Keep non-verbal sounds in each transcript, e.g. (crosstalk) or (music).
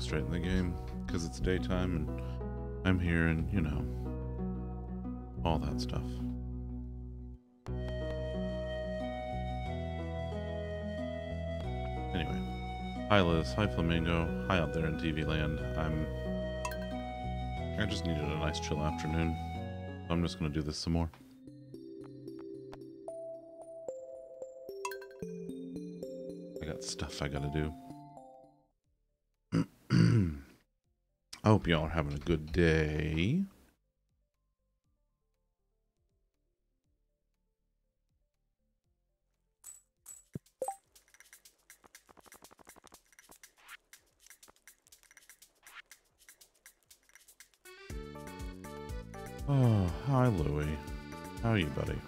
Straight in the game because it's daytime and I'm here and you know all that stuff. Anyway, hi Liz, hi Flamingo, hi out there in TV land. I'm I just needed a nice chill afternoon. I'm just gonna do this some more. I got stuff I gotta do. Hope y'all are having a good day. Oh, hi Louie. How are you, buddy?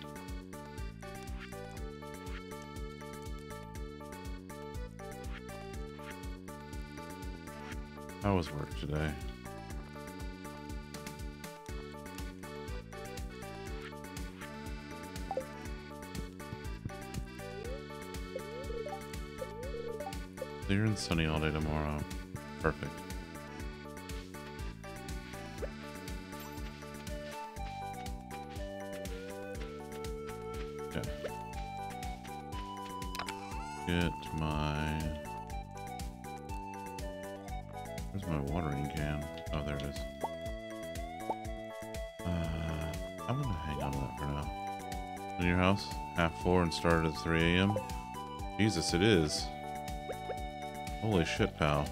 How was work today? Clear and sunny all day tomorrow. Perfect. Okay. Get my... Where's my watering can? Oh, there it is. Uh, I'm gonna hang on to that for now. In your house? Half four and start at 3 a.m.? Jesus, it is. Holy shit, pal.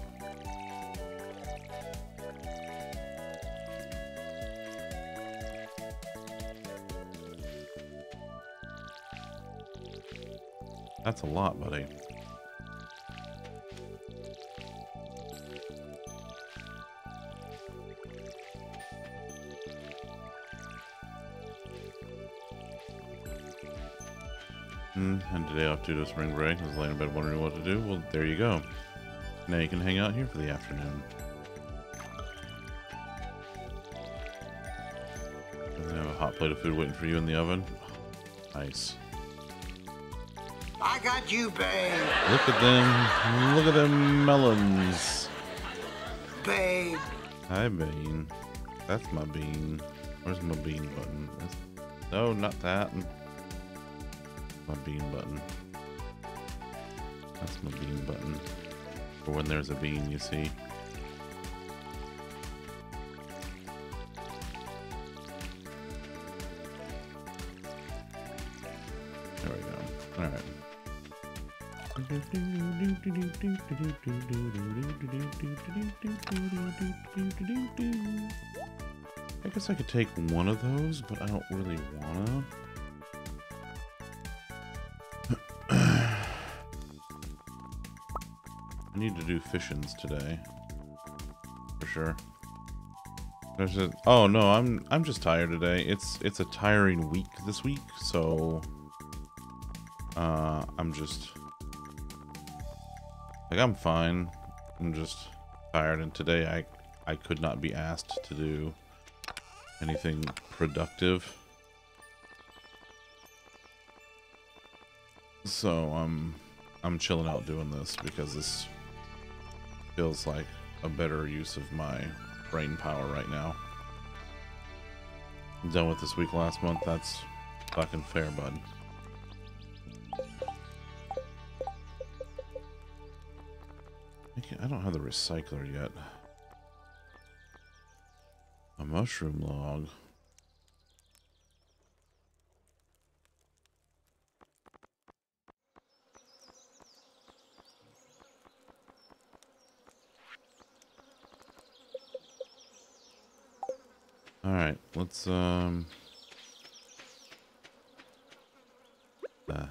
That's a lot, buddy. Hmm, and today off due to spring break. I was laying in bed wondering what to do. Well, there you go. Now you can hang out here for the afternoon. I have a hot plate of food waiting for you in the oven. Nice. I got you, babe. Look at them. Look at them melons. Babe. Hi, Bean. That's my bean. Where's my bean button? That's... No, not that. My bean button. That's my bean button. For when there's a bean, you see. There we go. Alright. I guess I could take one of those, but I don't really wanna. Do fishins today. For sure. There's a, oh no, I'm I'm just tired today. It's it's a tiring week this week, so uh I'm just like I'm fine. I'm just tired and today I I could not be asked to do anything productive. So I'm um I'm chilling out doing this because this feels like a better use of my brain power right now. I'm done with this week last month. That's fucking fair, bud. I, I don't have the recycler yet. A mushroom log. All right, let's um. Uh,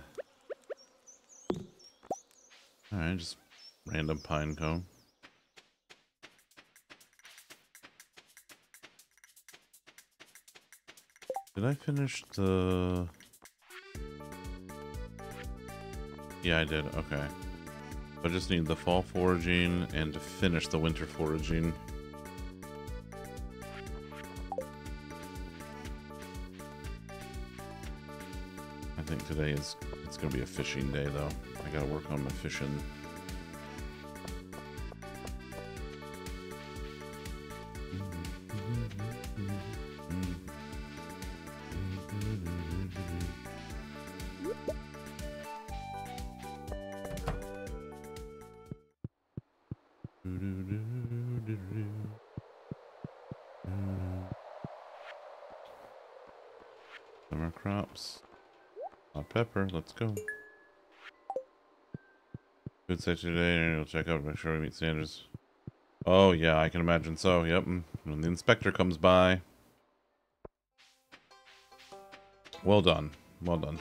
all right, just random pine cone. Did I finish the? Yeah, I did. Okay. I just need the fall foraging and to finish the winter foraging. Today is it's gonna be a fishing day though. I gotta work on my fishing. Food today, and we'll check out, make sure we meet standards. Oh, yeah, I can imagine so, yep. When the inspector comes by. Well done. Well done.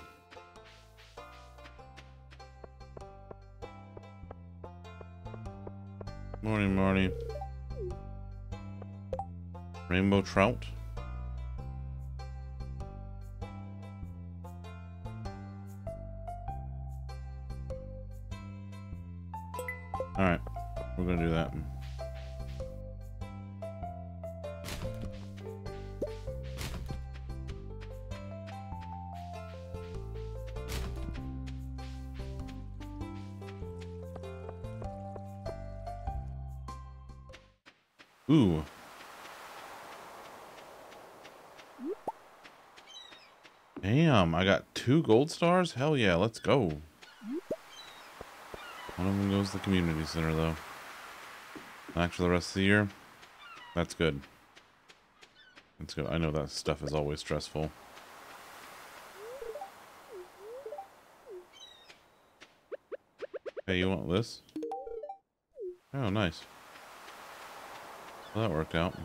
Morning, morning. Rainbow trout. Two gold stars? Hell yeah, let's go. One of them goes to the community center, though. Back for the rest of the year. That's good. That's good. I know that stuff is always stressful. Hey, you want this? Oh, nice. Well, that worked out.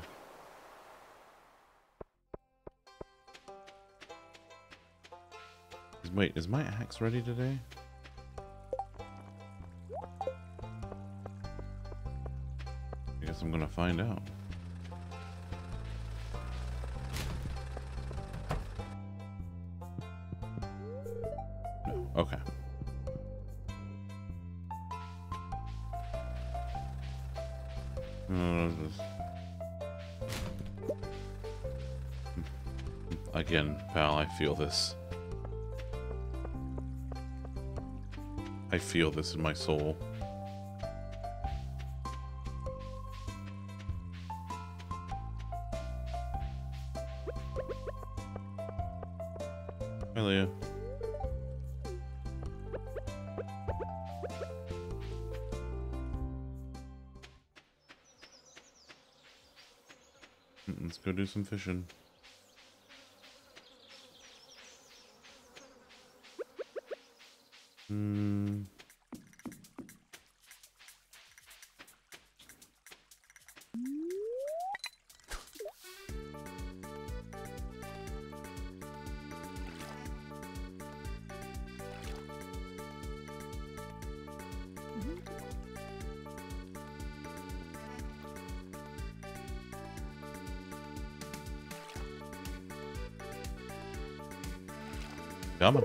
Wait, is my axe ready today? I guess I'm gonna find out. Okay. Uh, Again, pal, I feel this. Feel this in my soul. Mm, Let's go do some fishing. Hmm. Coming.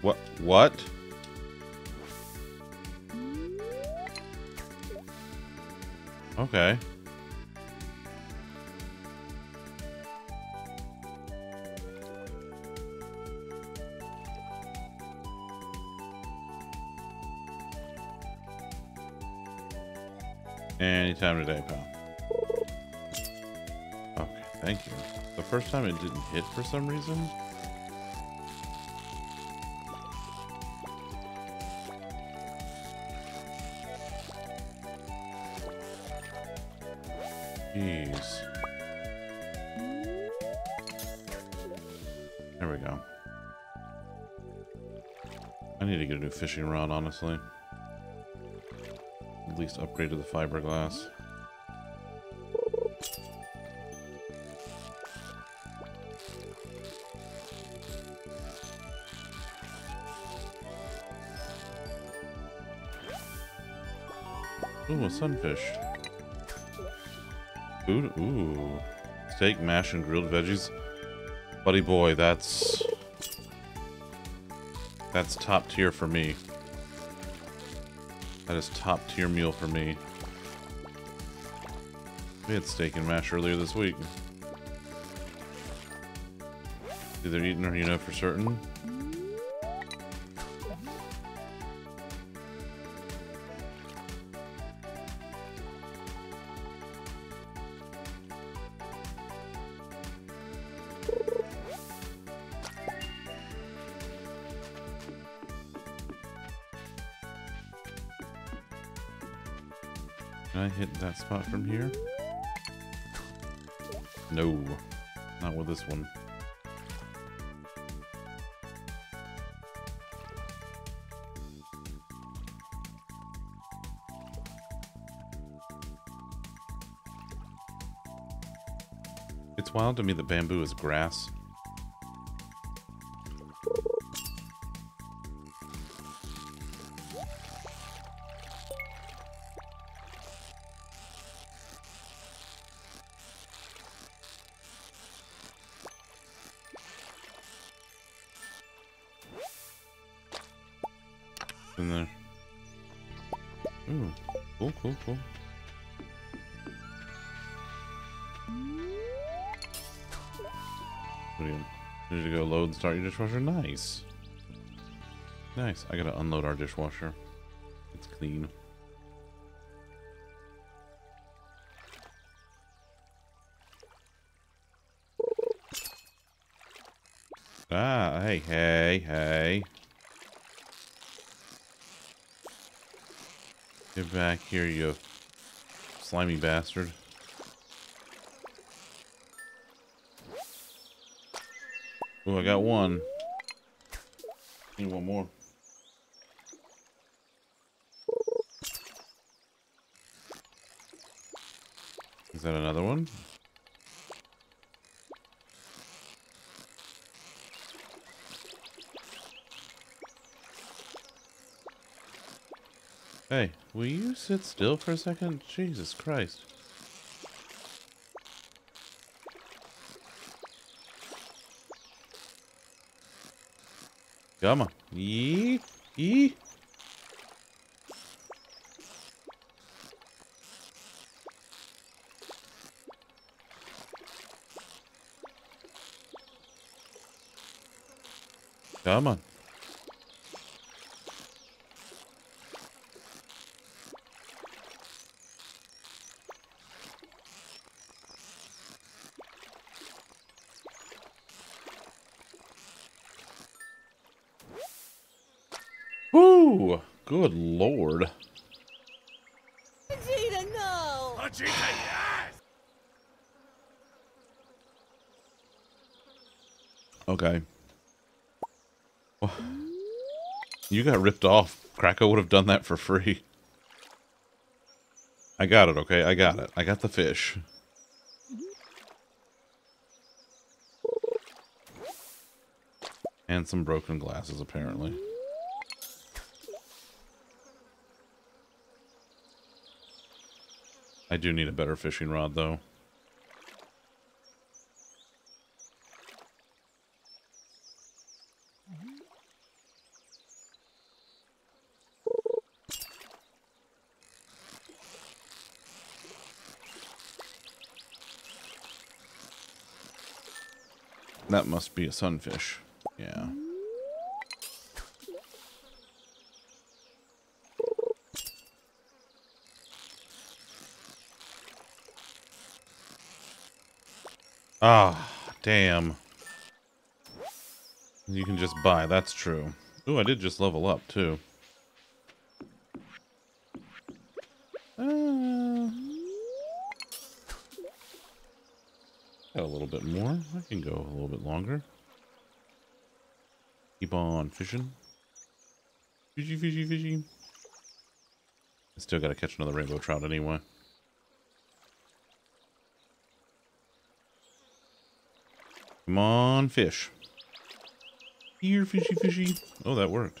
What? What? Okay. Anytime today, pal. Okay, thank you. The first time it didn't hit for some reason. Fishing rod, honestly. At least upgrade to the fiberglass. Ooh, a sunfish. Ooh. Steak, mash, and grilled veggies. Buddy boy, that's... That's top tier for me. That is top tier meal for me. We had steak and mash earlier this week. Either eaten or you know for certain. To me that bamboo is grass. Start your dishwasher? Nice. Nice. I gotta unload our dishwasher. It's clean. Ah, hey, hey, hey. Get back here, you slimy bastard. I got one. Need one more. Is that another one? Hey, will you sit still for a second? Jesus Christ. Come on. Yee. Yee. Come on. Woo! Good lord. Vegeta, no! Okay. Well, You got ripped off. Kracko would have done that for free. I got it, okay? I got it. I got the fish. And some broken glasses, apparently. I do need a better fishing rod, though. That must be a sunfish. Yeah. Ah, damn. You can just buy, that's true. Ooh, I did just level up, too. Uh, got a little bit more. I can go a little bit longer. Keep on fishing. Fishy, fishy, fishy. I still gotta catch another rainbow trout anyway. Come on, fish. Here, fishy, fishy. Oh, that worked.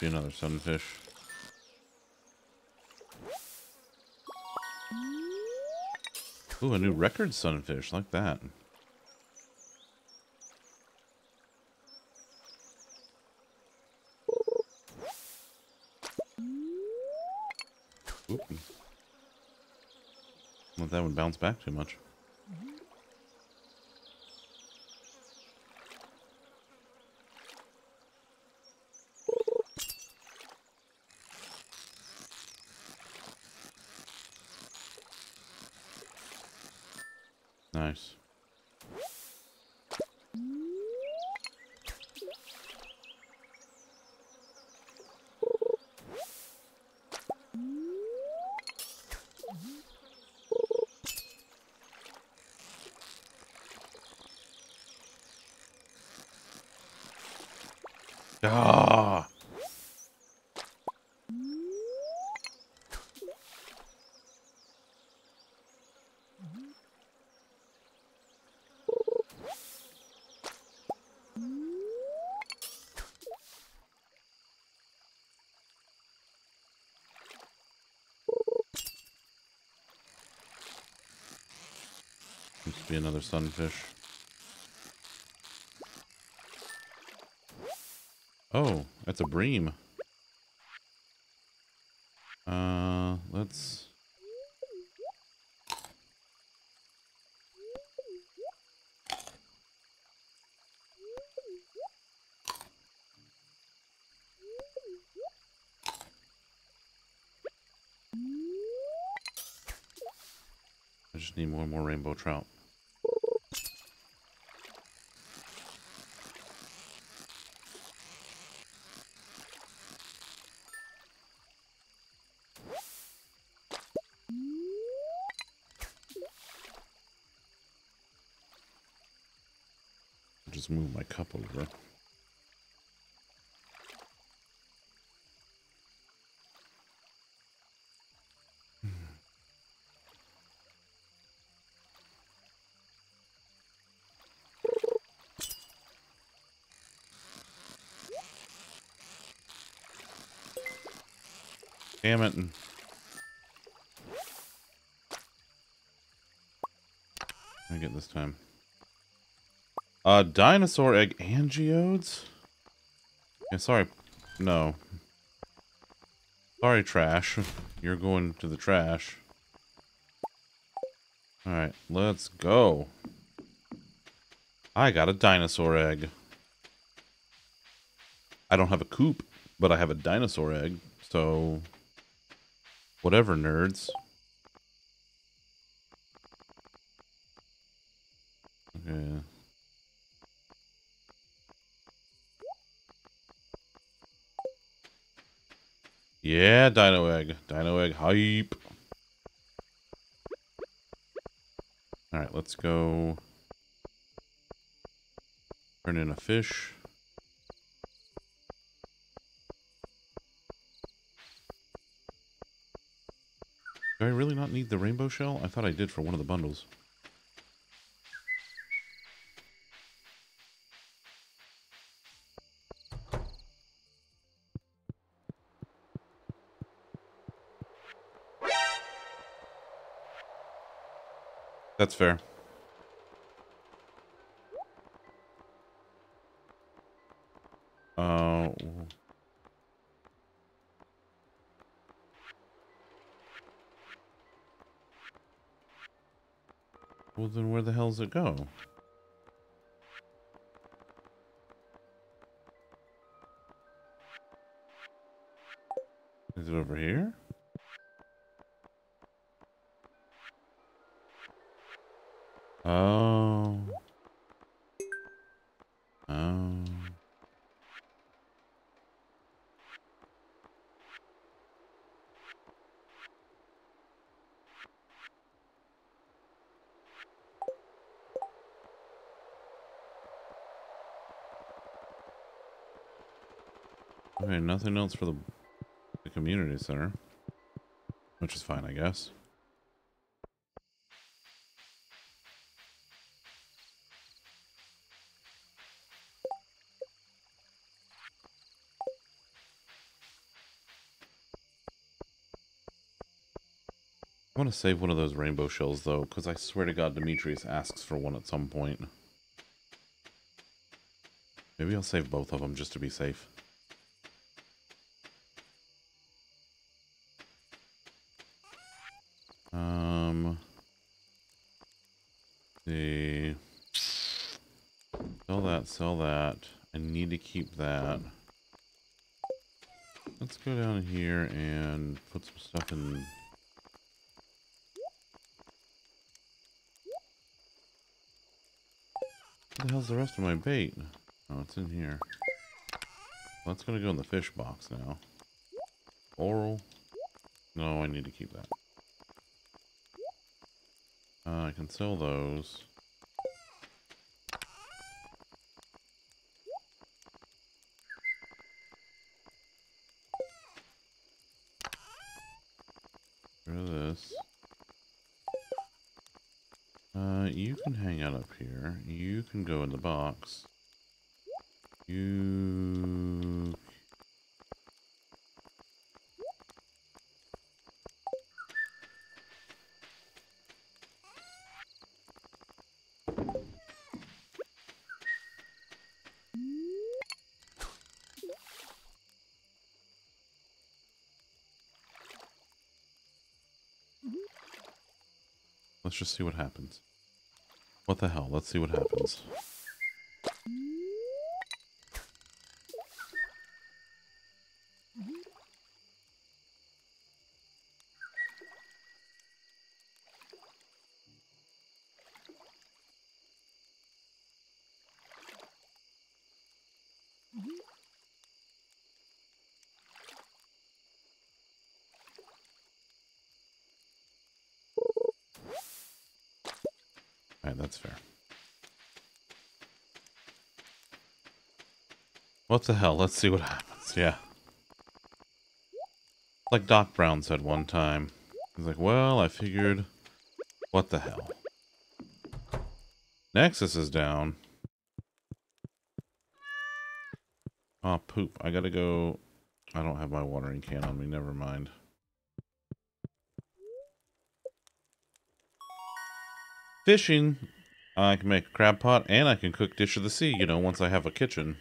be another sunfish. Ooh, a new record sunfish, like that. Oop. Let that one bounce back too much. Nice. Ah. Seems to be another sunfish. Oh, that's a bream. Uh, let's... I just need more and more rainbow trout. Move my cup. Damn it. I get this time. Uh, dinosaur egg and geodes? Yeah, sorry. No. Sorry, trash. You're going to the trash. Alright, let's go. I got a dinosaur egg. I don't have a coop, but I have a dinosaur egg, so... Whatever, nerds. Okay. Dino Egg. Dino Egg hype. Alright, let's go turn in a fish. Do I really not need the rainbow shell? I thought I did for one of the bundles. That's fair. Uh, well, then where the hell does it go? nothing else for the, the community center, which is fine, I guess. I want to save one of those rainbow shells, though, because I swear to God Demetrius asks for one at some point. Maybe I'll save both of them just to be safe. Sell that. I need to keep that. Let's go down here and put some stuff in. What the hell's the rest of my bait? Oh, it's in here. Well, that's gonna go in the fish box now. Oral. No, I need to keep that. Uh, I can sell those. Rid of this. Uh, you can hang out up here. You can go in the box. You... Let's just see what happens. What the hell? Let's see what happens. Alright, that's fair. What the hell? Let's see what happens. Yeah. Like Doc Brown said one time. He's like, well, I figured... What the hell? Nexus is down. Oh, poop. I gotta go... I don't have my watering can on me. Never mind. Fishing. I can make a crab pot and I can cook dish of the sea, you know, once I have a kitchen.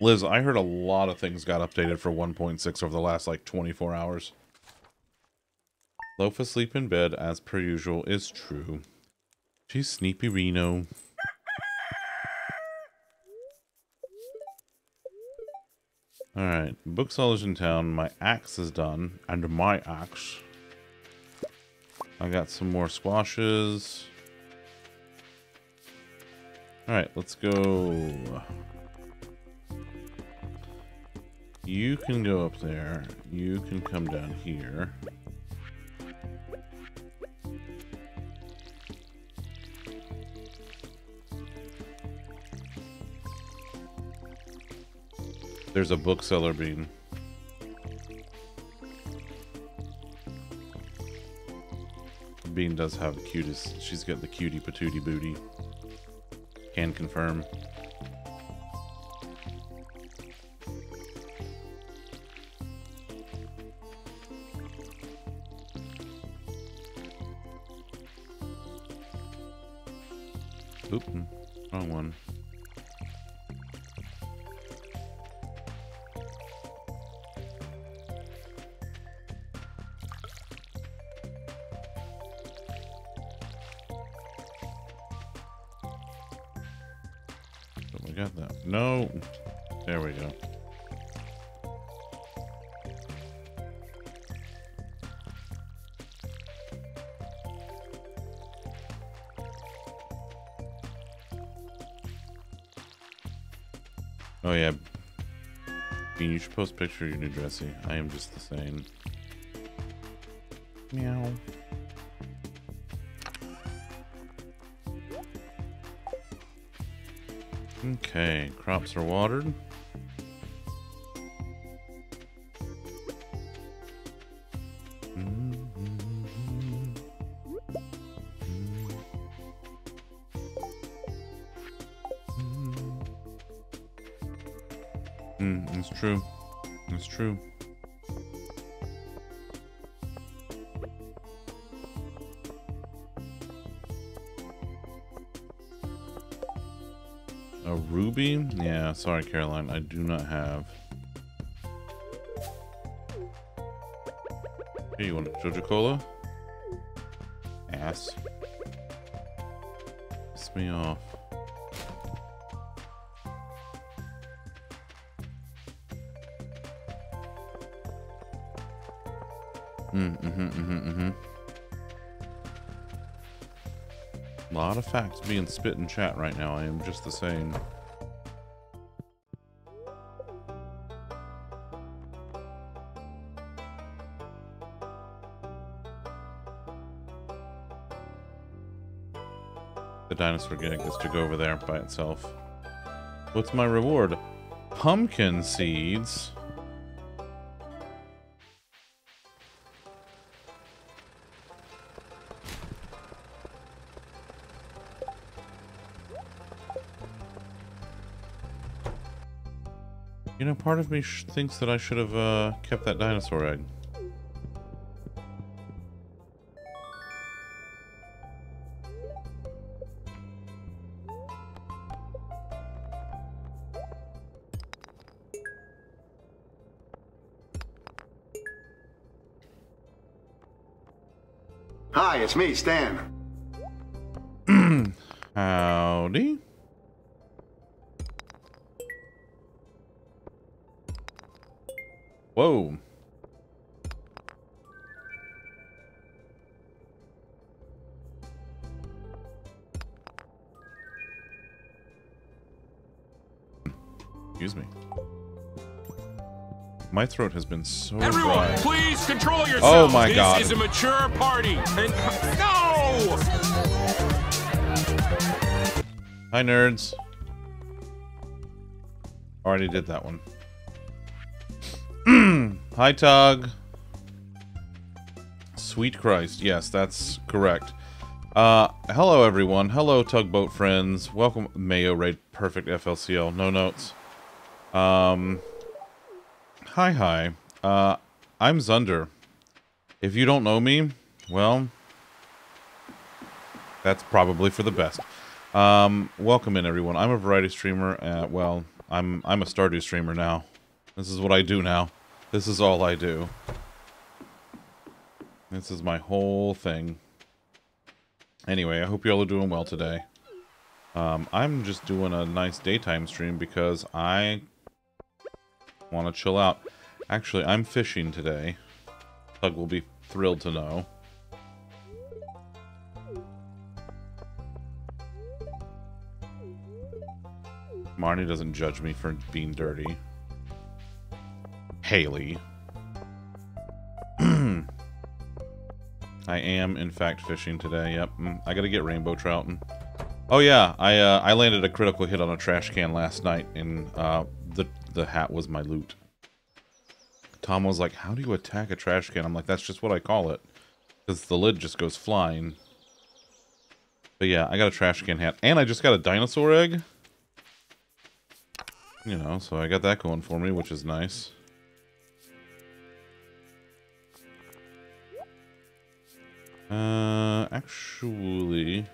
Liz, I heard a lot of things got updated for 1.6 over the last like 24 hours. Loaf asleep in bed, as per usual, is true. She's Sneepy Reno. Alright, booksellers in town. My axe is done. And my axe. I got some more squashes. Alright, let's go. You can go up there. You can come down here. There's a bookseller bean. Bean does have the cutest. She's got the cutie patootie booty. Can confirm. Post picture of your new dressy. I am just the same. Meow. Okay, crops are watered. Sorry, Caroline. I do not have. Hey, you want a Joja Cola? Ass. Piss me off. Mm, mm-hmm, mm-hmm, mm-hmm. A lot of facts being spit in chat right now. I am just the same. Dinosaur gets to go over there by itself. What's my reward? Pumpkin seeds. You know, part of me thinks that I should have uh, kept that dinosaur egg. Me, Stan. My throat has been so Everyone, dry. please control yourselves. Oh my this God. This is a mature party. And no! Hi, nerds. Already did that one. (clears throat) Hi, Tug. Sweet Christ. Yes, that's correct. Uh, hello, everyone. Hello, Tugboat friends. Welcome, Mayo Raid Perfect FLCL. No notes. Um, hi, hi. Uh, I'm Zunder. If you don't know me, well, that's probably for the best. Um, welcome in, everyone. I'm a variety streamer. Uh, well, I'm I'm a Stardew streamer now. This is what I do now. This is all I do. This is my whole thing. Anyway, I hope you all are doing well today. Um, I'm just doing a nice daytime stream because I want to chill out. Actually, I'm fishing today. Tug will be thrilled to know. Marnie doesn't judge me for being dirty. Haley. (clears throat) I am, in fact, fishing today. Yep, mm, I gotta get rainbow trouting. Oh yeah, I uh, I landed a critical hit on a trash can last night, and uh, the the hat was my loot. Tom was like, "How do you attack a trash can?" I'm like, "That's just what I call it, because the lid just goes flying." But yeah, I got a trash can hat, and I just got a dinosaur egg. You know, so I got that going for me, which is nice. Uh, actually...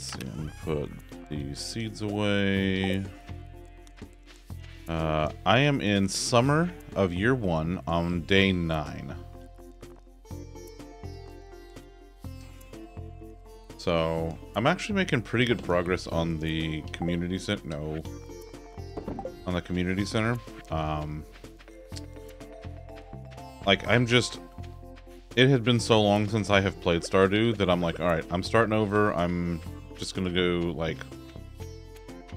Let's see, I'm gonna put the seeds away. Uh, I am in summer of year one on day nine. So, I'm actually making pretty good progress on the community center. No. On the community center. Um, like, I'm just... It had been so long since I have played Stardew that I'm like, alright, I'm starting over. I'm just gonna go, like,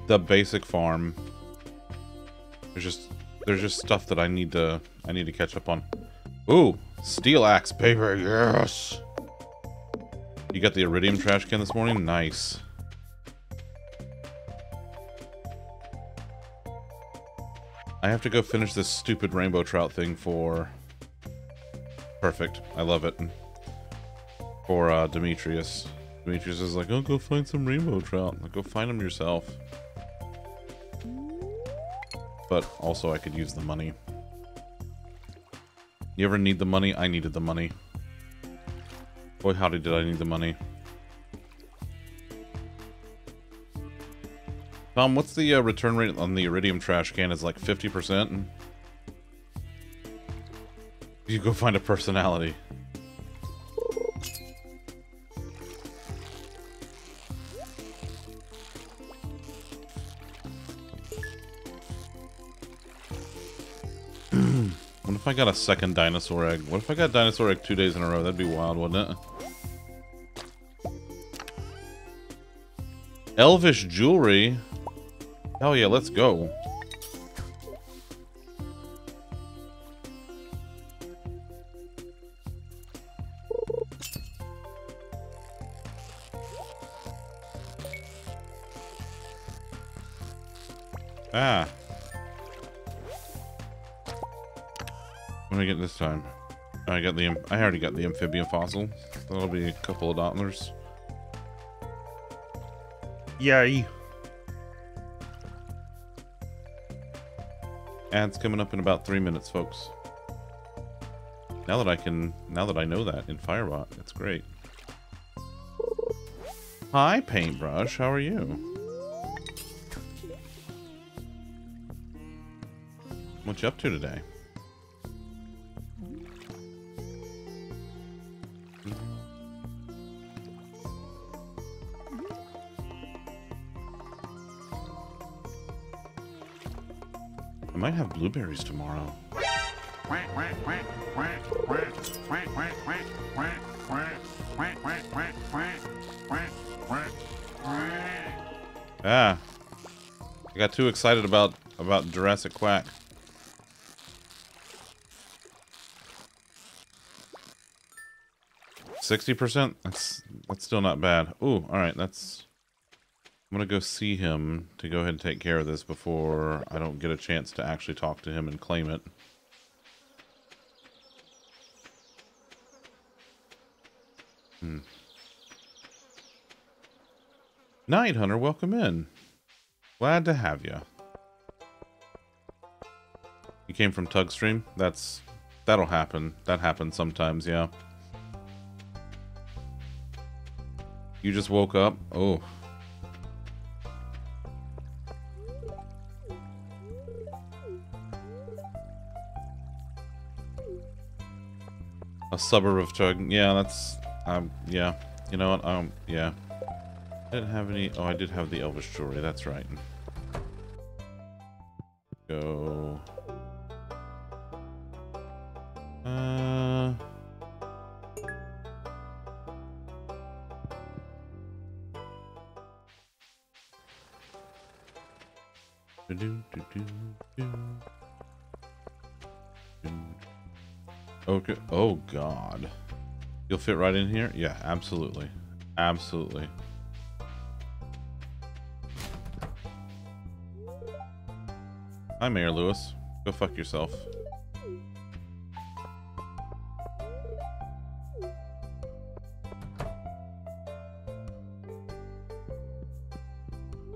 the basic farm. There's just... There's just stuff that I need to... I need to catch up on. Ooh! Steel axe, paper, yes! You got the iridium trash can this morning? Nice. I have to go finish this stupid rainbow trout thing for... Perfect. I love it. For uh, Demetrius. Demetrius is like, oh, go find some rainbow trout. Like, go find them yourself. But also, I could use the money. You ever need the money? I needed the money. Boy, howdy, did I need the money. Tom, what's the uh, return rate on the iridium trash can? Is like 50%? You go find a personality. What if I got a second dinosaur egg? What if I got dinosaur egg two days in a row? That'd be wild, wouldn't it? Elvish jewelry. Hell yeah, let's go. Got the I already got the amphibian fossil. That'll be a couple of dollars. Yay. Ads coming up in about three minutes, folks. Now that I can, now that I know that in Firebot, it's great. Hi, Paintbrush. How are you? What you up to today? Might blueberries tomorrow. Ah. I got too excited about about Jurassic Quack. Sixty percent? That's that's still not bad. Ooh, alright, that's I'm gonna go see him to go ahead and take care of this before I don't get a chance to actually talk to him and claim it. Hmm. Night Hunter, welcome in. Glad to have you. You came from Tugstream? That's that'll happen. That happens sometimes, yeah. You just woke up? Oh. A suburb of Tug. Yeah, that's um yeah. You know what? Um yeah. I didn't have any oh I did have the Elvish jewelry, that's right. Go Oh God. You'll fit right in here? Yeah, absolutely. Absolutely. Hi, Mayor Lewis. Go fuck yourself.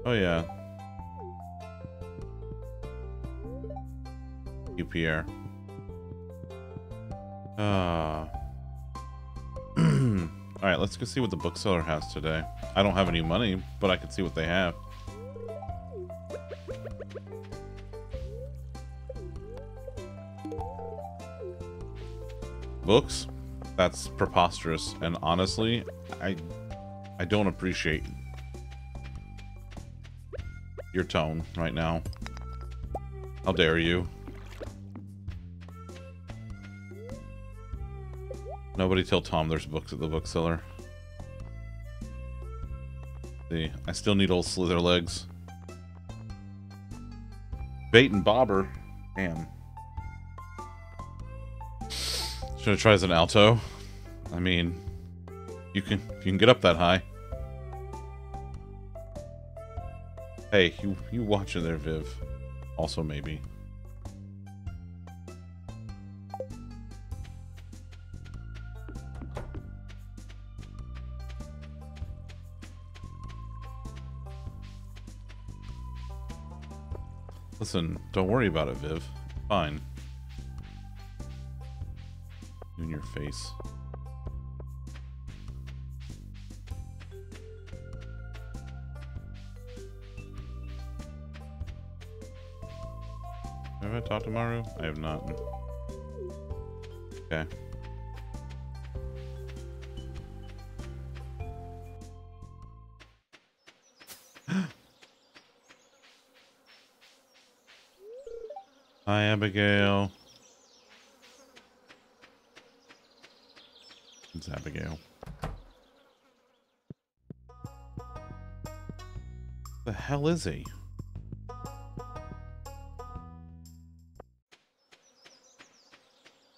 Oh, yeah. You, Pierre. (clears throat) Ah. Alright, let's go see what the bookseller has today. I don't have any money, but I can see what they have. Books? That's preposterous, and honestly, I I don't appreciate your tone right now. How dare you? Nobody tell Tom there's books at the bookseller. See, I still need old slither legs. Bait and bobber. Damn. Should I try as an alto? I mean, you can you can get up that high. Hey, you you watching there, Viv? Also maybe. Listen, don't worry about it, Viv. Fine. In your face. Have I talked to Maru? I have not. Okay. Hi, Abigail. It's Abigail. The hell is he?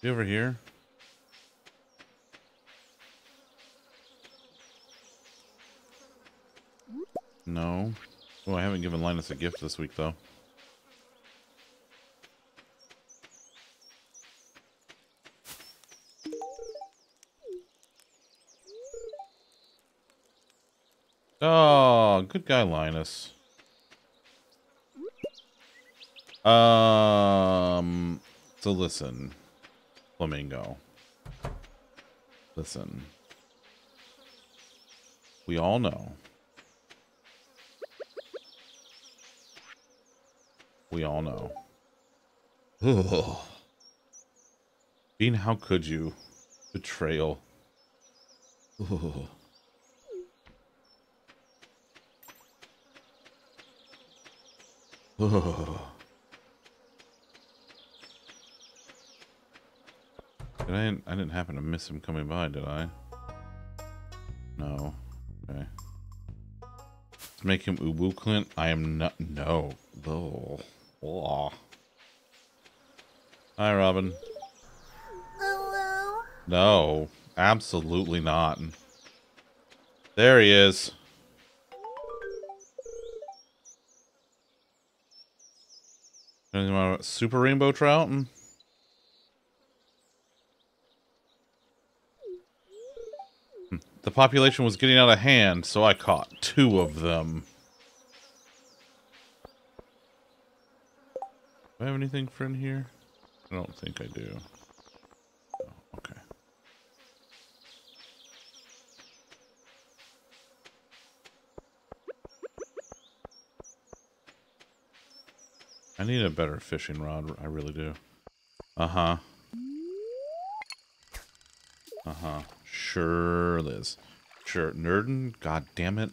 You over here? No. Oh, I haven't given Linus a gift this week, though. Good guy, Linus. Um, so listen, Flamingo. Listen. We all know. We all know. (sighs) Ugh. Bean, how could you? Betrayal. (sighs) Ugh. (laughs) (laughs) Did I, I didn't happen to miss him coming by, did I? No. Okay. Let's make him Ubu Clint. I am not. No. Oh. Oh. Hi, Robin. Hello? No. Absolutely not. There he is. About Super Rainbow Trout? Hmm. The population was getting out of hand, so I caught two of them. Do I have anything for in here? I don't think I do. I need a better fishing rod. I really do. Uh-huh. Uh-huh. Sure, Liz. Sure. Nerden? God damn it.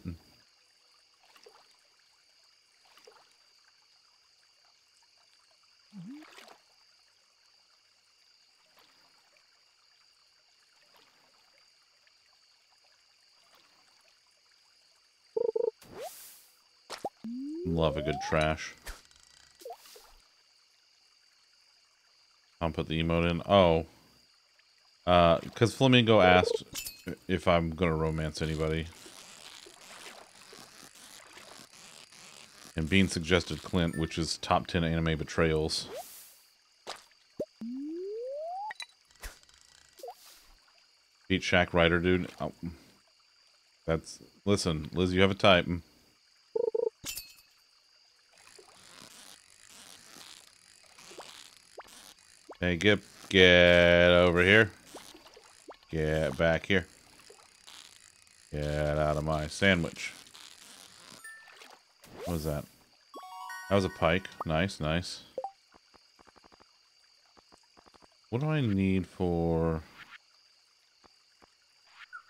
Love a good trash. I'll put the emote in. Oh. Uh, because Flamingo asked if I'm gonna romance anybody. And Bean suggested Clint, which is top 10 anime betrayals. Beat Shack Rider, dude. Oh. That's... Listen, Liz, you have a type. Hey, get, get over here. Get back here. Get out of my sandwich. What was that? That was a pike. Nice, nice. What do I need for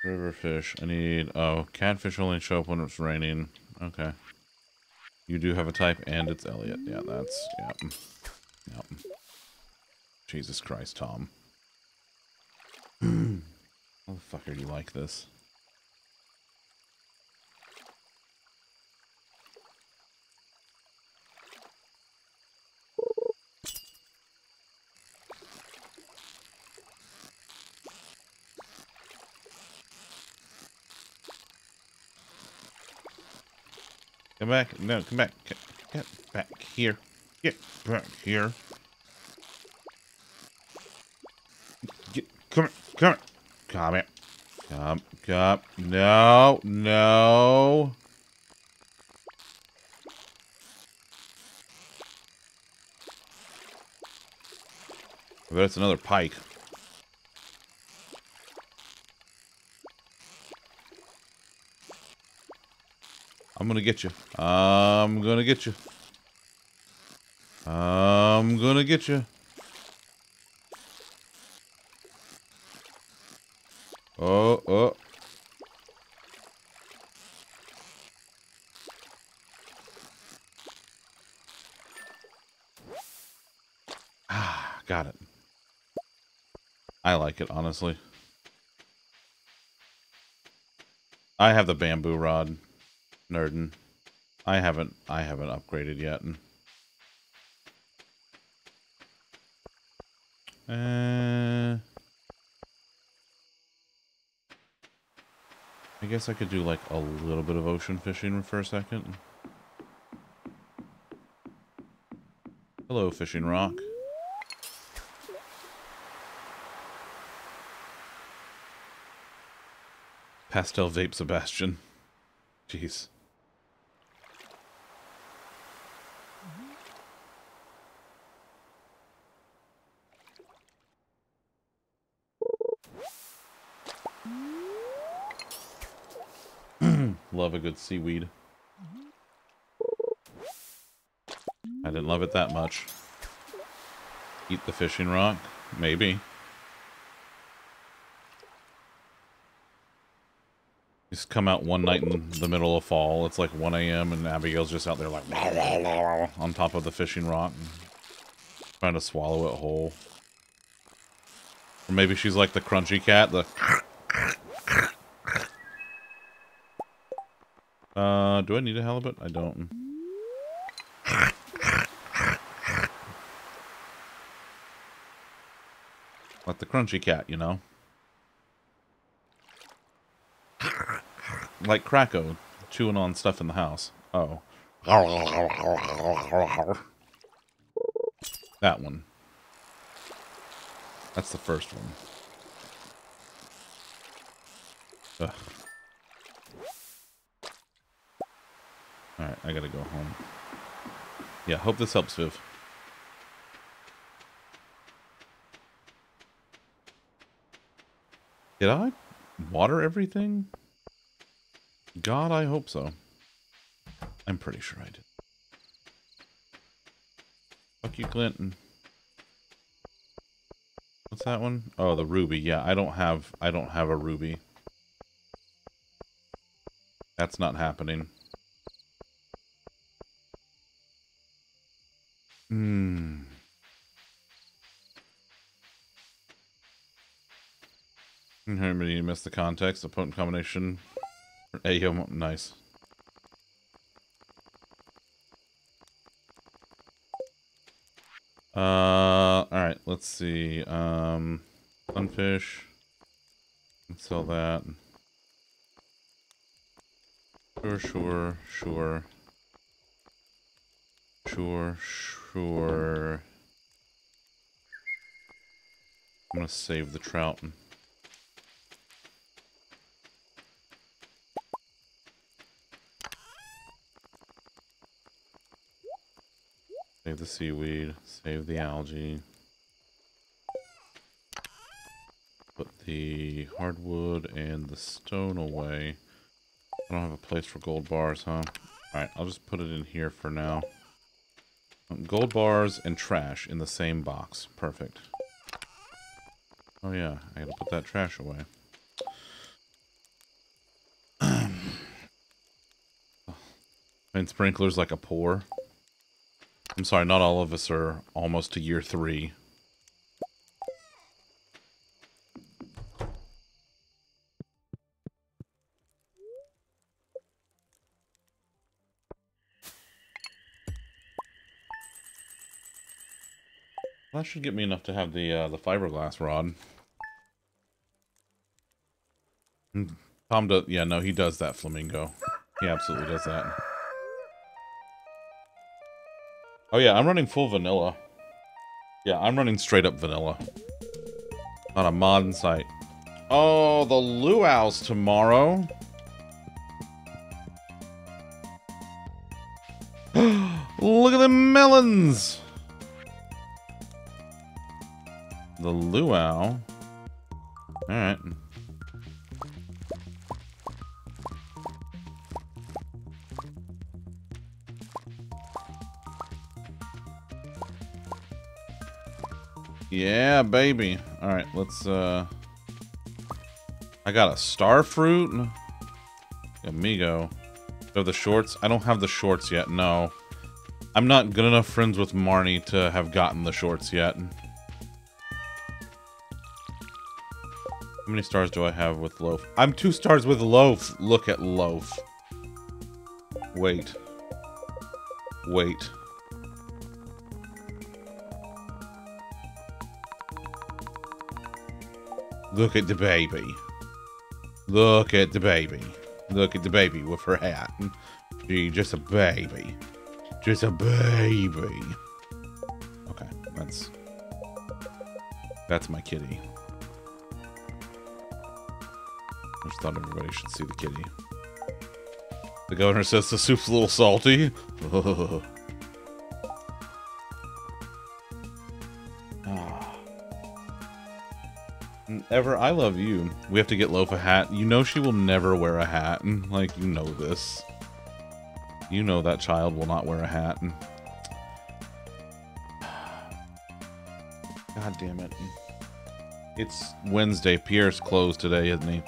river fish? I need... Oh, catfish only show up when it's raining. Okay. You do have a type, and it's Elliott. Yeah, that's... yeah. Mm. Yep. Jesus Christ, Tom. (clears throat) How the fuck are you like this? Come back. No, come back. Get, get back here. Get back here. Get, come here. Come here. Come here. Come, come. No, no. I bet it's another pike. I'm gonna get you. I'm gonna get you. I'm gonna get you. Oh, oh. Ah, got it. I like it, honestly. I have the bamboo rod, Nerdin. I haven't I haven't upgraded yet. Uh, I guess I could do like a little bit of ocean fishing for a second. Hello, fishing rock. Pastel Vape Sebastian. Jeez. (clears throat) love a good seaweed. I didn't love it that much. Eat the fishing rock? Maybe. Just come out one night in the middle of fall. It's like 1 a.m. and Abigail's just out there like (laughs) on top of the fishing rock. Trying to swallow it whole. Or maybe she's like the crunchy cat, the (laughs) Uh, do I need a halibut? I don't. Like the crunchy cat, you know? Like Kracko, chewing on stuff in the house. Oh. That one. That's the first one. Ugh. Alright, I gotta go home. Yeah, hope this helps, Viv. Did I water everything? God, I hope so. I'm pretty sure I did. Fuck you, Clinton. What's that one? Oh, the ruby. Yeah, I don't have I don't have a ruby. That's not happening. Hmm. Harmony missed the context. A potent combination. Ayo, nice. Uh, alright, let's see. Um, sunfish. Sell that. Sure, sure, sure. Sure, sure. I'm gonna save the trout. Save the seaweed, save the algae. Put the hardwood and the stone away. I don't have a place for gold bars, huh? Alright, I'll just put it in here for now. Gold bars and trash in the same box. Perfect. Oh yeah, I gotta put that trash away. (clears throat) and sprinklers like a pour. I'm sorry, not all of us are almost to year three. That should get me enough to have the uh, the fiberglass rod. Hmm, Tom does, yeah, no, he does that flamingo. He absolutely does that. Oh yeah, I'm running full vanilla. Yeah, I'm running straight up vanilla. On a mod site. Oh, the luau's tomorrow. (gasps) Look at the melons! The luau. Alright. Yeah, baby. All right, let's, uh... I got a star fruit. Amigo. Have the shorts? I don't have the shorts yet, no. I'm not good enough friends with Marnie to have gotten the shorts yet. How many stars do I have with Loaf? I'm two stars with Loaf. Look at Loaf. Wait. Wait. Look at the baby. Look at the baby. Look at the baby with her hat. She just a baby. Just a baby. Okay, that's that's my kitty. I just thought everybody should see the kitty. The governor says the soup's a little salty. (laughs) Ever, I love you. We have to get Loaf a hat. You know she will never wear a hat. (laughs) Like, you know this. You know that child will not wear a hat. (sighs) God damn it. It's Wednesday. Pierre's closed today, isn't he?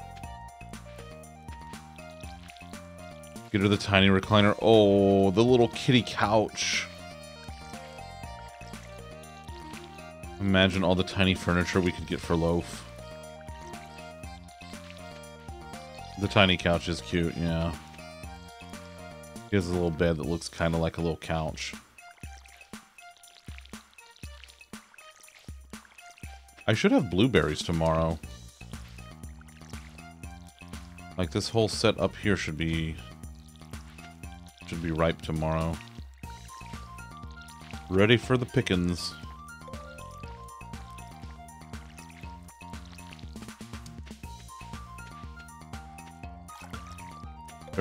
Get her the tiny recliner. Oh, the little kitty couch. Imagine all the tiny furniture we could get for Loaf. The tiny couch is cute, yeah. He has a little bed that looks kind of like a little couch. I should have blueberries tomorrow. Like this whole set up here should be should be ripe tomorrow. Ready for the pickings.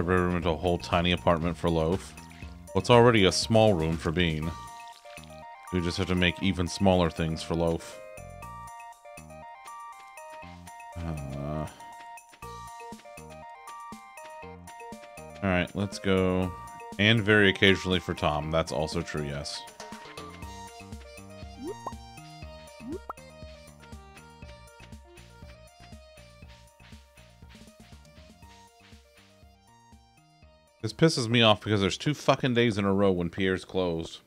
Room into a whole tiny apartment for Loaf? What's already a small room for Bean? We just have to make even smaller things for Loaf. Uh, Alright, let's go. And very occasionally for Tom. That's also true, yes. This pisses me off because there's two fucking days in a row when Pierre's closed.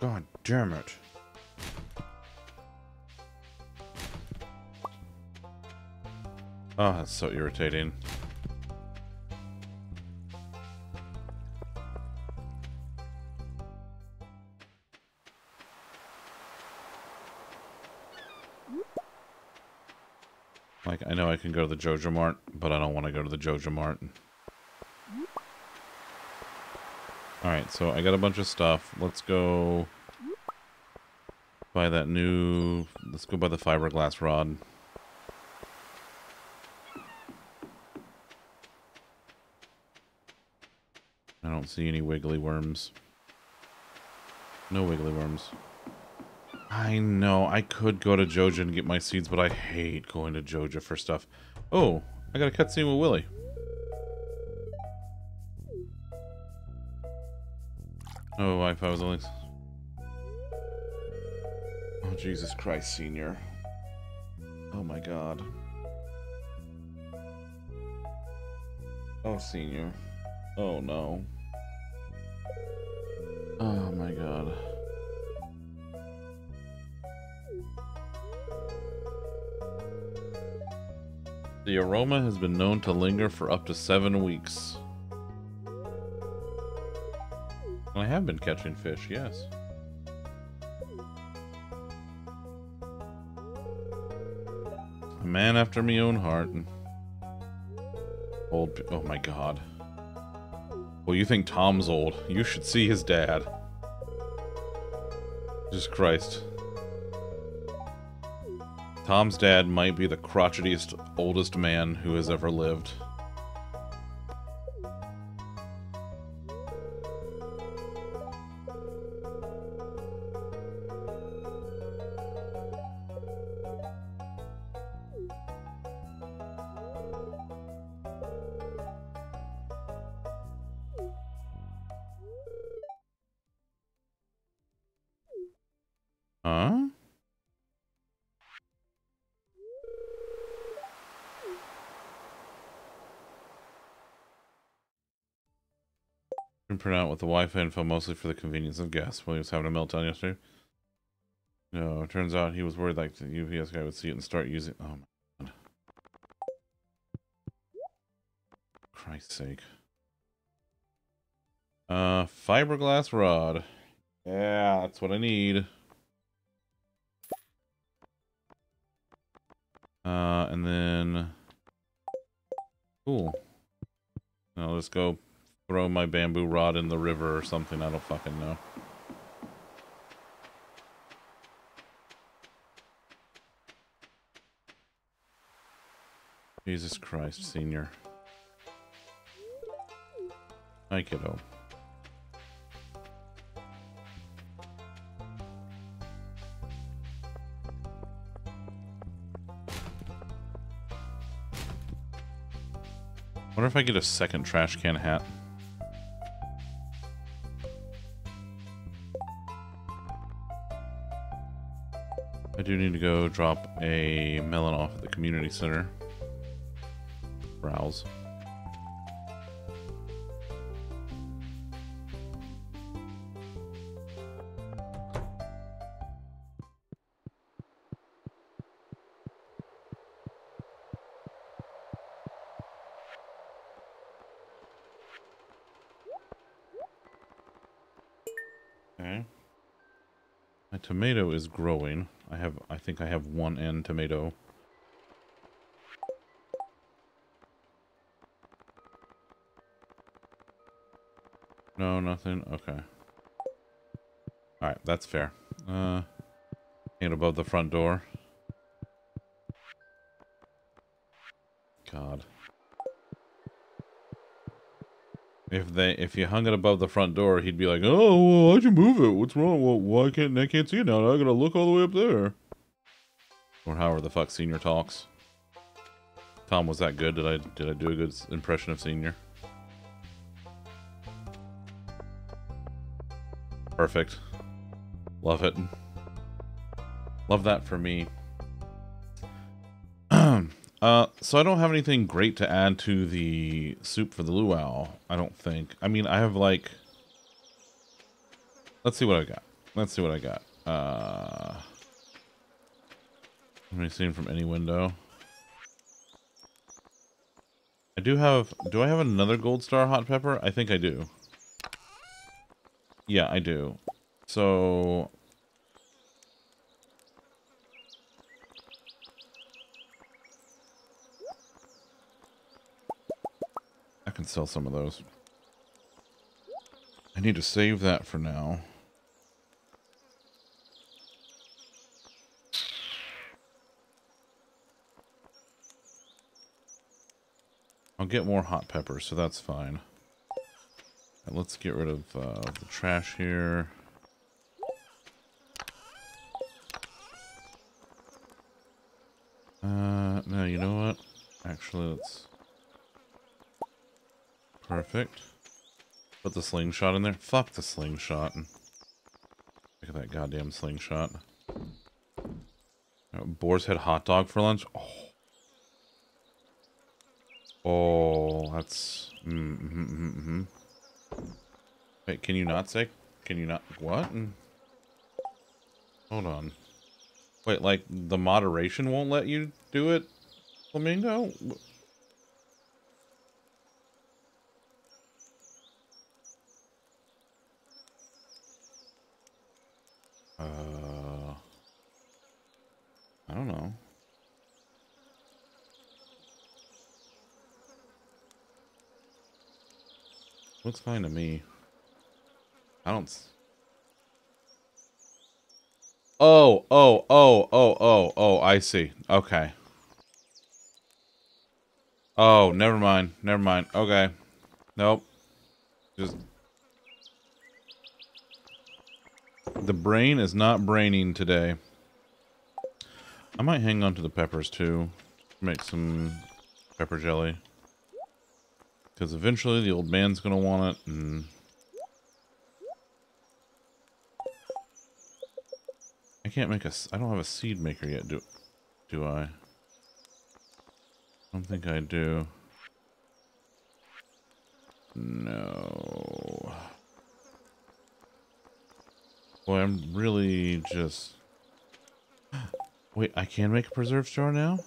God damn it. Oh, that's so irritating. Like, I know I can go to the JojaMart, but I don't want to go to the JojaMart. Alright, so I got a bunch of stuff. Let's go buy that new... Let's go buy the fiberglass rod. I don't see any wiggly worms. No wiggly worms. I know, I could go to Joja and get my seeds, but I hate going to Joja for stuff. Oh, I got a cutscene with Willy. Oh, if I was only... Oh, Jesus Christ, Senior. Oh my god. Oh, Senior. Oh no. Oh my god. The aroma has been known to linger for up to seven weeks. I have been catching fish, yes. A man after me own heart. Old, oh my god. Well, you think Tom's old. You should see his dad. Jesus Christ. Tom's dad might be the crotchetiest, oldest man who has ever lived. Can print out with the Wi-Fi info mostly for the convenience of guests. William was having a meltdown yesterday. No, it turns out he was worried like the UPS guy would see it and start using. Oh my god! Christ's sake! Uh, fiberglass rod. Yeah, that's what I need. Uh, and then... Cool. I'll just go throw my bamboo rod in the river or something. I don't fucking know. Jesus Christ, senior. Hi, kiddo. wonder if I get a second trash can hat. Do need to go drop a melon off at the community center. Browse. Okay. My tomato is growing. I have, I think I have one end tomato. No, nothing. Okay. Alright, that's fair. Uh, and above the front door. God. If they if you hung it above the front door, he'd be like, "Oh, well, why'd you move it? What's wrong? Well, why can't I can't see it now? I gotta look all the way up there." Or however the fuck Senior talks. Tom, was that good? Did I did I do a good impression of Senior? Perfect. Love it. Love that for me. Uh, so I don't have anything great to add to the soup for the luau, I don't think. I mean, I have like... Let's see what I got. Let's see what I got. Uh... Let me see from any window. I do have... Do I have another gold star hot pepper? I think I do. Yeah, I do. So... can sell some of those. I need to save that for now. I'll get more hot peppers, so that's fine. Let's get rid of uh, the trash here. Uh, no, you know what? Actually, let's... Perfect. Put the slingshot in there. Fuck the slingshot. Look at that goddamn slingshot. Boar's head hot dog for lunch. Oh. Oh, that's... Mm -hmm, mm -hmm. Wait, can you not say? Can you not? What? Hold on. Wait, like the moderation won't let you do it, Flamingo? Uh, I don't know. Looks fine to me. I don't... Oh, oh, oh, oh, oh, oh, I see. Okay. Oh, never mind. Never mind. Okay. Nope. Just... The brain is not braining today. I might hang on to the peppers, too. Make some pepper jelly. Because eventually the old man's going to want it, and... I can't make a... I don't have a seed maker yet, do, do I? I don't think I do. No. Boy, I'm really just... Wait, I can make a preserve jar now?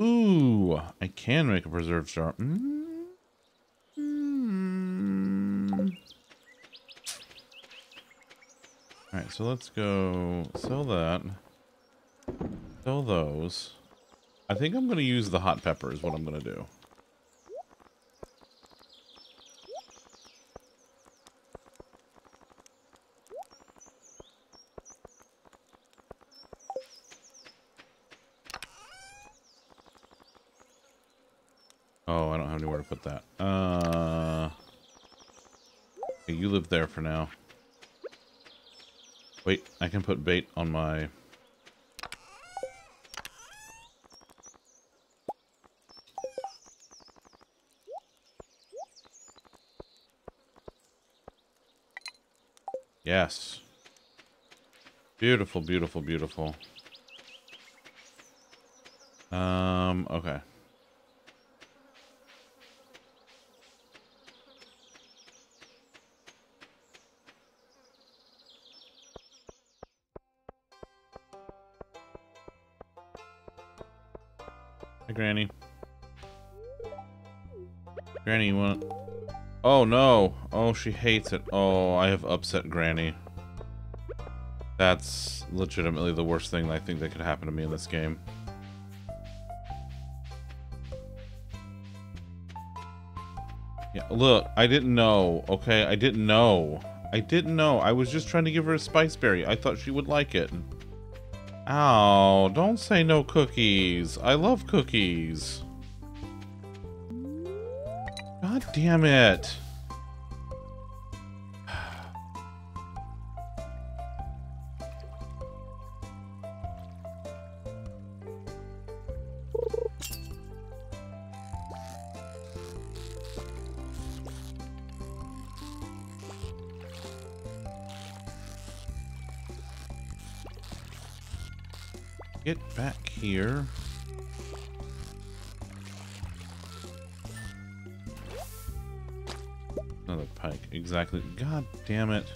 Ooh, I can make a preserve jar. Mm. Mm. Alright, so let's go sell that. Sell those. I think I'm going to use the hot pepper is what I'm going to do. Have anywhere to put that. Uh, okay, you live there for now. Wait, I can put bait on my... Yes. Beautiful, beautiful, beautiful. Um, okay. Granny. Granny, you want... Oh, no. Oh, she hates it. Oh, I have upset Granny. That's legitimately the worst thing I think that could happen to me in this game. Yeah, look, I didn't know, okay? I didn't know. I didn't know. I was just trying to give her a spice berry. I thought she would like it. Ow, don't say no cookies. I love cookies. God damn it. Damn it.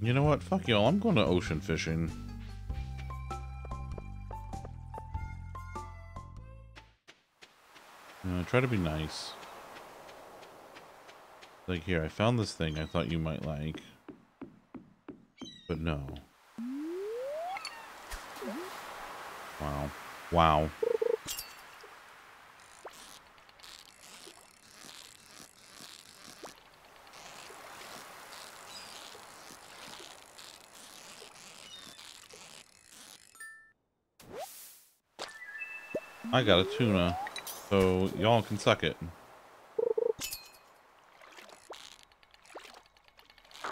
You know what? Fuck y'all. I'm going to ocean fishing. Uh, try to be nice. Like here, I found this thing I thought you might like. But no. Wow. Wow. I got a tuna, so y'all can suck it.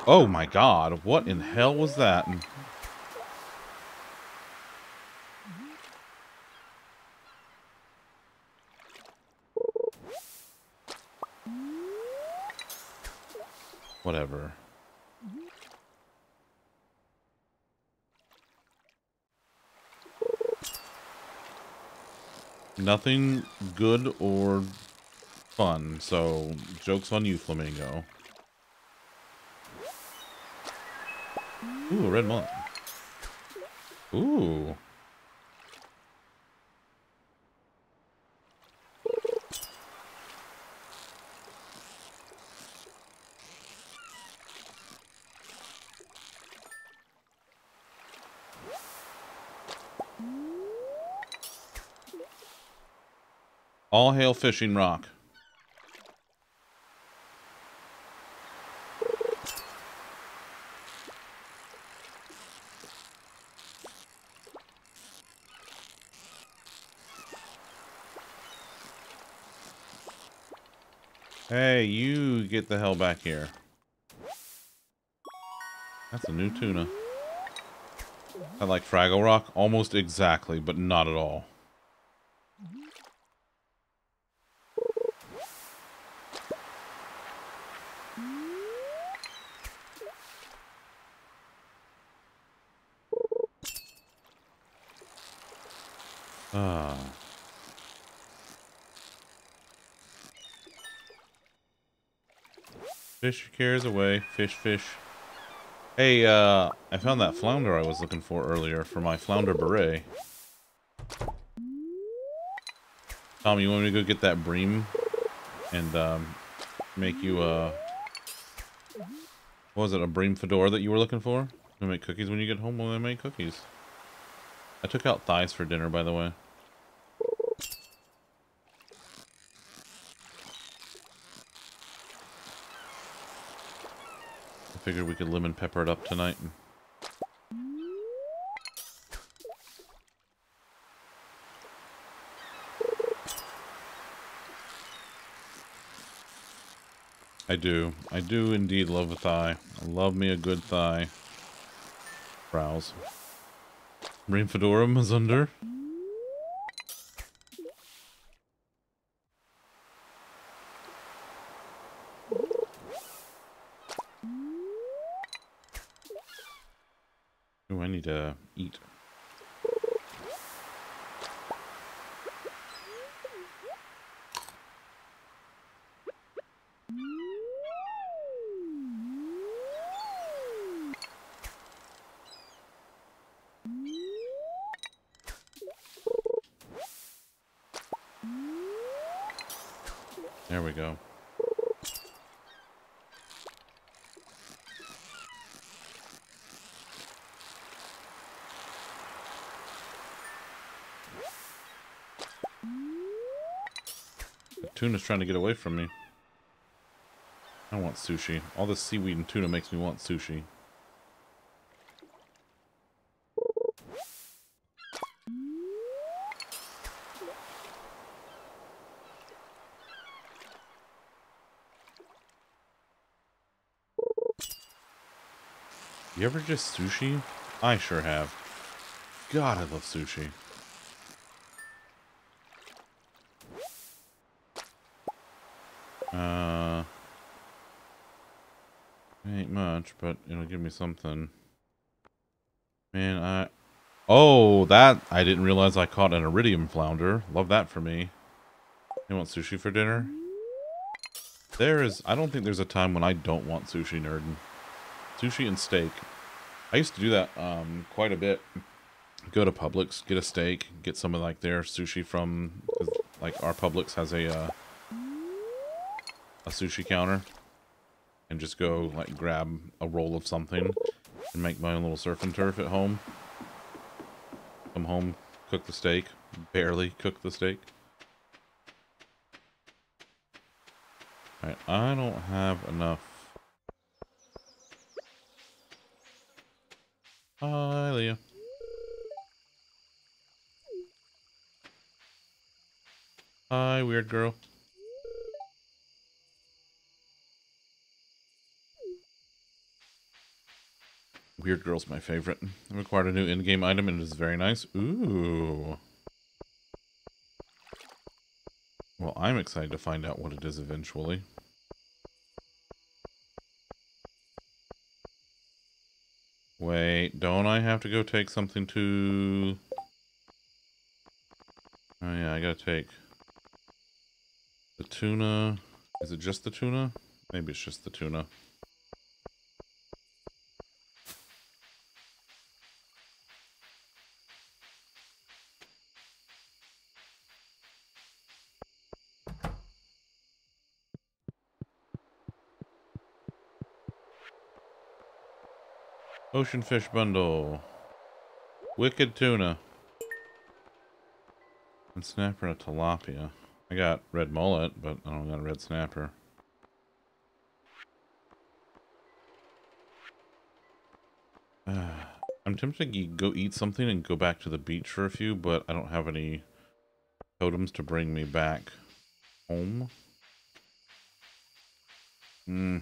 Oh my god, what in hell was that? Whatever. Nothing good or fun, so joke's on you, Flamingo. Ooh, a red mullet. Ooh. All hail fishing rock. Hey, you get the hell back here. That's a new tuna. I like Fraggle Rock almost exactly, but not at all. Fish cares away. Fish, fish. Hey, uh, I found that flounder I was looking for earlier for my flounder beret. Tom, you want me to go get that bream and um, make you uh, what was it a bream fedora that you were looking for? To make cookies when you get home. When I make cookies. I took out thighs for dinner, by the way. Figured we could lemon pepper it up tonight. I do. I do indeed love a thigh. I love me a good thigh. Browse. Rain Fedora Mazunder. Ooh, I need to eat. There we go. The tuna's trying to get away from me. I want sushi. All this seaweed and tuna makes me want sushi. You ever just sushi? I sure have. God, I love sushi. Uh, ain't much, but it'll give me something. Man, I... Oh, that... I didn't realize I caught an iridium flounder. Love that for me. You want sushi for dinner? There is... I don't think there's a time when I don't want sushi, nerd. Sushi and steak. I used to do that um, quite a bit. Go to Publix, get a steak, get some of like their sushi from... Like, our Publix has a... Uh, a sushi counter and just go like grab a roll of something and make my own little surf and turf at home. Come home, cook the steak, barely cook the steak. Alright, I don't have enough. Hi, Leah. Hi, weird girl. Weird Girl's my favorite. I've acquired a new in-game item and it is very nice. Ooh. Well, I'm excited to find out what it is eventually. Wait, don't I have to go take something to... Oh yeah, I gotta take... The tuna... Is it just the tuna? Maybe it's just the tuna. Ocean fish bundle. Wicked tuna. And snapper and tilapia. I got red mullet, but I don't got a red snapper. (sighs) I'm tempted to go eat something and go back to the beach for a few, but I don't have any totems to bring me back home. Hmm.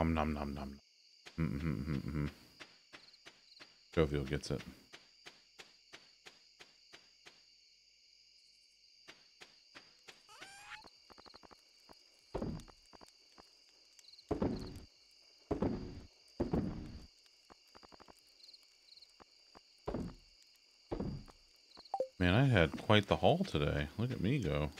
Nom nom nom nom. Mm -hmm, mm -hmm. Jovial gets it. Man, I had quite the haul today. Look at me go.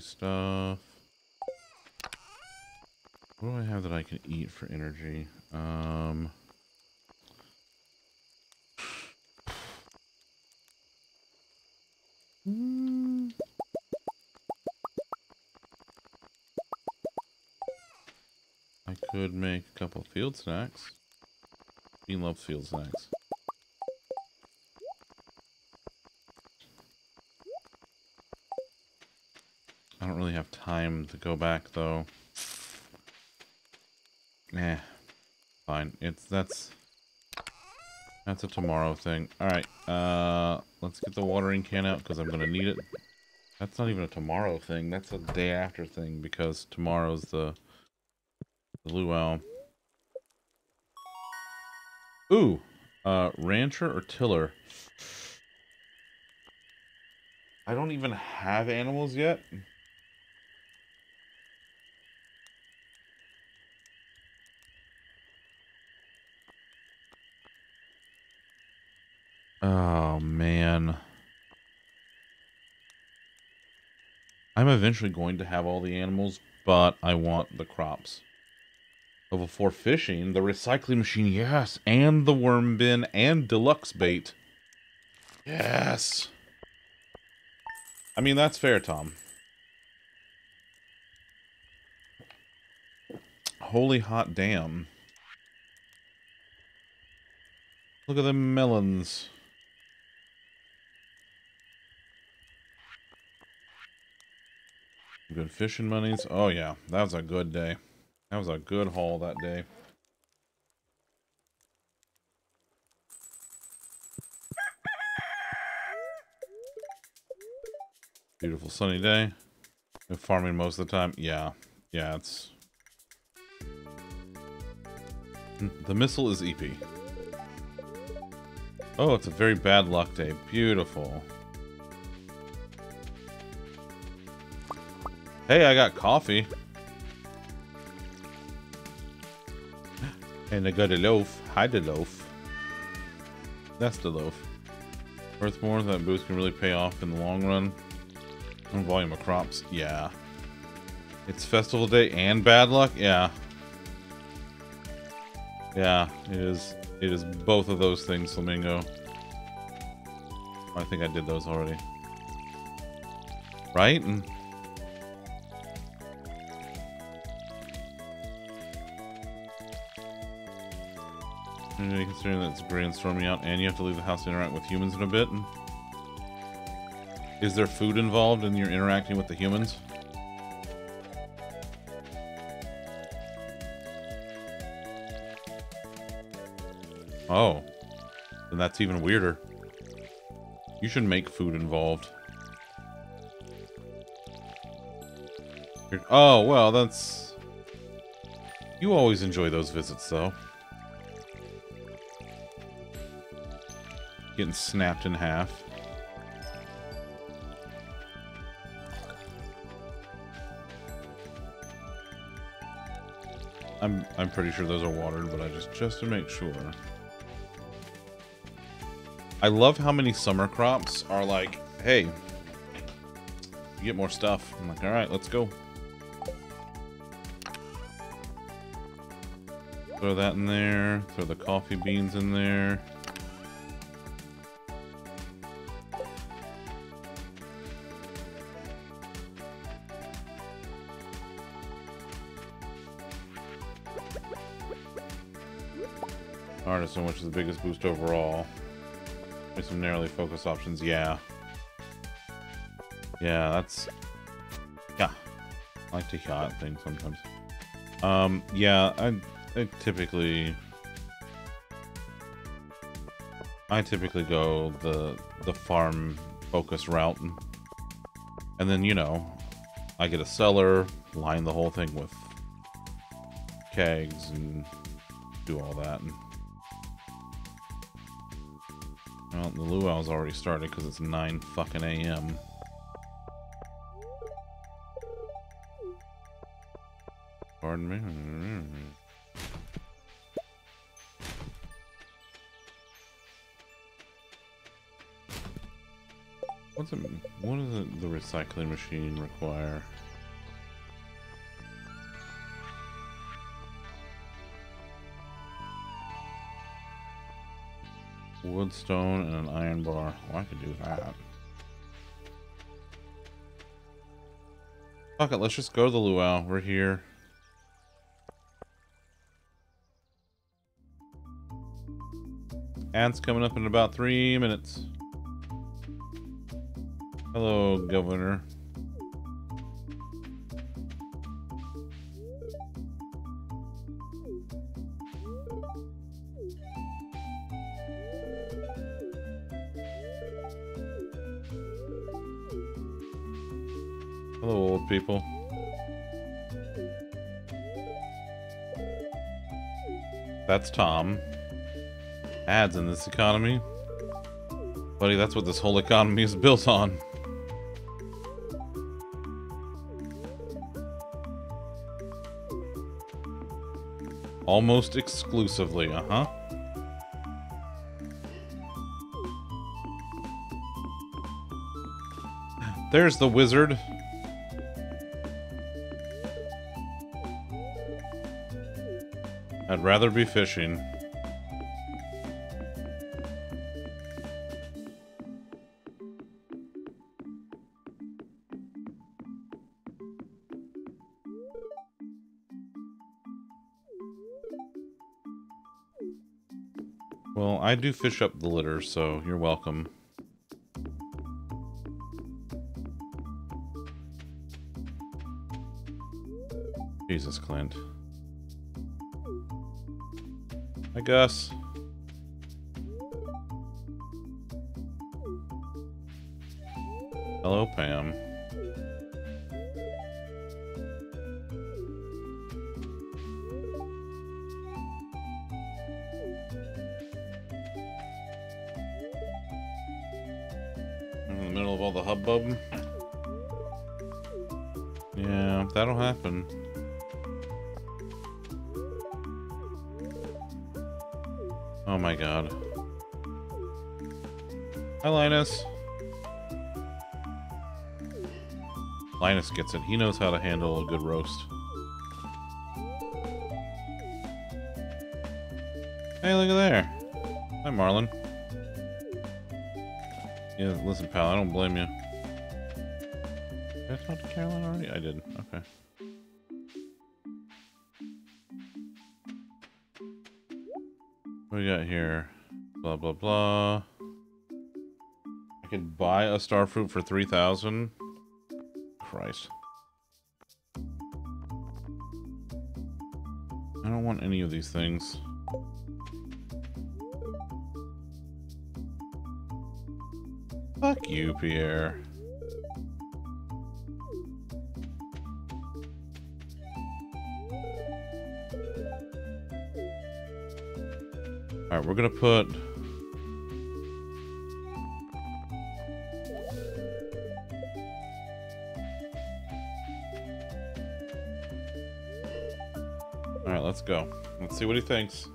Stuff. What do I have that I can eat for energy? Um... Hmm. I could make a couple field snacks. Bean loves field snacks. Really have time to go back though. Eh, fine. It's that's that's a tomorrow thing. All right, uh, let's get the watering can out because I'm gonna need it. That's not even a tomorrow thing. That's a day after thing because tomorrow's the the luau. Ooh, uh, rancher or tiller? I don't even have animals yet. Oh, man. I'm eventually going to have all the animals, but I want the crops. Level 4 fishing, the recycling machine, yes, and the worm bin and deluxe bait. Yes. I mean, that's fair, Tom. Holy hot damn. Look at the melons. Good fishing monies. Oh, yeah. That was a good day. That was a good haul that day. Beautiful sunny day. Been farming most of the time. Yeah. Yeah, it's... Hmm, the missile is EP. Oh, it's a very bad luck day. Beautiful. Hey, I got coffee. And I got a loaf. Hide the loaf. That's the loaf. Worth more, that boost can really pay off in the long run. And volume of crops, yeah. It's festival day and bad luck, yeah. Yeah, it is. It is both of those things, Flamingo. I think I did those already. Right? And considering that it's gray and stormy out, and you have to leave the house to interact with humans in a bit. Is there food involved in your interacting with the humans? Oh. Then that's even weirder. You should make food involved. Oh, well, that's... You always enjoy those visits, though. Getting snapped in half. I'm I'm pretty sure those are watered, but I just just to make sure. I love how many summer crops are like, hey, you get more stuff. I'm like, all right, let's go. Throw that in there. Throw the coffee beans in there. Which is the biggest boost overall. With some narrowly focused options, yeah. Yeah, that's... Yeah. I like to hear things sometimes. Um, yeah, I, I typically... I typically go the the farm focus route. And, and then, you know, I get a cellar, line the whole thing with kegs and do all that. Well, the luau's already started because it's 9 fucking a.m. Pardon me. What's it, what does the recycling machine require? Wood, stone, and an iron bar. Well, I could do that. Fuck it, let's just go to the luau. We're here. Ants coming up in about three minutes. Hello, Governor. That's Tom. Ads in this economy. Buddy, that's what this whole economy is built on. Almost exclusively, uh-huh. There's the wizard. I'd rather be fishing. Well, I do fish up the litter, so you're welcome. Jesus, Clint. Hi, Gus. Hello, Pam. Gets. He knows how to handle a good roast. Hey, look at there. Hi, Marlon. Yeah, listen, pal, I don't blame you. Did I talk to Caroline already? I did. Okay. What we got here? Blah, blah, blah. I could buy a star fruit for 3000 these things. Fuck you, Pierre. Alright, we're gonna put... let's go. Let's see what he thinks.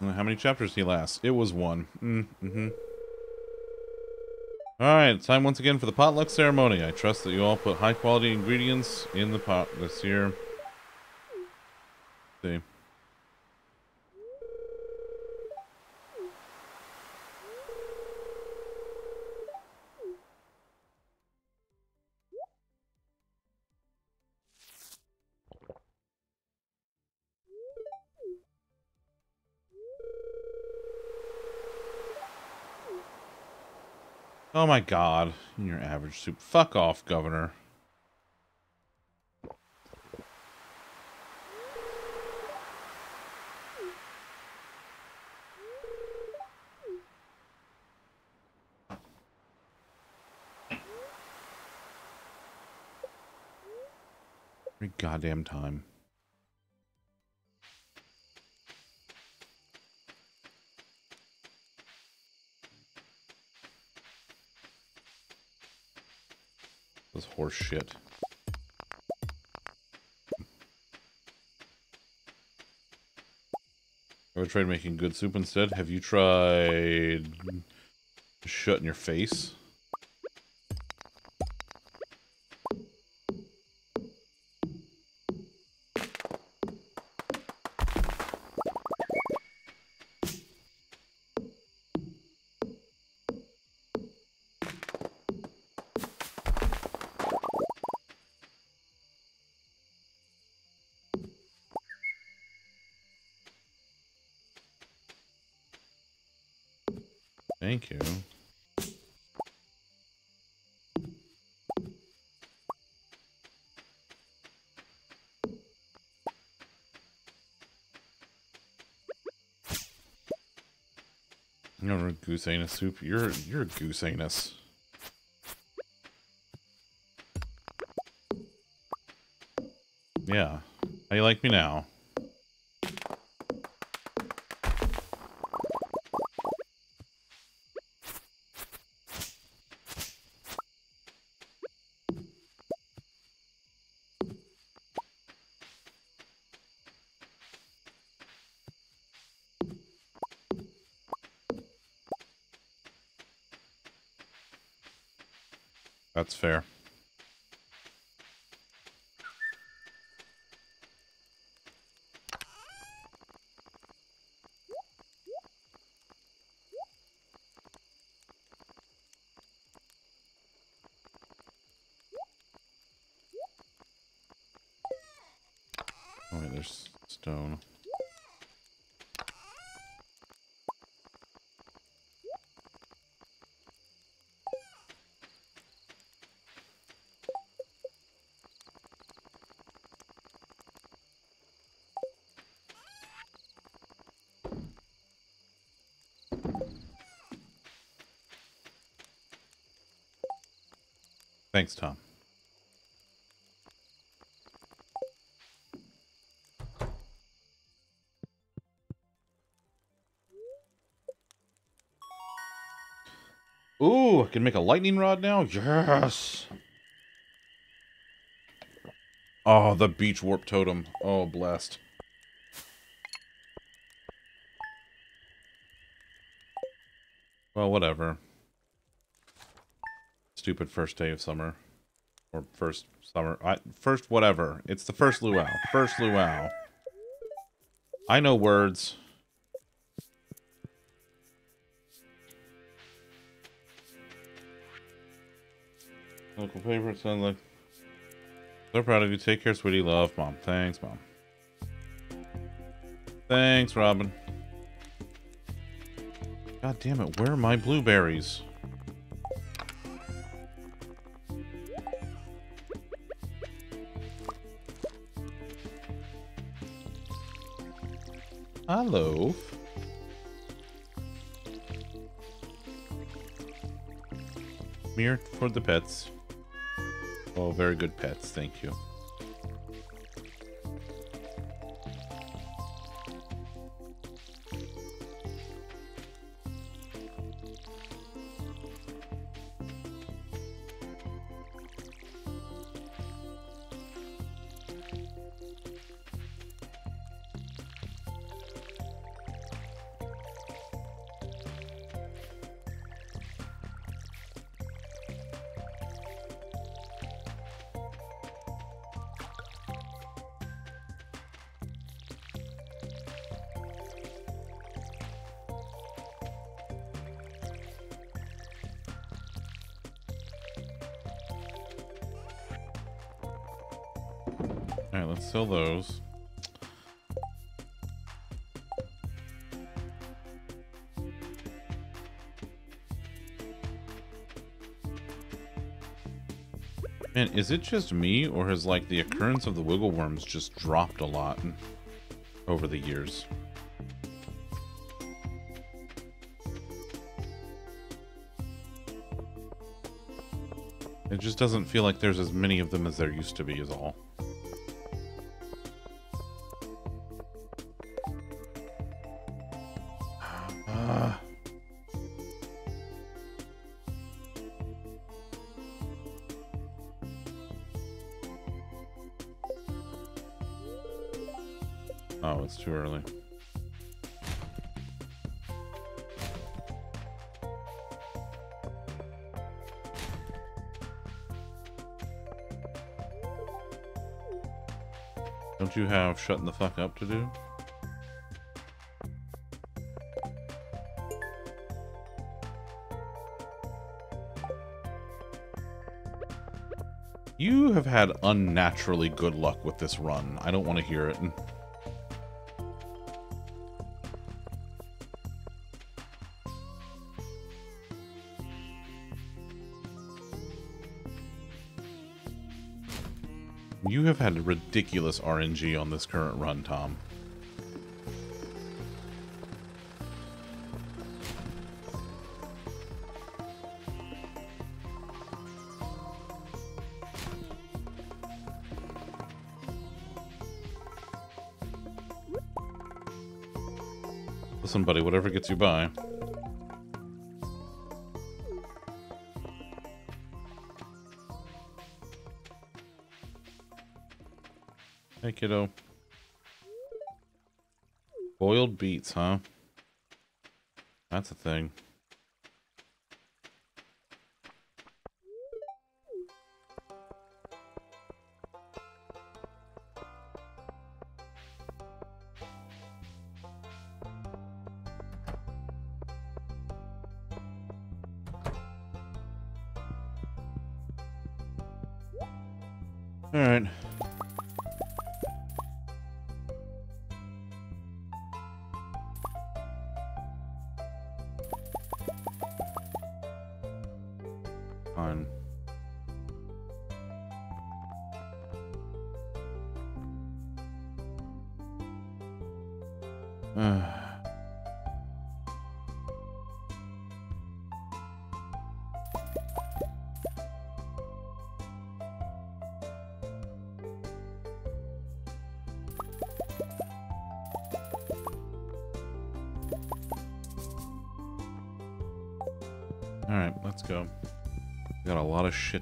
How many chapters he last? It was one. Mm, mm-hmm. Alright, time once again for the potluck ceremony. I trust that you all put high quality ingredients in the pot this year. See. Oh my god. Your average soup. Fuck off, Governor. Every goddamn time. Horse shit. Ever tried making good soup instead? Have you tried shutting your face? Goose anus soup. You're you're a goose anus. Yeah. How you like me now? That's fair. Oh, wait, there's stone. Thanks, Tom. Ooh, I can make a lightning rod now? Yes! Oh, the beach warp totem. Oh, blessed. Well, whatever. Stupid first day of summer. Or first summer. I, first whatever. It's the first luau. First luau. I know words. Local paper sounds like so proud of you. Take care, sweetie. Love, mom. Thanks, mom. Thanks, Robin. God damn it, where are my blueberries? Hello. Mirror for the pets. Oh, very good pets. Thank you. Is it just me, or has, like, the occurrence of the wiggle worms just dropped a lot over the years? It just doesn't feel like there's as many of them as there used to be, is all. Shutting the fuck up to do? You have had unnaturally good luck with this run. I don't want to hear it. Had ridiculous RNG on this current run, Tom. Listen, buddy, whatever gets you by. Kiddo. Boiled beets, huh? That's a thing.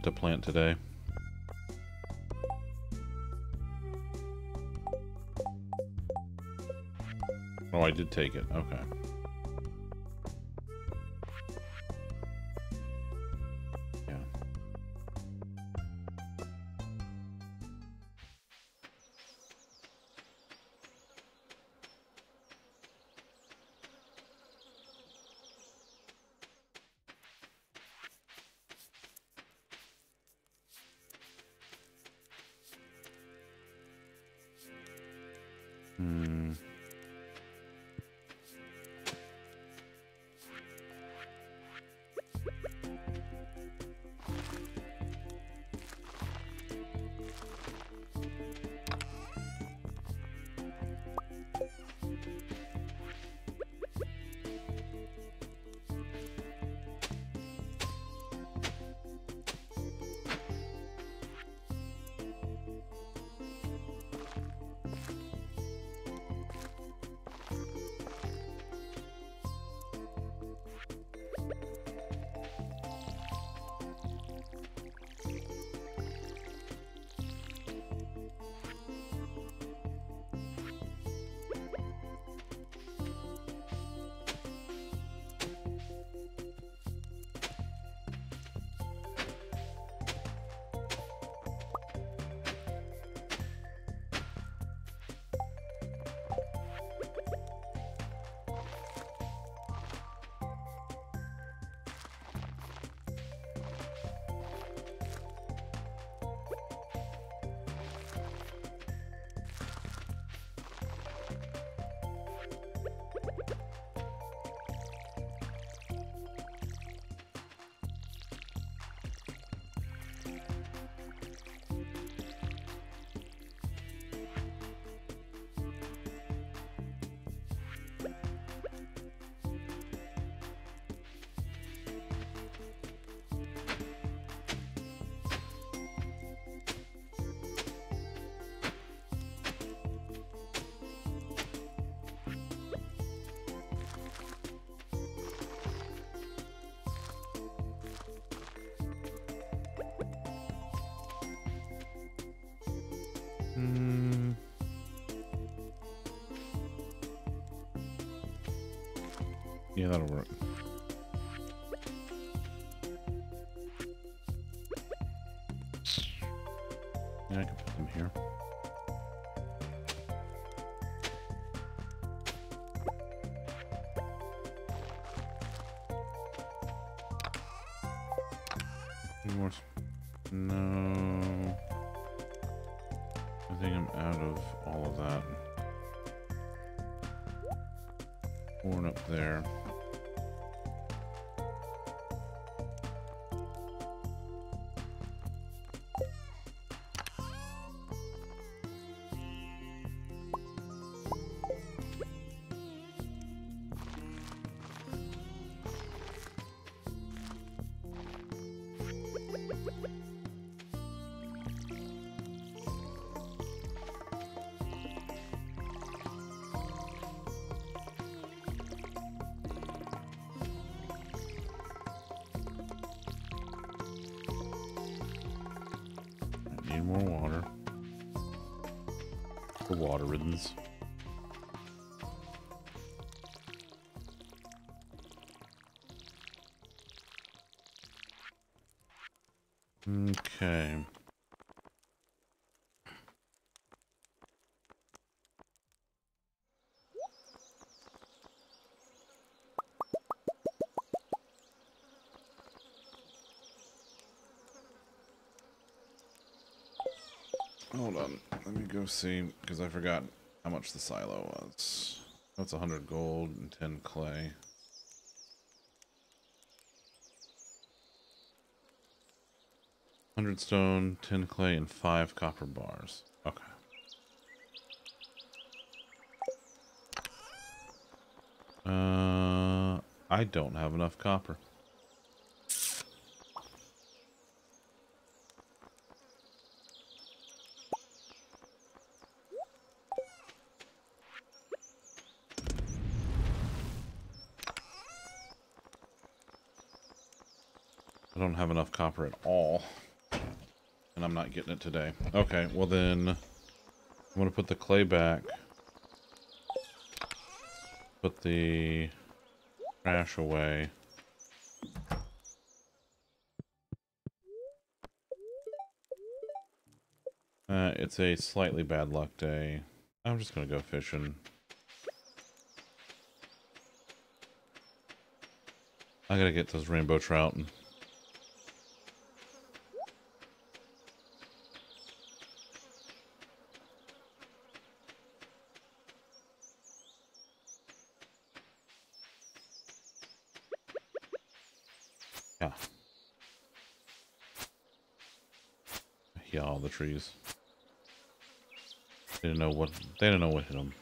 To plant today. Oh, I did take it. Okay. Yeah, that'll work. Water riddance. Okay. Hold on. Let me go see, because I forgot how much the silo was. That's 100 gold and 10 clay. Hundred stone, ten clay, and five copper bars. Okay. Uh, I don't have enough copper. Don't have enough copper at all. And I'm not getting it today. Okay, well then... I'm going to put the clay back. Put the trash away. Uh, it's a slightly bad luck day. I'm just going to go fishing. I gotta get those rainbow trout. Trees. They didn't know what they didn't know what hit them.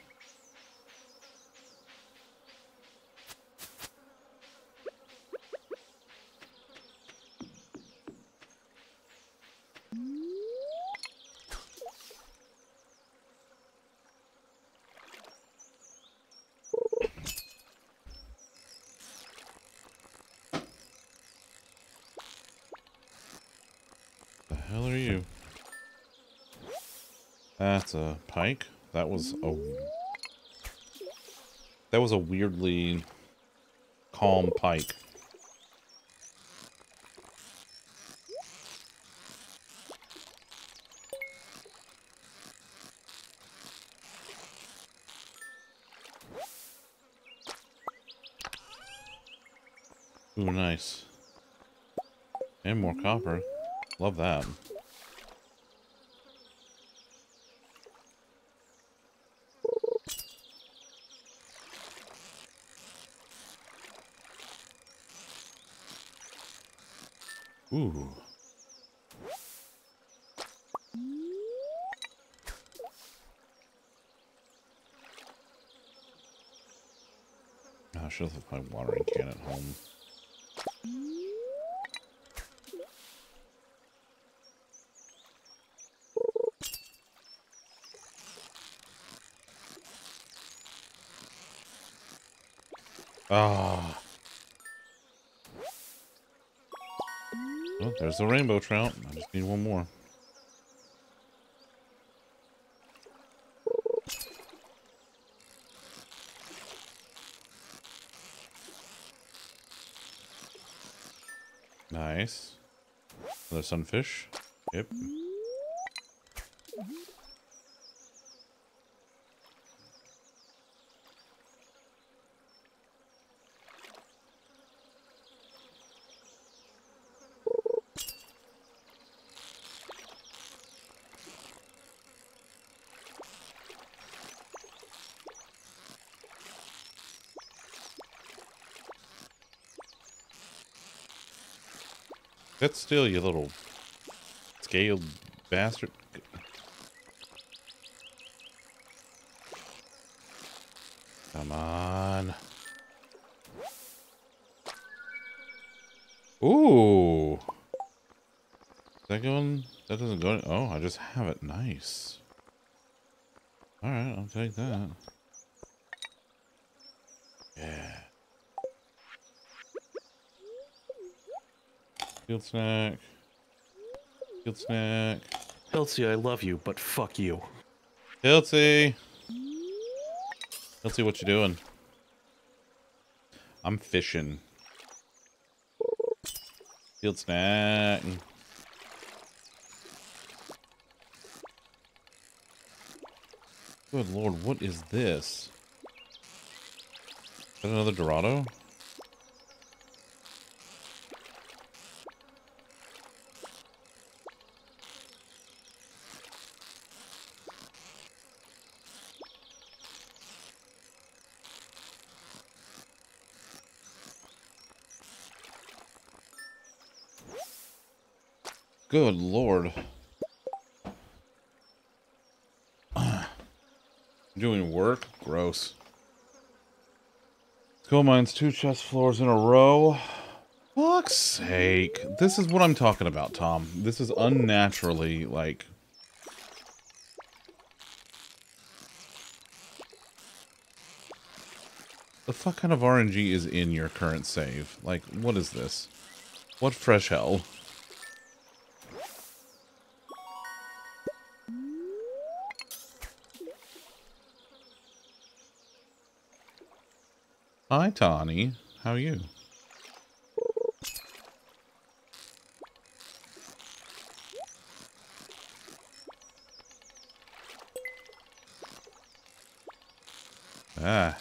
The hell are you? That's pike. That was a that was a weirdly calm pike. Ooh, nice. And more copper. Love that. Ooh. I should have my watering can at home. the rainbow trout. I just need one more. Nice. Another sunfish. Yep. Sit still, you little scaled bastard. Come on. Ooh. That going? That doesn't go. Oh, I just have it. Nice. All right, I'll take that. Field snack. Field snack. Hiltsy, I love you, but fuck you. Hilty. Hilty, what you doing? I'm fishing. Field snack. Good lord, what is this? Is that another Dorado? Good lord. (clears throat) Doing work? Gross. Coal mines, two chest floors in a row. Fuck's sake. This is what I'm talking about, Tom. This is unnaturally, like... The fuck kind of RNG is in your current save? Like, what is this? What fresh hell? Hi, Tawny. How are you? Ah.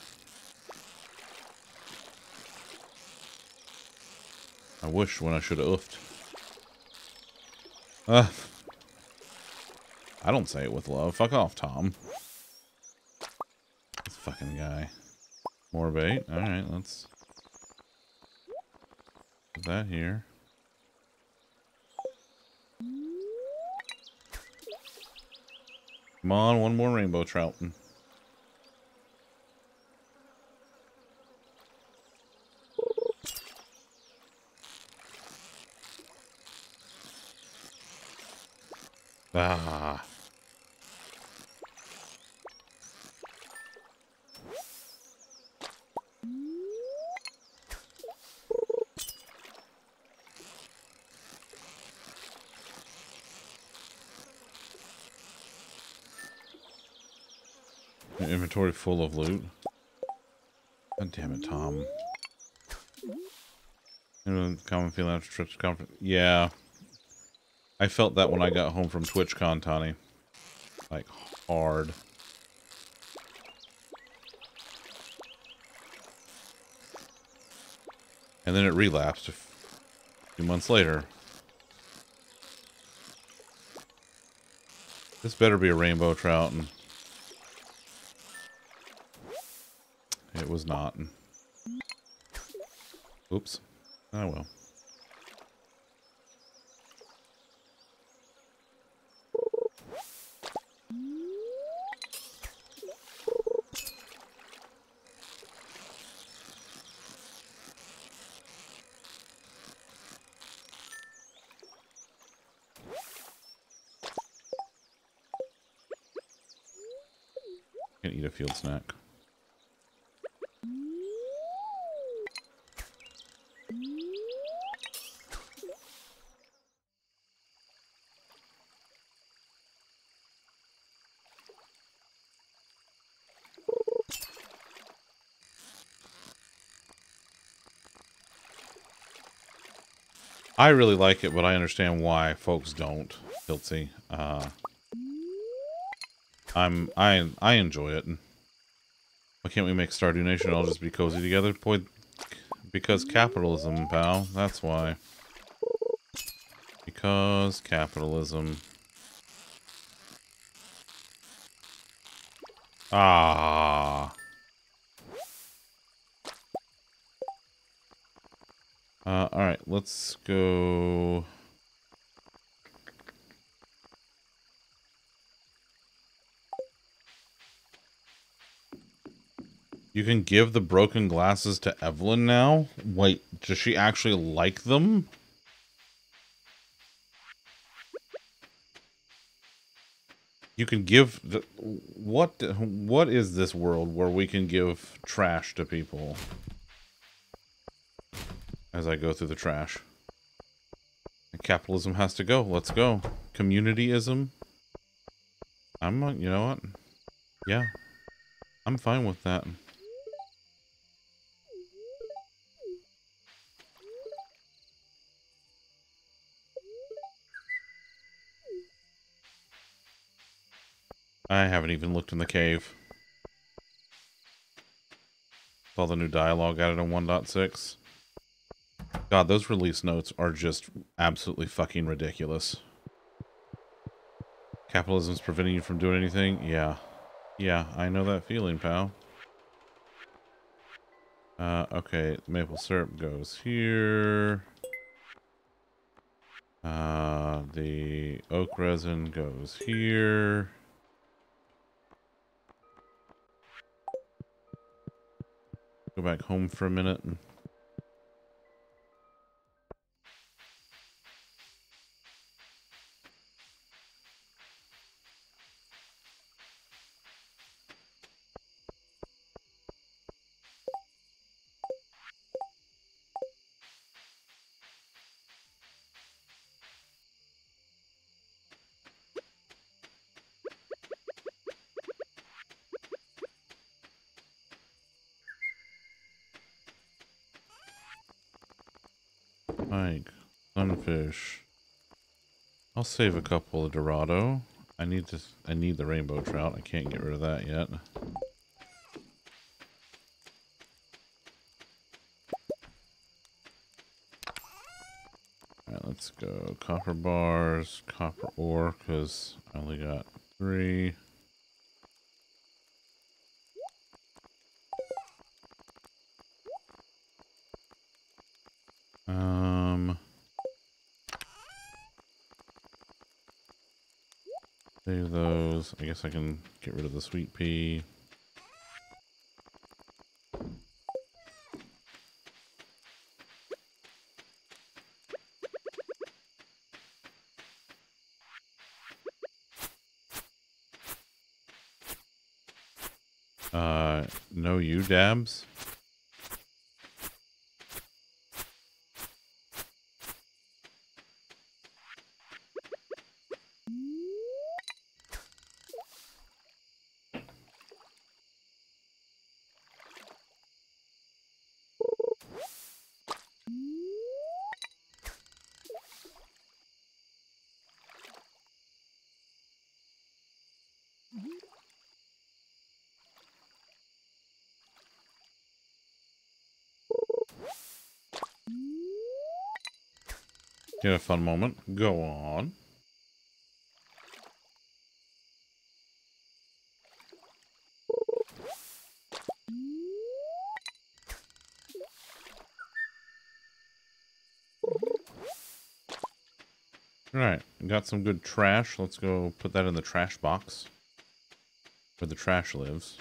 I wish when I should have oofed. Uh, I don't say it with love. Fuck off, Tom. This fucking guy. More bait. Alright, let's put that here. Come on, one more rainbow trout. Mm. Ah. Your inventory full of loot. God damn it, Tom. Common feeling after conference. Yeah. I felt that when I got home from TwitchCon, Tawny. Like, hard. And then it relapsed a few months later. This better be a rainbow trout. And it was not. Oops. Oh well. I really like it, but I understand why folks don't. Guilty. Uh, I'm I I enjoy it. Why can't we make Stardew Nation all just be cozy together? Boy, because capitalism, pal. That's why. Because capitalism. Ah. Let's go... You can give the broken glasses to Evelyn now? Wait, does she actually like them? You can give the, what what is this world where we can give trash to people? As I go through the trash. Capitalism has to go. Let's go. Communityism. I'm, uh, you know what? Yeah. I'm fine with that. I haven't even looked in the cave. All the new dialogue added in 1.6. God, those release notes are just absolutely fucking ridiculous. Capitalism's preventing you from doing anything? Yeah. Yeah, I know that feeling, pal. Uh, okay, maple syrup goes here. Uh, the oak resin goes here. Go back home for a minute. And... save a couple of Dorado. I need to. I need the rainbow trout. I can't get rid of that yet. Alright, let's go. Copper bars, copper ore, because I only got three. Um, save those. I guess I can get rid of the sweet pea. Uh, no you dabs. Fun moment. Go on. Alright, got some good trash. Let's go put that in the trash box. Where the trash lives.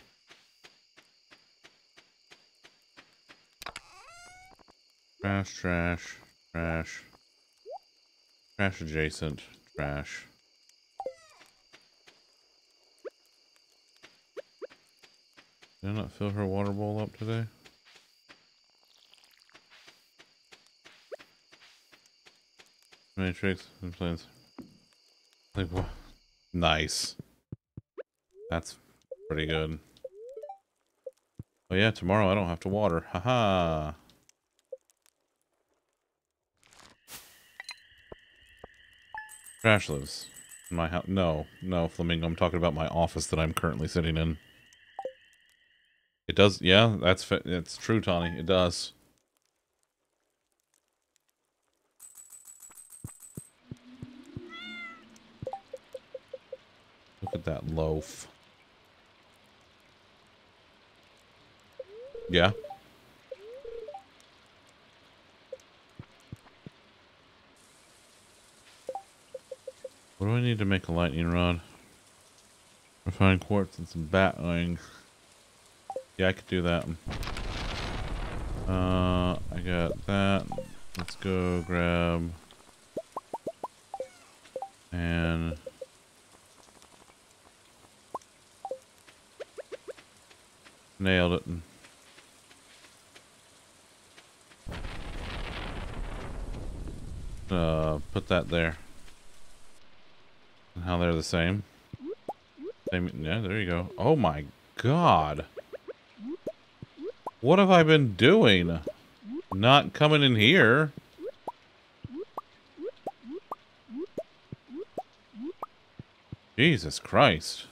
Trash, trash, trash. Trash adjacent, trash. Did I not fill her water bowl up today? Matrix and plans. Like what? Nice. That's pretty good. Oh yeah, tomorrow I don't have to water. Haha. -ha. Trash lives in my house. No, no, Flamingo. I'm talking about my office that I'm currently sitting in. It does. Yeah, that's it's true, Tawny. It does. Look at that loaf. Yeah. I need to make a lightning rod? Refined quartz and some bat wings. Yeah, I could do that. Uh, I got that. Let's go grab and nailed it. Uh, put that there. How they're the same. Same. Yeah, there you go. Oh my god. What have I been doing? Not coming in here. Jesus Christ.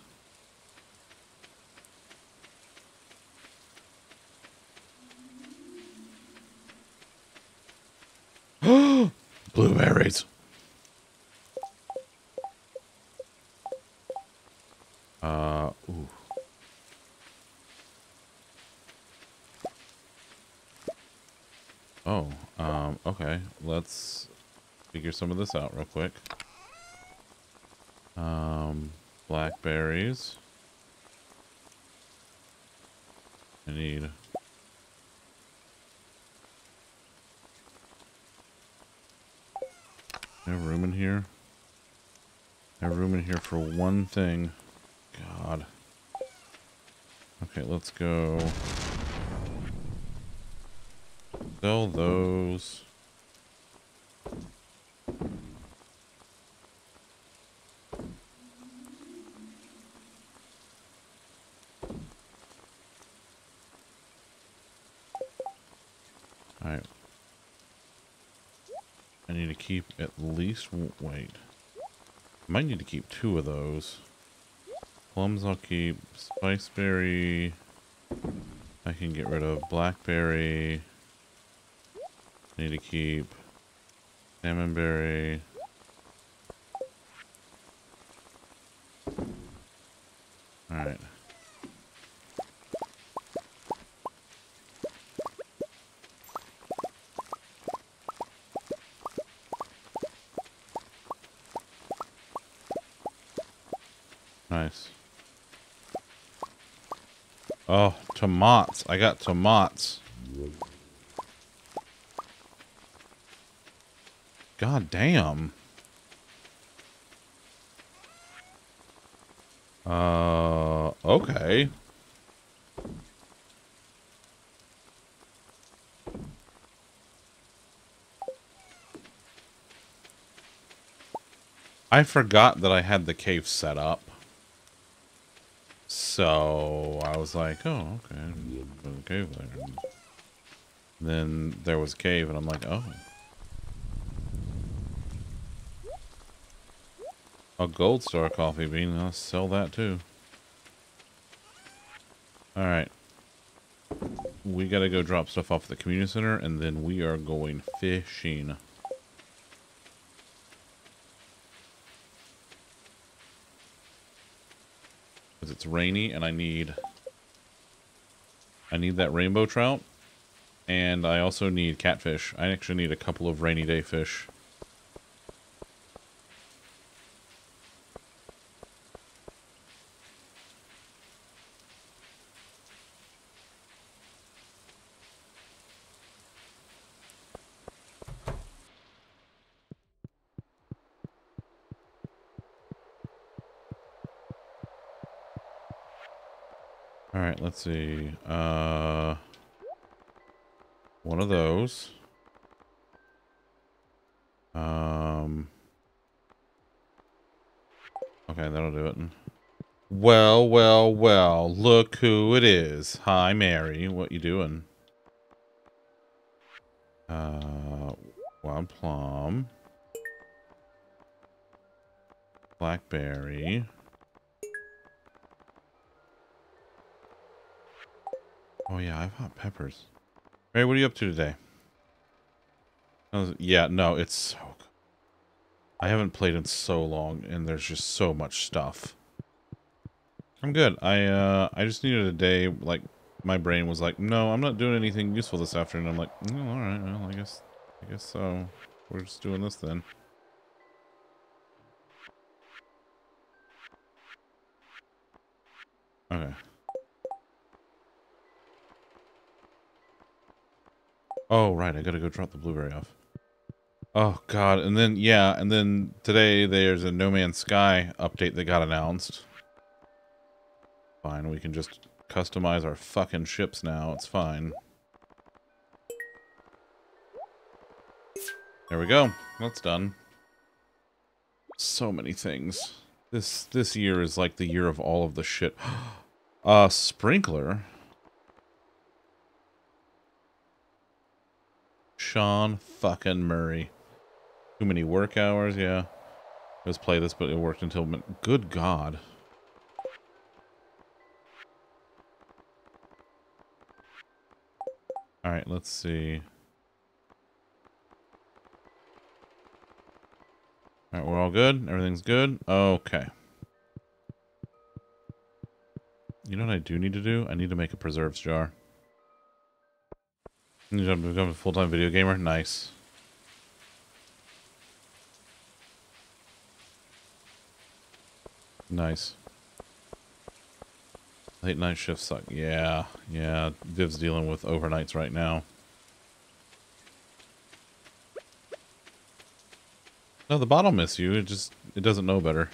Blueberries. Uh, ooh. Oh, um, okay. Let's figure some of this out real quick. Um, blackberries. I need... I have room in here? I have room in here for one thing. God. Okay, let's go. Sell those. Alright. I need to keep at wait. Might need to keep two of those. Plums I'll keep. Spiceberry. I can get rid of. Blackberry. Need to keep. Salmonberry. Alright. Nice. Oh, tomats. I got tomats. God damn. Uh, okay. I forgot that I had the cave set up. So I was like, oh, okay, there's a cave there. And then there was a cave, and I'm like, oh. A gold star coffee bean, I'll sell that too. Alright. We gotta go drop stuff off at the community center, and then we are going fishing. Rainy, and I need... I need that rainbow trout. And I also need catfish. I actually need a couple of rainy day fish. Alright, let's see. Uh, one of those. Um, okay, that'll do it. Well, well, well, look who it is. Hi, Mary. What you doing? Uh, wild plum. Blackberry. Peppers. Mary, what are you up to today? Uh, yeah, no, it's so good. I haven't played in so long, and there's just so much stuff. I'm good. I uh, I just needed a day. Like my brain was like, no, I'm not doing anything useful this afternoon. I'm like, oh, all right, well, I guess, I guess so. We're just doing this then. Okay. Oh, right. I gotta go drop the blueberry off. Oh, God. And then, yeah, and then today there's a No Man's Sky update that got announced. Fine, we can just customize our fucking ships now. It's fine. There we go. That's done. So many things. This this year is like the year of all of the shit. (gasps) uh, sprinkler. Sean fucking Murray. Too many work hours, yeah. Let's play this, but it worked until... Good God. Alright, let's see. Alright, we're all good? Everything's good? Okay. You know what I do need to do? I need to make a preserves jar. You need to become a full-time video gamer? Nice. Nice. Late night shifts suck. Yeah, yeah. Div's dealing with overnights right now. No, the bottle miss you. It just it doesn't know better.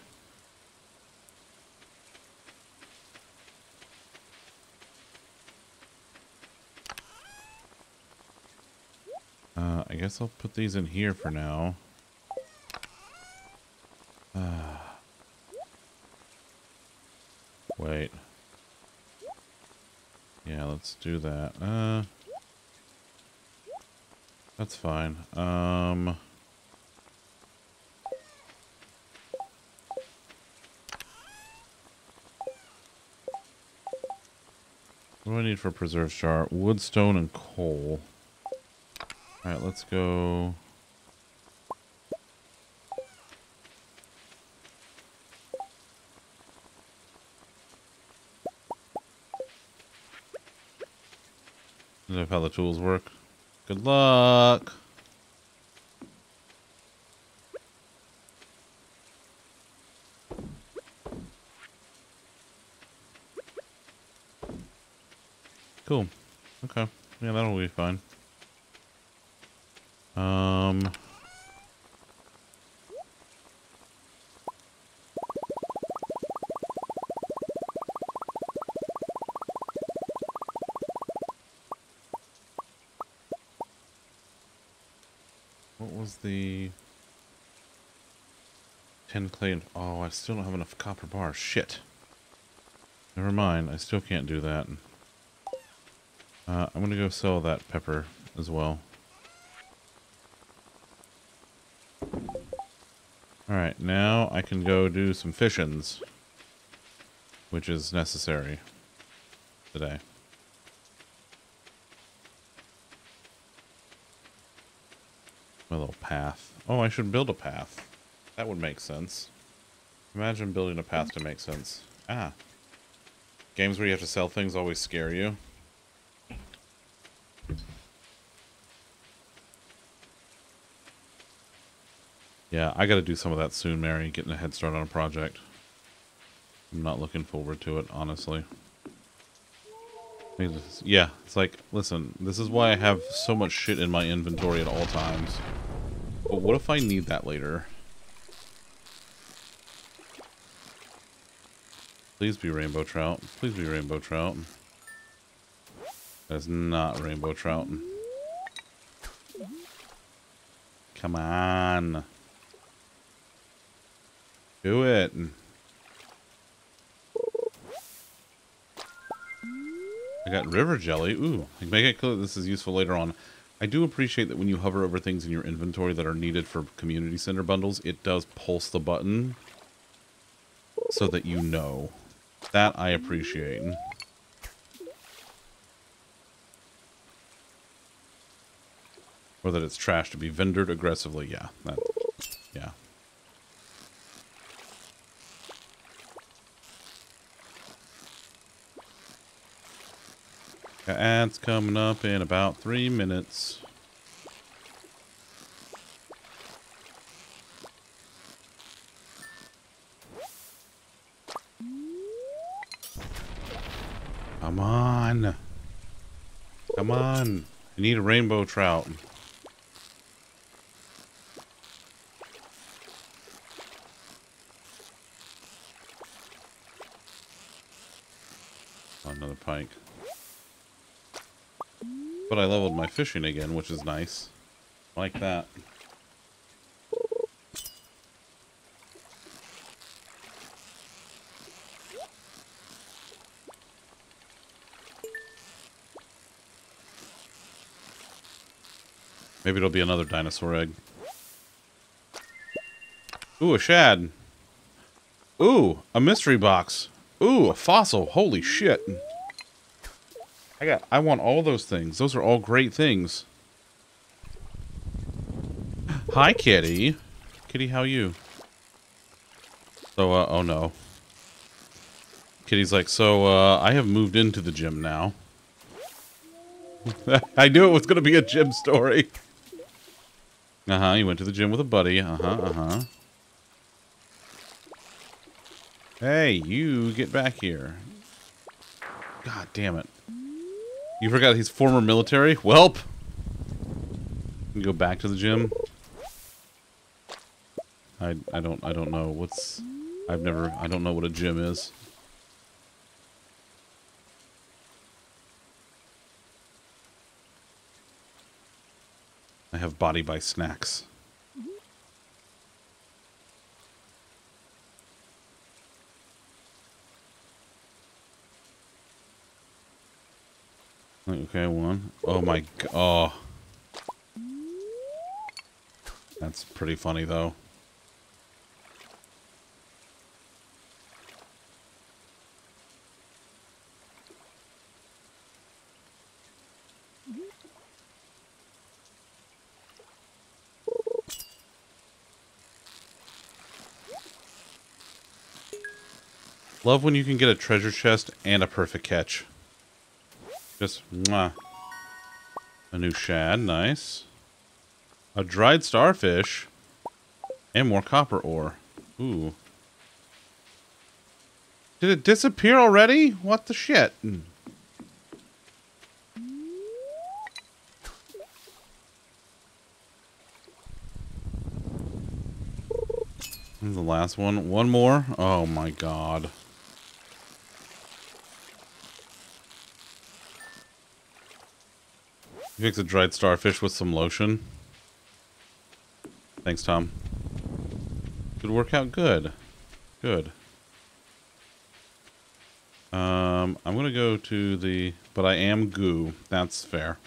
Uh, I guess I'll put these in here for now. Uh, wait. Yeah, let's do that. Uh, that's fine. Um... What do I need for preserve jar? Wood, stone, and coal. Alright, let's go... That how the tools work? Good luck! Cool. Okay. Yeah, that'll be fine. Um... What was the... 10 clay and... Oh, I still don't have enough copper bars. Shit. Never mind. I still can't do that. Uh, I'm gonna go sell that pepper as well. Alright, now I can go do some fishins. Which is necessary today. My little path. Oh, I should build a path. That would make sense. Imagine building a path to make sense. Ah. Games where you have to sell things always scare you. Yeah, I got to do some of that soon, Mary, getting a head start on a project. I'm not looking forward to it, honestly. Yeah, it's like, listen, this is why I have so much shit in my inventory at all times. But what if I need that later? Please be rainbow trout. Please be rainbow trout. That's not rainbow trout. Come on. Do it. I got river jelly. Ooh, I make it clear this is useful later on. I do appreciate that when you hover over things in your inventory that are needed for community center bundles, it does pulse the button so that you know. That I appreciate. Or that it's trash to be vendored aggressively yeah. Ads coming up in about three minutes. Come on. Come on. I need a rainbow trout. Another pike. But I leveled my fishing again, which is nice. Like that. Maybe it'll be another dinosaur egg. Ooh, a shad. Ooh, a mystery box. Ooh, a fossil. Holy shit. I got I want all those things. Those are all great things. Hi, Kitty. Kitty, how you? So, uh, oh no. Kitty's like, so, uh, I have moved into the gym now. (laughs) I knew it was going to be a gym story. Uh-huh, you went to the gym with a buddy. Uh-huh, uh-huh. Hey, you get back here. God damn it. You forgot he's former military? Welp! Go back to the gym. I I don't I don't know what's I've never I don't know what a gym is. I have body by snacks. Okay, one. Oh my god. Oh. That's pretty funny, though. Love when you can get a treasure chest and a perfect catch. Just, mwah. A new shad, nice. A dried starfish. And more copper ore. Ooh. Did it disappear already? What the shit? Hmm. the last one. One more. Oh my god. Fix a dried starfish with some lotion. Thanks, Tom. Could work out good. Good. Um, I'm gonna go to the... But I am goo. That's fair.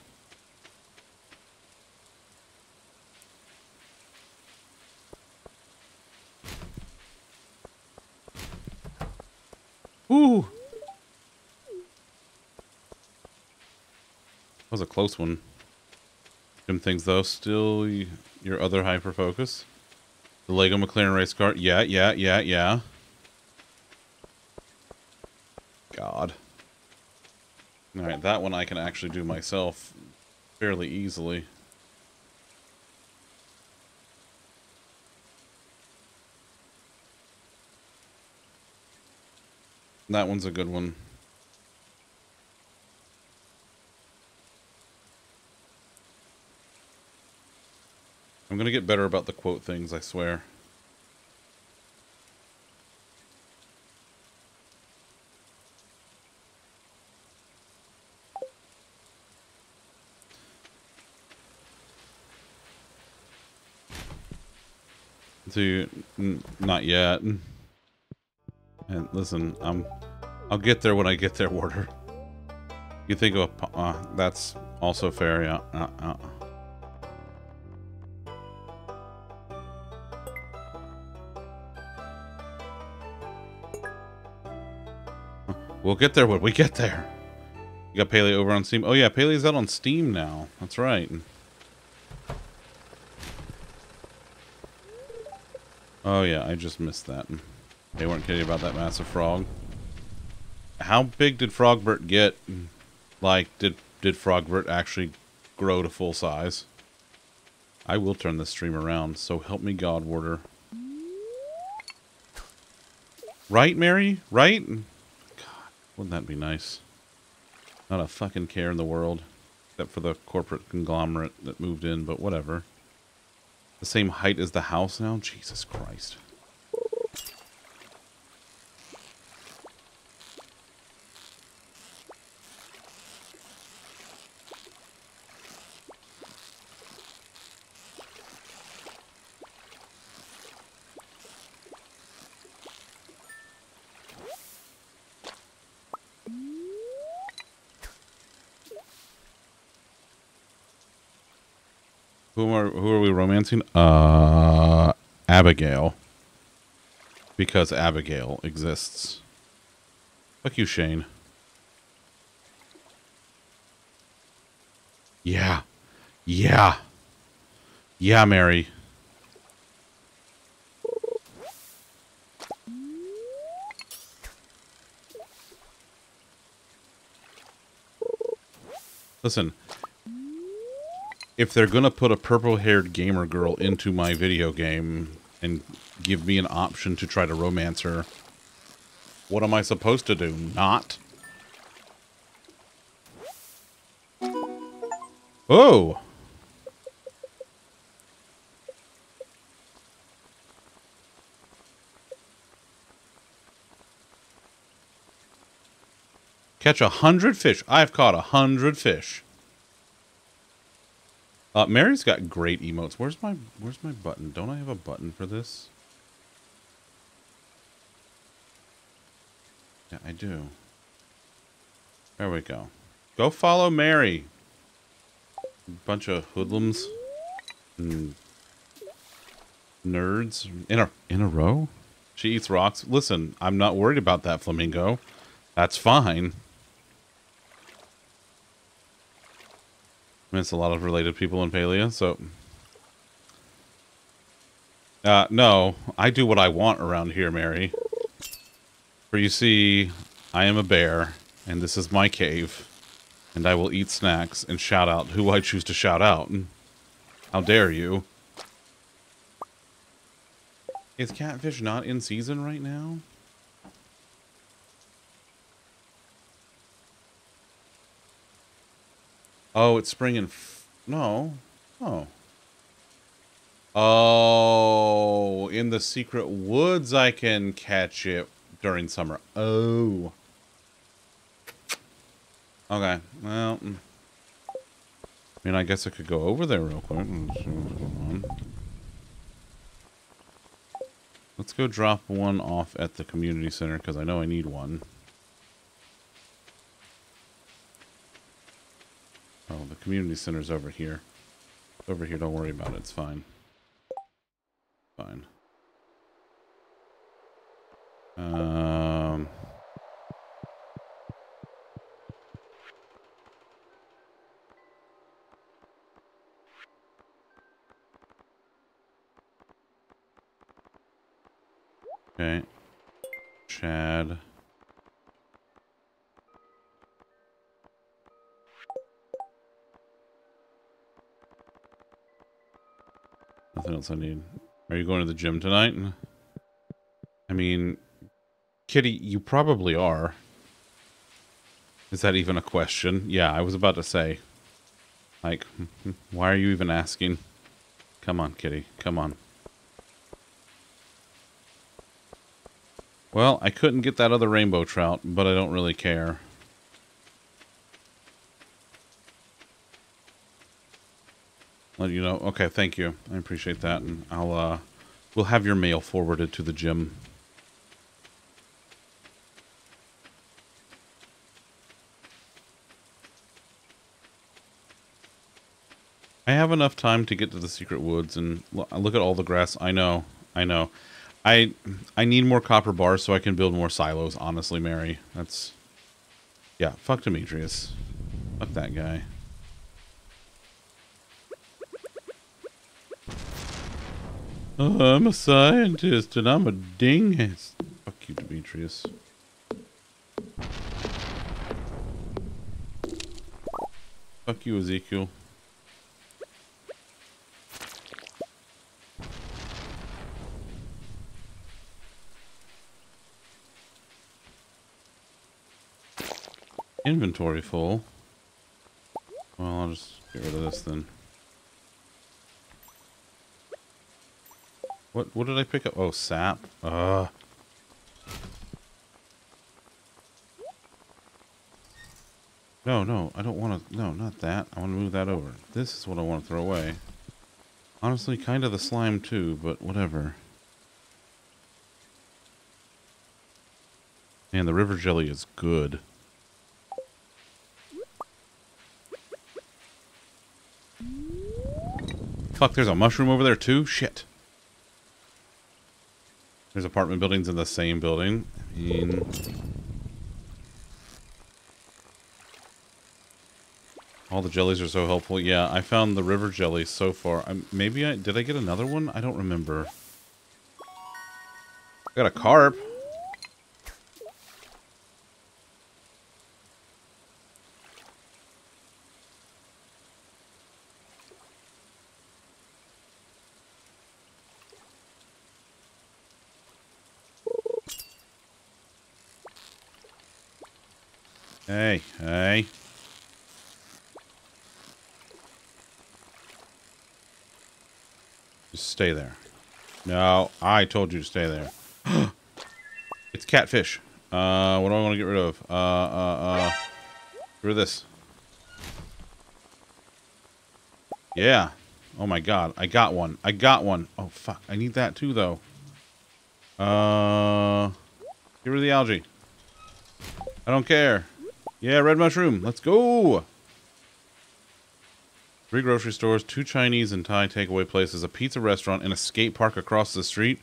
Ooh! was a close one. Gym things though, still your other hyper focus. The Lego McLaren race car. Yeah, yeah, yeah, yeah. God. Alright, that one I can actually do myself fairly easily. That one's a good one. I'm going to get better about the quote things, I swear. To not yet. And listen, I'm I'll get there when I get there, Warder. You think of a, uh, that's also fair, yeah. Uh, uh. We'll get there when we get there. You got Palia over on Steam. Oh yeah, Palia's out on Steam now. That's right. Oh yeah, I just missed that. They weren't kidding about that massive frog. How big did Frogbert get? Like, did did Frogbert actually grow to full size? I will turn this stream around, so help me God, Warder. Right, Mary? Right? Wouldn't that be nice? Not a fucking care in the world. Except for the corporate conglomerate that moved in, but whatever. The same height as the house now? Jesus Christ. Who are who are we romancing? Uh, Abigail. Because Abigail exists. Fuck you, Shane. Yeah. Yeah. Yeah, Mary. Listen, if they're gonna put a purple-haired gamer girl into my video game and give me an option to try to romance her, what am I supposed to do? Not? Oh! Catch a hundred fish. I've caught a hundred fish. Uh, Mary's got great emotes. Where's my Where's my button? Don't I have a button for this? Yeah, I do. There we go. Go follow Mary. Bunch of hoodlums. Nerds in a in a row. She eats rocks. Listen, I'm not worried about that flamingo. That's fine. Mean, it's a lot of related people in Palia, so... Uh, no, I do what I want around here, Mary. For you see, I am a bear, and this is my cave, and I will eat snacks and shout out who I choose to shout out. How dare you? Is catfish not in season right now? Oh, it's spring and... no. Oh. Oh, in the secret woods I can catch it during summer. Oh. Okay, well... mm. I mean, I guess I could go over there real quick. Let's go drop one off at the community center because I know I need one. Oh, the community center's over here. Over here, don't worry about it. It's fine. Fine. Um... Okay. Chad. Nothing else I need. Are you going to the gym tonight? I mean, Kitty, you probably are. Is that even a question? Yeah, I was about to say. Like, (laughs) why are you even asking? Come on, Kitty. Come on. Well, I couldn't get that other rainbow trout, but I don't really care. Let you know. Okay, thank you. I appreciate that, and I'll uh, we'll have your mail forwarded to the gym. I have enough time to get to the secret woods and look at all the grass. I know, I know. I I need more copper bars so I can build more silos. Honestly, Mary, that's Yeah, fuck Demetrius. Fuck that guy. Oh, I'm a scientist and I'm a dingus. Fuck you, Demetrius. Fuck you, Ezekiel. Inventory full. Well, I'll just get rid of this then. What what did I pick up? Oh, sap. Uh. No, no, I don't want to. No, not that. I want to move that over. This is what I want to throw away. Honestly, kind of the slime too, but whatever. And the river jelly is good. Fuck, there's a mushroom over there too? Shit. There's apartment buildings in the same building. I mean... All the jellies are so helpful. Yeah, I found the river jelly so far. i maybe I... Did I get another one? I don't remember. I got a carp. Hey, hey. Just stay there. No, I told you to stay there. (gasps) it's catfish. Uh, what do I want to get rid of? Uh, uh, uh. Get rid of this. Yeah. Oh my god, I got one. I got one. Oh fuck, I need that too though. Uh, get rid of the algae. I don't care. Yeah, red mushroom. Let's go. Three grocery stores, two Chinese and Thai takeaway places, a pizza restaurant, and a skate park across the street.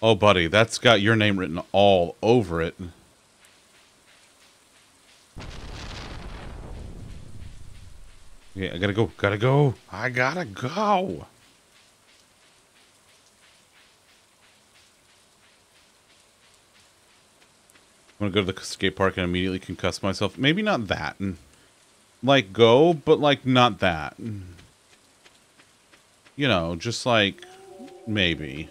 Oh, buddy, that's got your name written all over it. Yeah, I gotta go. Gotta go. I gotta go. I'm gonna go to the skate park and immediately concuss myself. Maybe not that. Like, go, but, like, not that. You know, just, like, maybe.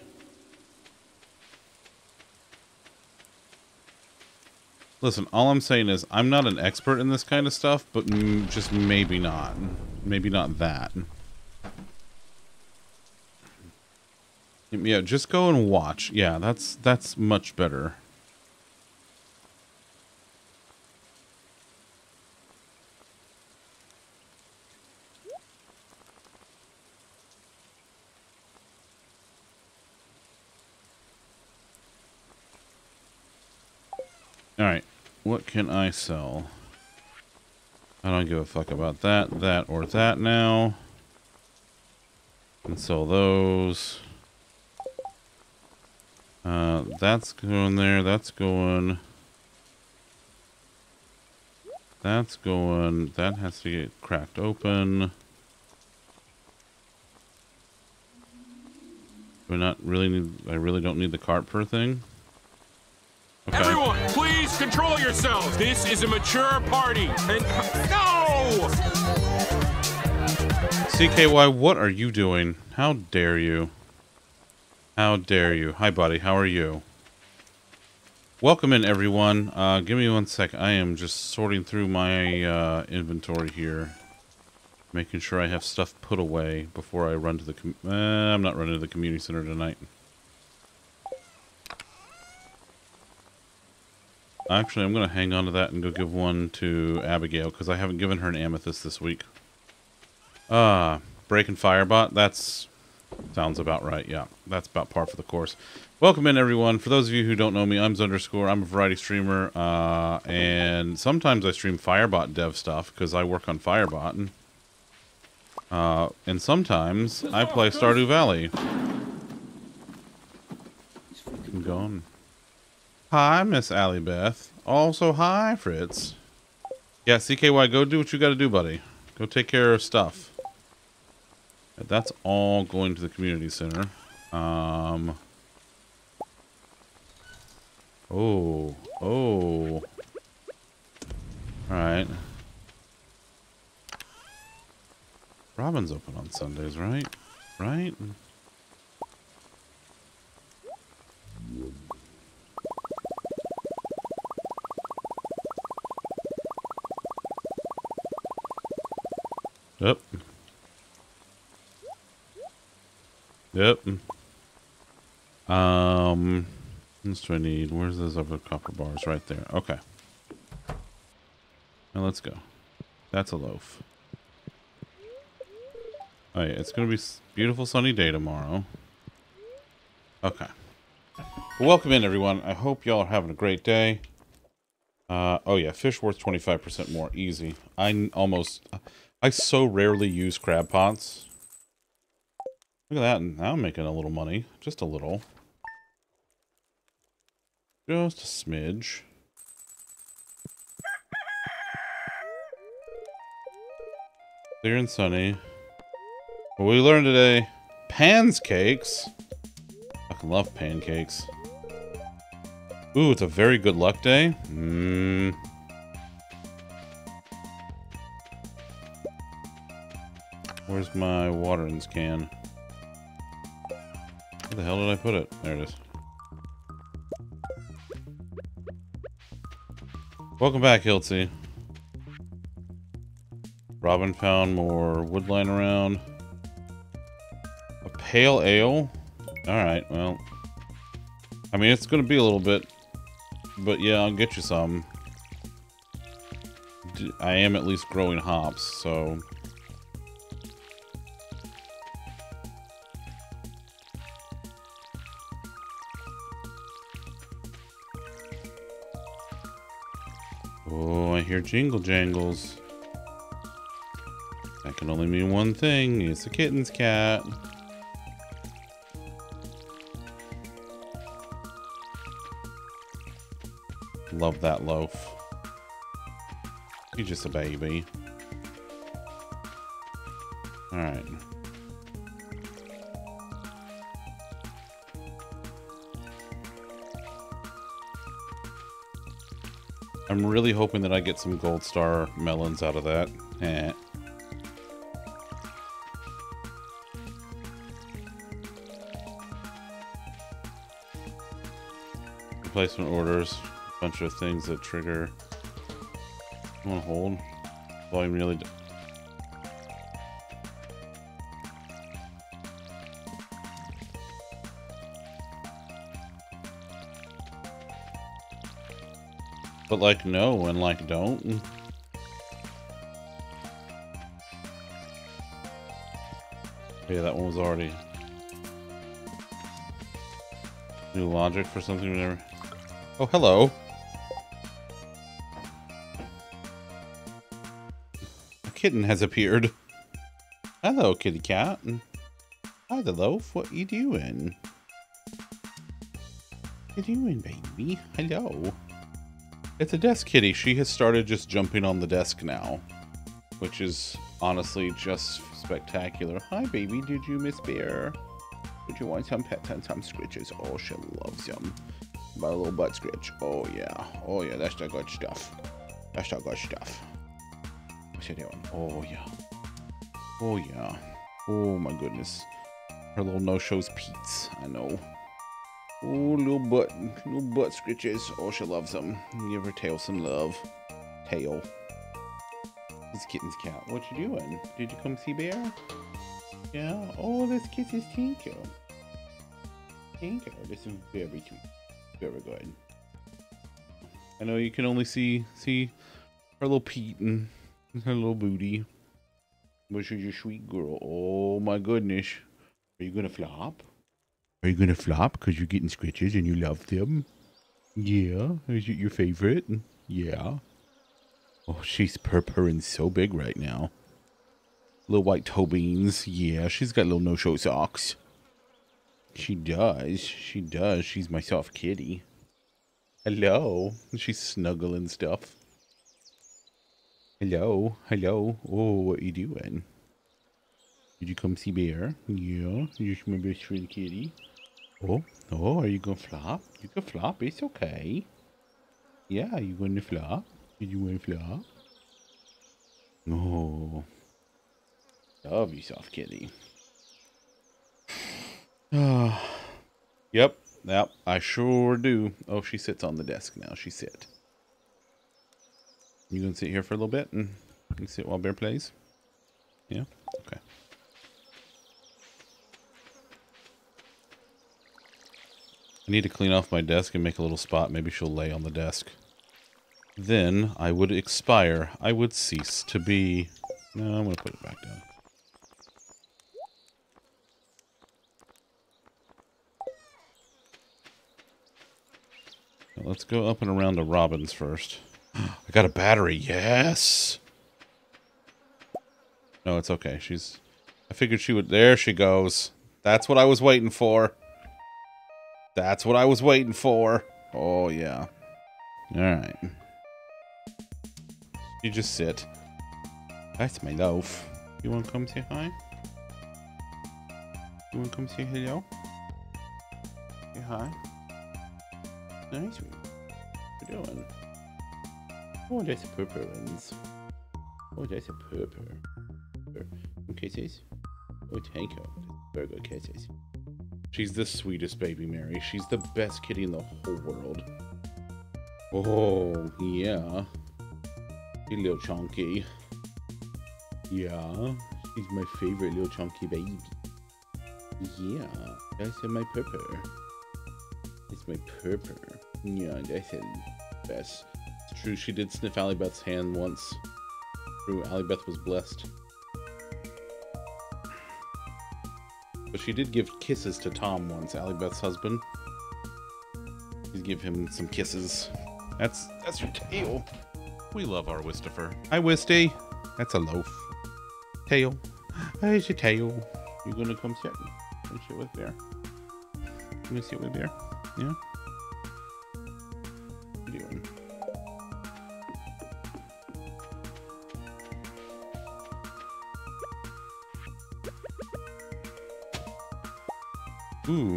Listen, all I'm saying is I'm not an expert in this kind of stuff, but just maybe not. Maybe not that. Yeah, just go and watch. Yeah, that's that's much better. Alright, what can I sell? I don't give a fuck about that, that, or that now. And sell those. Uh, that's going there, that's going... That's going... That has to get cracked open. Do I not really need... I really don't need the cart per thing? Okay. Everyone, please control yourselves. This is a mature party. And no! CKY, what are you doing? How dare you? How dare you? Hi, buddy. How are you? Welcome in, everyone. Uh, give me one sec. I am just sorting through my uh, inventory here. Making sure I have stuff put away before I run to the... Uh, I'm not running to the community center tonight. Actually, I'm going to hang on to that and go give one to Abigail, because I haven't given her an amethyst this week. Ah, uh, Breaking Firebot, that's... Sounds about right, yeah. That's about par for the course. Welcome in, everyone. For those of you who don't know me, I'm Zunderscore. I'm a variety streamer, uh, and sometimes I stream Firebot dev stuff, because I work on Firebot. And, uh, and sometimes I play Stardew Valley. Fucking gone. Hi, Miss Allie Beth. Also, hi, Fritz. Yeah, CKY, go do what you got to do, buddy. Go take care of stuff. That's all going to the community center. Um. Oh, oh. All right. Robin's open on Sundays, right? Right? Yep. Yep. Um, what do I need? Where's those other copper bars? Right there. Okay. Now let's go. That's a loaf. Oh yeah, it's gonna be beautiful sunny day tomorrow. Okay. Well, welcome in everyone. I hope y'all are having a great day. Uh, oh yeah, fish worth 25% more. Easy. I almost... I so rarely use crab pots. Look at that. Now I'm making a little money. Just a little. Just a smidge. Clear and sunny. What we learned today, pancakes. I love pancakes. Ooh, it's a very good luck day. Mmm. Where's my waterings can? Where the hell did I put it? There it is. Welcome back, Hiltsy. Robin found more wood lying around. A pale ale? Alright, well. I mean, it's going to be a little bit. But yeah, I'll get you some. I am at least growing hops, so... hear jingle jangles. That can only mean one thing. It's a kitten's cat. Love that loaf. He's just a baby. Alright. I'm really hoping that I get some gold star melons out of that. Eh. Replacement orders. Bunch of things that trigger. I want to hold. Volume really. But like no and like don't. Yeah, that one was already new logic for something we never. Oh, hello. A kitten has appeared. Hello, kitty cat. Hi, the loaf. What you doing? What you doing, baby? Hello. It's a desk kitty. She has started just jumping on the desk now, which is honestly just spectacular. Hi, baby. Did you miss Bear? Did you want some pets and some scritches? Oh, she loves them. My little butt scritch. Oh, yeah. Oh, yeah. That's the good stuff. That's the good stuff. What's she doing? Oh, yeah. Oh, yeah. Oh, my goodness. Her little no-shows Pete's. I know. Oh, little butt, little butt scritches. Oh, she loves them. Give her tail some love. Tail. This kitten's cat. What you doing? Did you come see Bear? Yeah. Oh, this kitty's Tinker. Tinker. This is very sweet. Very good. I know you can only see see her little Pete and her little booty. But she's a sweet girl. Oh my goodness. Are you gonna flop? Are you gonna flop because you're getting scritches and you love them? Yeah. Is it your favorite? Yeah. Oh, she's purring so big right now. Little white toe beans. Yeah, she's got little no-show socks. She does. She does. She's my soft kitty. Hello. She's snuggling stuff. Hello, hello. Oh, what you doing? Did you come see Bear? Yeah, you my best friend Kitty. Oh, oh, are you gonna flop? You can flop, it's okay. Yeah, you gonna flop? You wanna flop? Oh. Love you, soft kitty. (sighs) Yep, yep, I sure do. Oh, she sits on the desk now. She sit. You gonna sit here for a little bit and can sit while Bear plays? Yeah? Okay. I need to clean off my desk and make a little spot. Maybe she'll lay on the desk. Then I would expire. I would cease to be... No, I'm going to put it back down. let's go up and around to robins first. (gasps) I got a battery. Yes. No, it's okay. She's... I figured she would... There she goes. That's what I was waiting for. That's what I was waiting for. Oh, yeah. All right. You just sit. That's my loaf. You want to come say hi? You want to come say hello? Say hi. Nice. What you doing? Oh, that's a purple ones. Oh, that's a purple. Kisses. Oh, thank you. Burger kisses. She's the sweetest baby, Mary. She's the best kitty in the whole world. Oh, yeah. You little chunky. Yeah, she's my favorite little chunky baby. Yeah, that's my purper. It's my purper. Yeah, that's the best. It's true, she did sniff Alibeth's hand once. True, Alibeth was blessed. But she did give kisses to Tom once, Alibeth's husband. She'd give him some kisses. That's that's your tail. We love our Wistifer. Hi, Wisty. That's a loaf. Tail. Here's your tail. You gonna come sit and sit with Bear? You gonna sit with Bear? Yeah?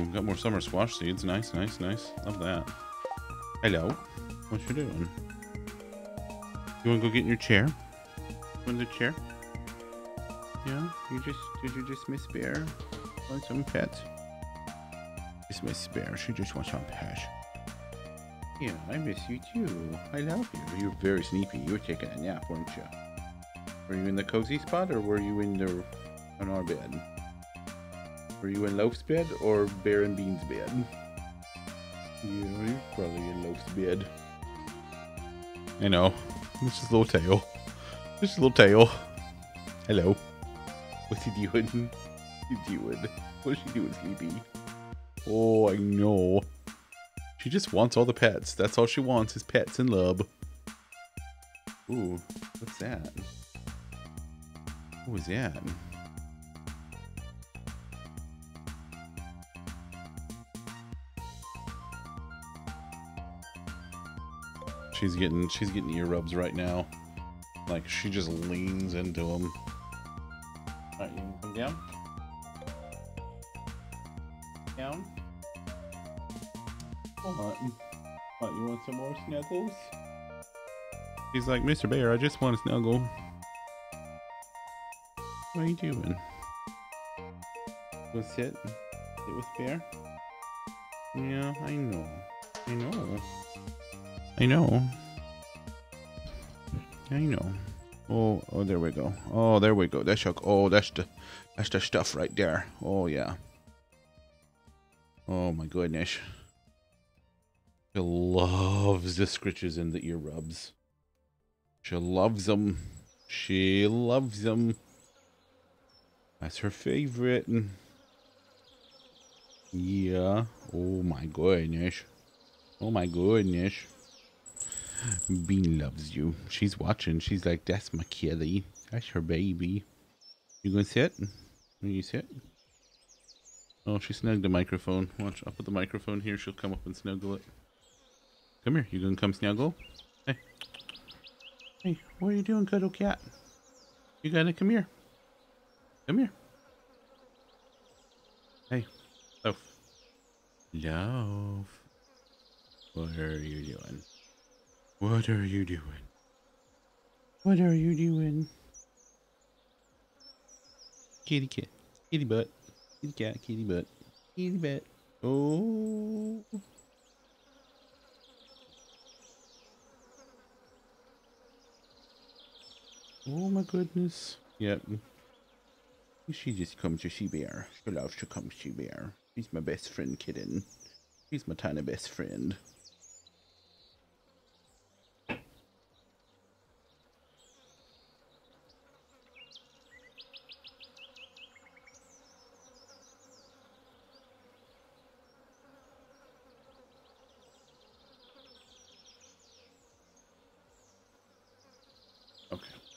Ooh, got more summer squash seeds. Nice, nice, nice. Love that. Hello. What you doing? You wanna go get in your chair? Want the chair? Yeah? You just did you just miss Bear? Want some pets? Just miss Bear. She just wants some pets. Yeah, I miss you too. I love you. You're very sleepy. You were taking a nap, weren't you? Were you in the cozy spot or were you in the on our bed? Were you in Loaf's bed or Bear and Bean's bed? Yeah, you're probably in Loaf's bed. I know. It's just a little tail. Just a little tail. Hello. What's he doing? What's he doing? What's she doing, Sleepy? Oh, I know. She just wants all the pets. That's all she wants is pets and love. Ooh, what's that? What was that? She's getting she's getting ear rubs right now. Like she just leans into them. Alright, you can come down. Down. What? What, you want some more snuggles? He's like, Mr. Bear, I just want a snuggle. What are you doing? Go sit. Sit with Bear? Yeah, I know. I know. I know. I know. Oh, oh, there we go. Oh, there we go. That's your, oh, that's the, that's the stuff right there. Oh yeah. Oh my goodness. She loves the scritches and the ear rubs. She loves them. She loves them. That's her favorite. Yeah. Oh my goodness. Oh my goodness. Bean loves you. She's watching. She's like, that's my kitty. That's her baby. You gonna sit? Will you sit? Oh, she snugged the microphone. Watch, I'll put the microphone here. She'll come up and snuggle it. Come here. You gonna come snuggle? Hey. Hey, what are you doing, cuddle cat? You gotta come here. Come here. Hey, Loaf. Loaf. What are you doing? What are you doing? What are you doing? Kitty cat. Kitty butt. Kitty cat. Kitty butt. Kitty butt. Oh. Oh my goodness. Yep. She just comes to she bear. She loves to come she bear. She's my best friend kitten. She's my tiny best friend.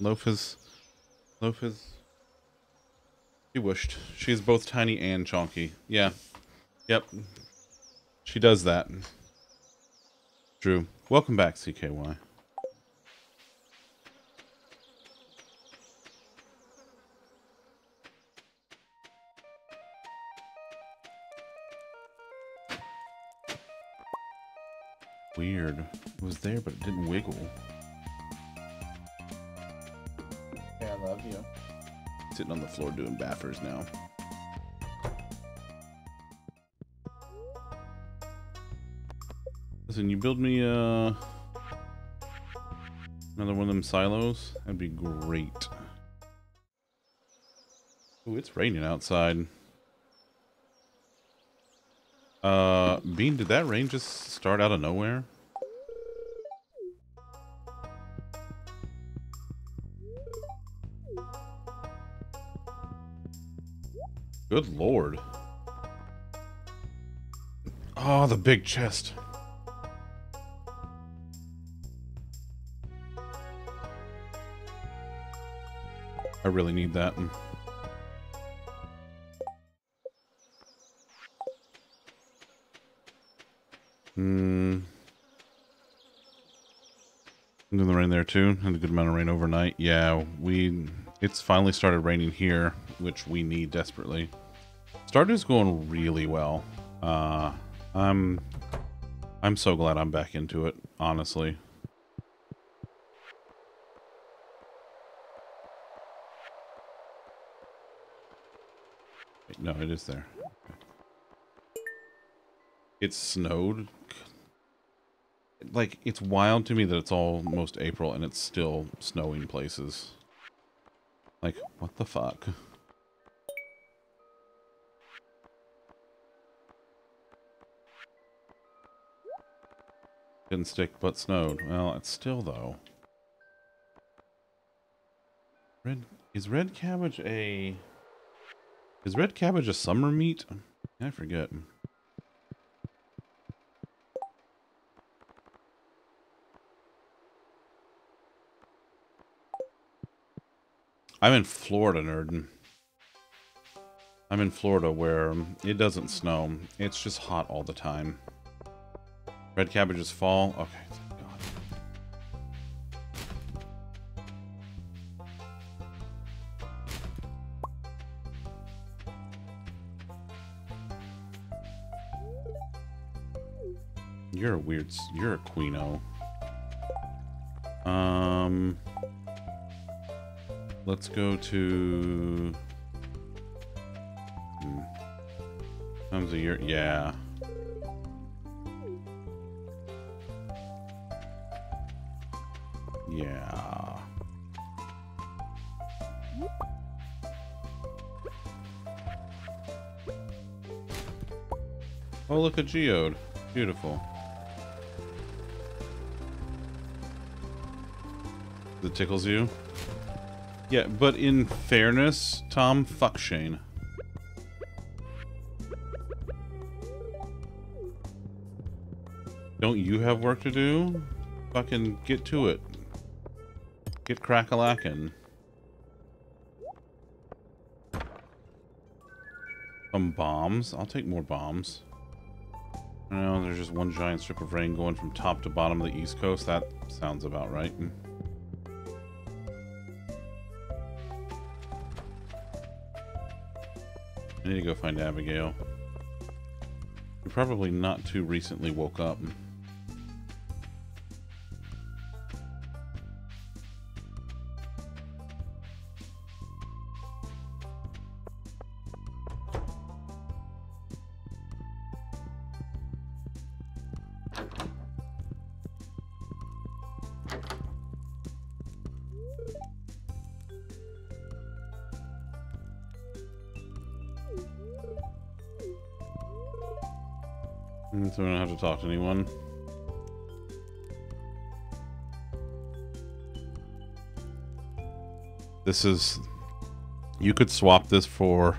Is Loaf is she wished. She's both tiny and chonky. Yeah. Yep. She does that. Drew, welcome back, CKY. Weird. It was there, but it didn't wiggle. Sitting on the floor doing baffers now. Listen, you build me uh another one of them silos. That'd be great. Ooh, it's raining outside. Uh, Bean, did that rain just start out of nowhere? Good lord. Oh, the big chest. I really need that. Hmm. Then the rain there too, and a good amount of rain overnight. Yeah, we it's finally started raining here, which we need desperately. Stardew's going really well. Uh, I'm I'm so glad I'm back into it, honestly. No, it is there. It snowed. Like, it's wild to me that it's almost April and it's still snowing places. Like, what the fuck? Didn't stick, but snowed. Well, it's still, though. Red... Is red cabbage a... Is red cabbage a summer meat? I forget. I'm in Florida, nerd. I'm in Florida where it doesn't snow. It's just hot all the time. Red cabbages fall. Okay. You're a weird. You're a queeno. Um. Let's go to. Hmm. Times a year. Yeah. Look, a geode. Beautiful. That tickles you? Yeah, but in fairness, Tom, fuck Shane. Don't you have work to do? Fucking get to it. Get crack-a-lackin'. Some bombs? I'll take more bombs. No, there's just one giant strip of rain going from top to bottom of the East Coast. That sounds about right. Hmm. I need to go find Abigail. You probably not too recently woke up. Anyone. This is... You could swap this for...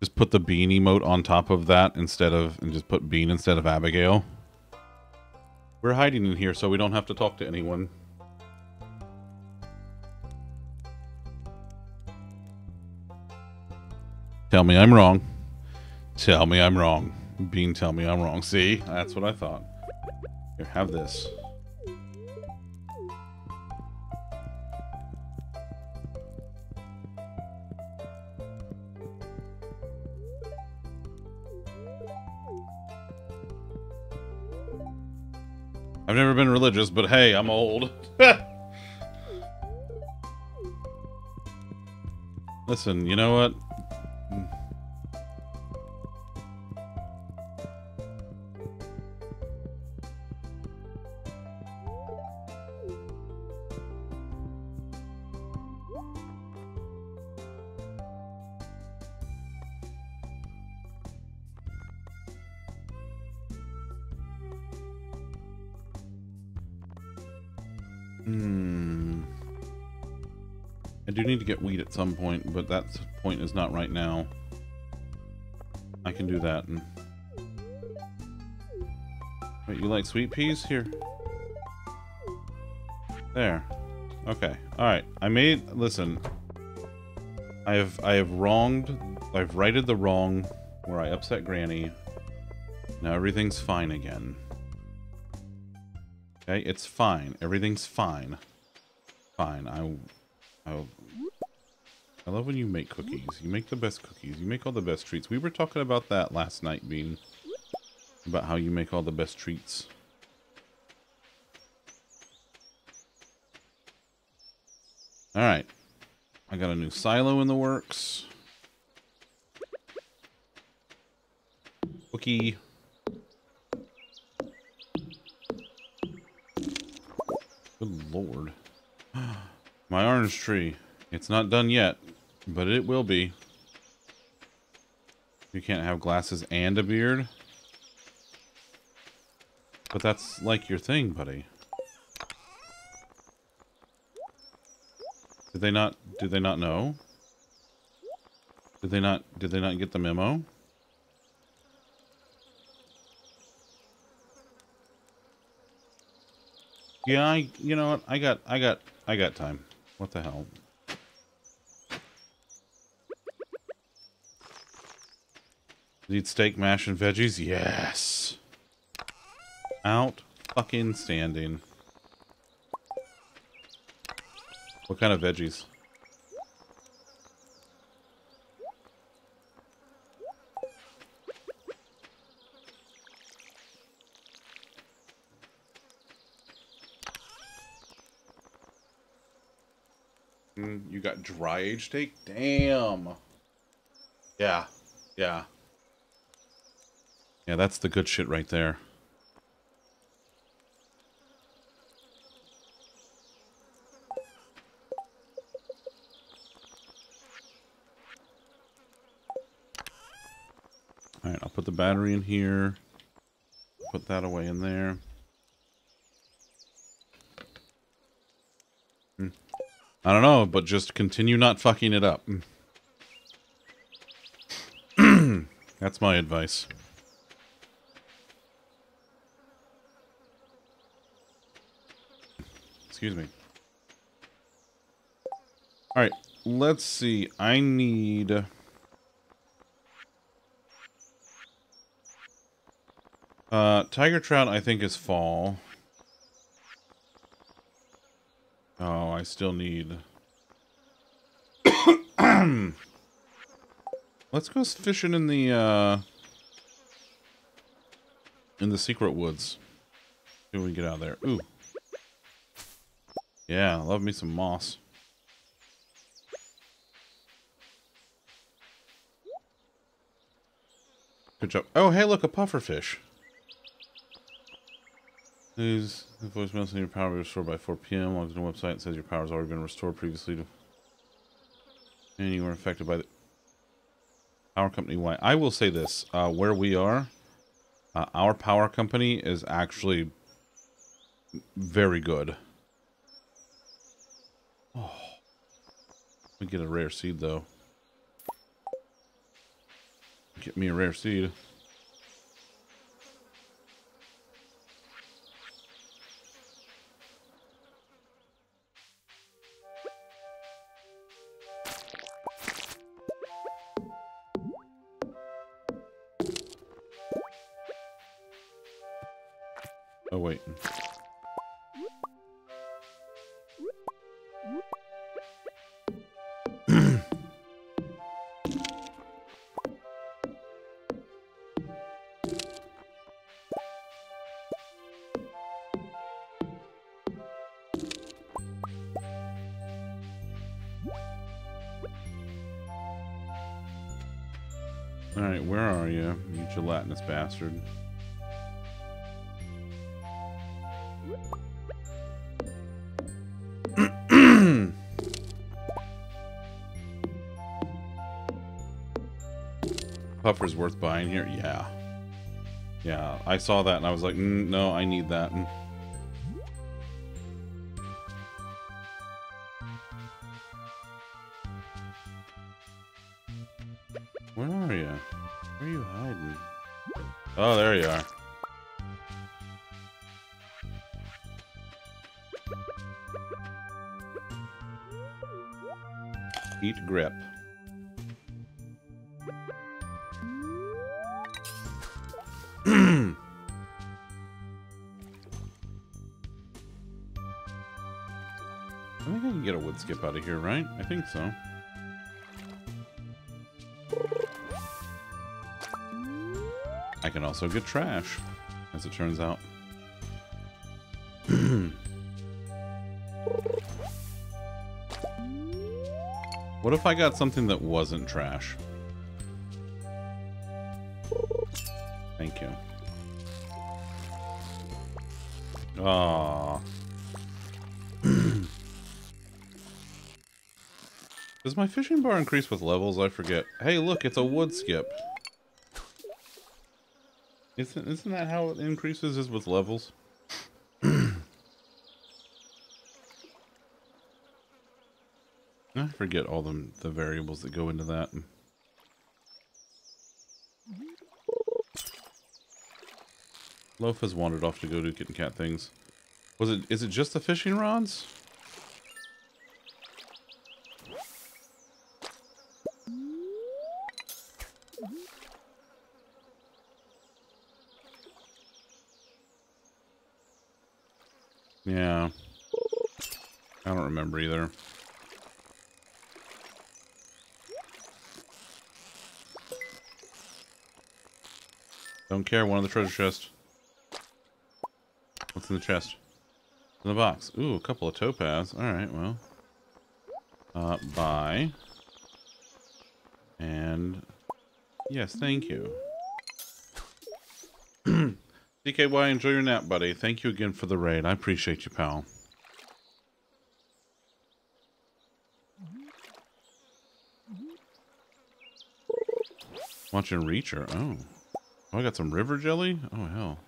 Just put the bean emote on top of that instead of... And just put bean instead of Abigail. We're hiding in here so we don't have to talk to anyone. Tell me I'm wrong. Tell me I'm wrong. Bean, tell me I'm wrong. See? That's what I thought. Here, have this. I've never been religious, but hey, I'm old. (laughs) Listen, you know what? But that point is not right now. I can do that. And... Wait, you like sweet peas? Here. There. Okay. Alright. I made... Listen. I have, I have wronged... I've righted the wrong where I upset Granny. Now everything's fine again. Okay, it's fine. Everything's fine. Fine. I, I, I love when you make cookies. You make the best cookies. You make all the best treats. We were talking about that last night, Bean. About how you make all the best treats. Alright. I got a new silo in the works. Cookie. Good lord. (gasps) My orange tree. It's not done yet, but it will be. You can't have glasses and a beard? But that's like your thing, buddy. Did they not did they not know? Did they not did they not get the memo? Yeah, I you know what? I got I got I got time. What the hell? Need steak, mash, and veggies? Yes. Out fucking standing. What kind of veggies? Mm, you got dry aged steak? Damn. Yeah. Yeah. Yeah, that's the good shit right there. Alright, I'll put the battery in here. Put that away in there. Hmm. I don't know, but just continue not fucking it up. (clears throat) That's my advice. Excuse me. Alright, let's see. I need... Uh, tiger trout, I think, is fall. Oh, I still need... (coughs) Let's go fishing in the uh in the secret woods. See we can get out of there. Ooh. Yeah, love me some moss. Good job. Oh, hey, look, a pufferfish. News, the voicemail saying your power will be restored by 4 p.m. Logs on the website and says your power has already been restored previously to... And you were affected by the power company why I will say this, uh, where we are, uh, our power company is actually very good. We get a rare seed though. Get me a rare seed. Oh, wait. Gelatinous bastard? (clears throat) Puffer's worth buying here? Yeah. Yeah, I saw that and I was like, mm, no, I need that. Here, right? I think so. I can also get trash, as it turns out. (clears throat) what if I got something that wasn't trash? Thank you. Aww. Does my fishing bar increase with levels? I forget. Hey, look, it's a wood skip. Isn't, isn't that how it increases is with levels? (clears throat) I forget all the, the variables that go into that. Loaf has wandered off to go to kitten cat things. Was it, is it just the fishing rods? Yeah. I don't remember either. Don't care, one of the treasure chest. What's in the chest? In the box. Ooh, a couple of topaz. Alright, well. Uh, buy. And... Yes, thank you. (clears throat) DKY, enjoy your nap, buddy. Thank you again for the raid. I appreciate you, pal. Watching Reacher. Oh. Oh, I got some river jelly? Oh, hell.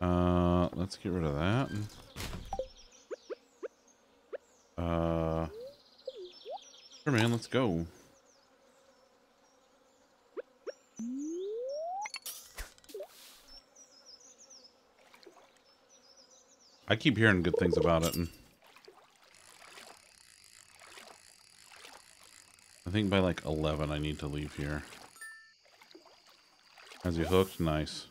Uh, let's get rid of that. Uh, sure, man, let's go. I keep hearing good things about it. And I think by like 11 I need to leave here. Has he hooked? Nice.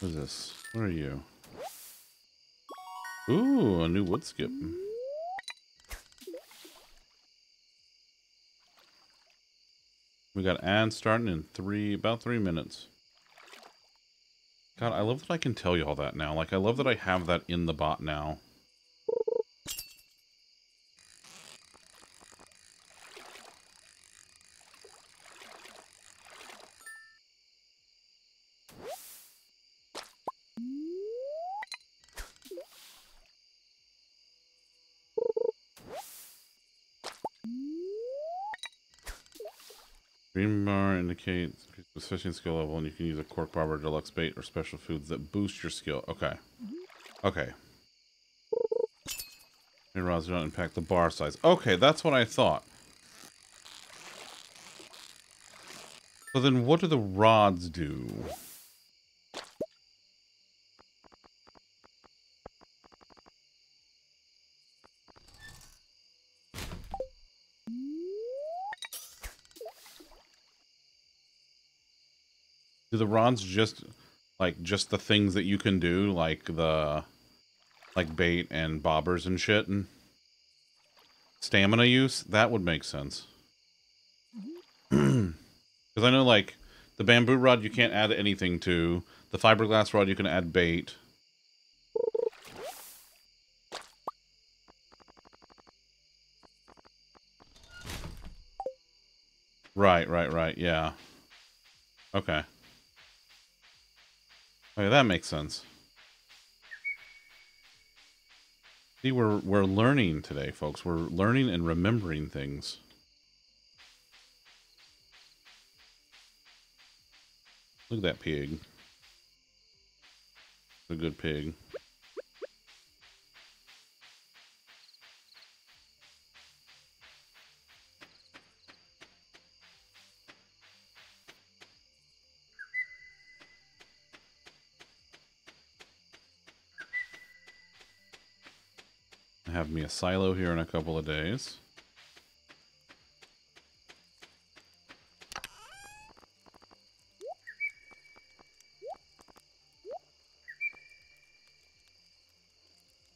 What is this? What are you? Ooh, a new wood skip. We got ads starting in three, about three minutes. God, I love that I can tell you all that now. Like, I love that I have that in the bot now. Green bar increased fishing skill level, and you can use a cork bobber, deluxe bait, or special foods that boost your skill. Okay. Okay. And rods do not impact the bar size. Okay, that's what I thought. So then what do the rods do? The rods just like just the things that you can do, like the like bait and bobbers and shit and stamina use? That would make sense. (clears throat) Because I know like the bamboo rod you can't add anything to. The fiberglass rod you can add bait. Right, right, right, yeah. Okay. Oh, okay, that makes sense. See, we're we're learning today, folks. We're learning and remembering things. Look at that pig. A good pig. Have me a silo here in a couple of days.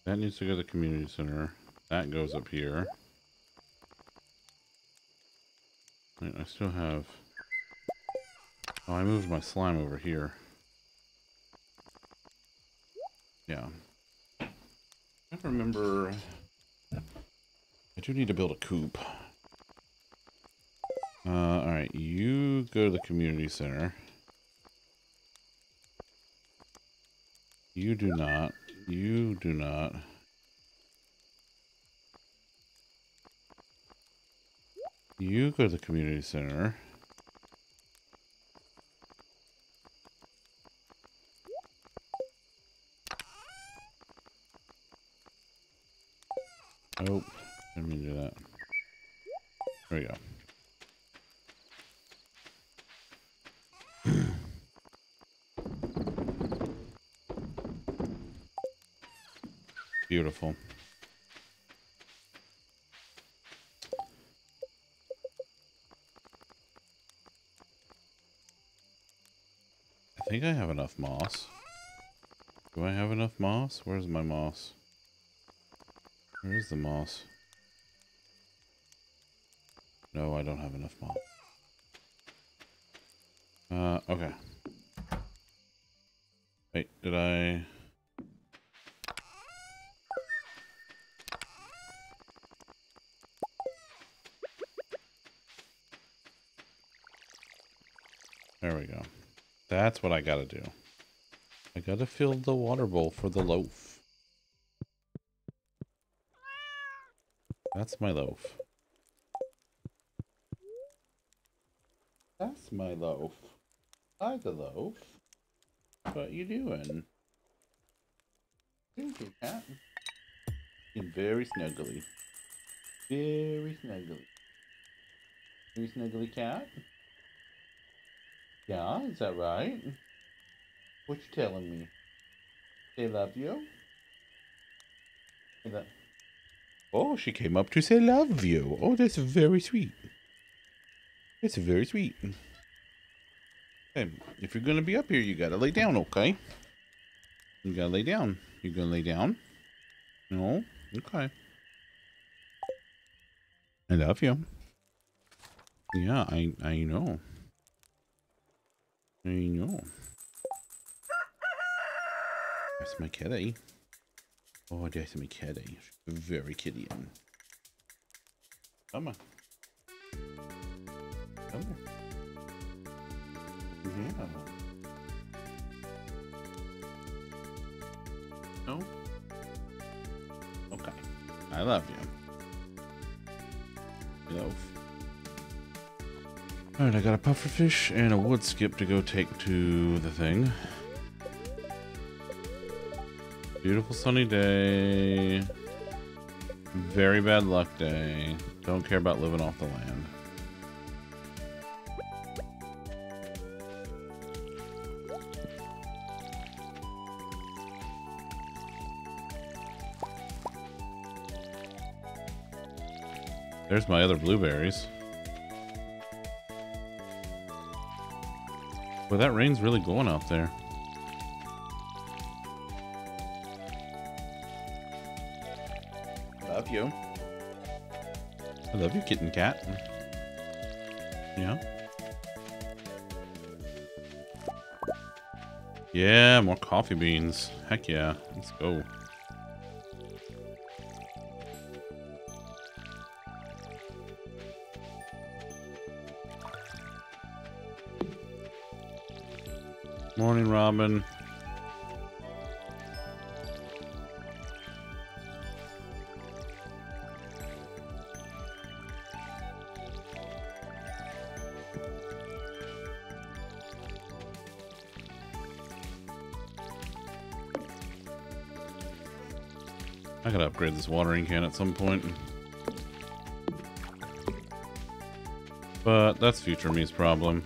That needs to go to the community center. That goes up here. Wait, I still have... Oh, I moved my slime over here. Yeah. Remember... I do need to build a coop. Uh, alright, you go to the community center. You do not. You do not. You go to the community center. Oh, let me do that. There we go. I think I have enough moss. Do I have enough moss? Where's my moss? Where's the moss? No, I don't have enough moss. Uh, okay. Wait, did I... There we go. That's what I gotta do. I gotta fill the water bowl for the loaf. That's my loaf. That's my loaf. Hi, the loaf. What you doing? Thank you, cat. Very snuggly. Very snuggly. Very snuggly cat? Yeah, is that right? What you telling me? They love you? Oh, she came up to say love you. Oh, that's very sweet. It's very sweet. Hey, if you're gonna be up here, you gotta lay down, okay? You gotta lay down. You gonna lay down? No? Okay. I love you. Yeah, I I know. I know. That's my kitty. Oh, that's my kitty. She's very kitty. Come on. Come on. Yeah. No? Okay. I love you. Love. Alright, I got a pufferfish and a wood skip to go take to the thing. Beautiful sunny day. Very bad luck day. Don't care about living off the land. There's my other blueberries. Well, that rain's really going out there. Love you. I love you, kitten cat. Yeah. Yeah, more coffee beans. Heck yeah. Let's go. Robin. I gotta upgrade this watering can at some point. But that's future me's problem.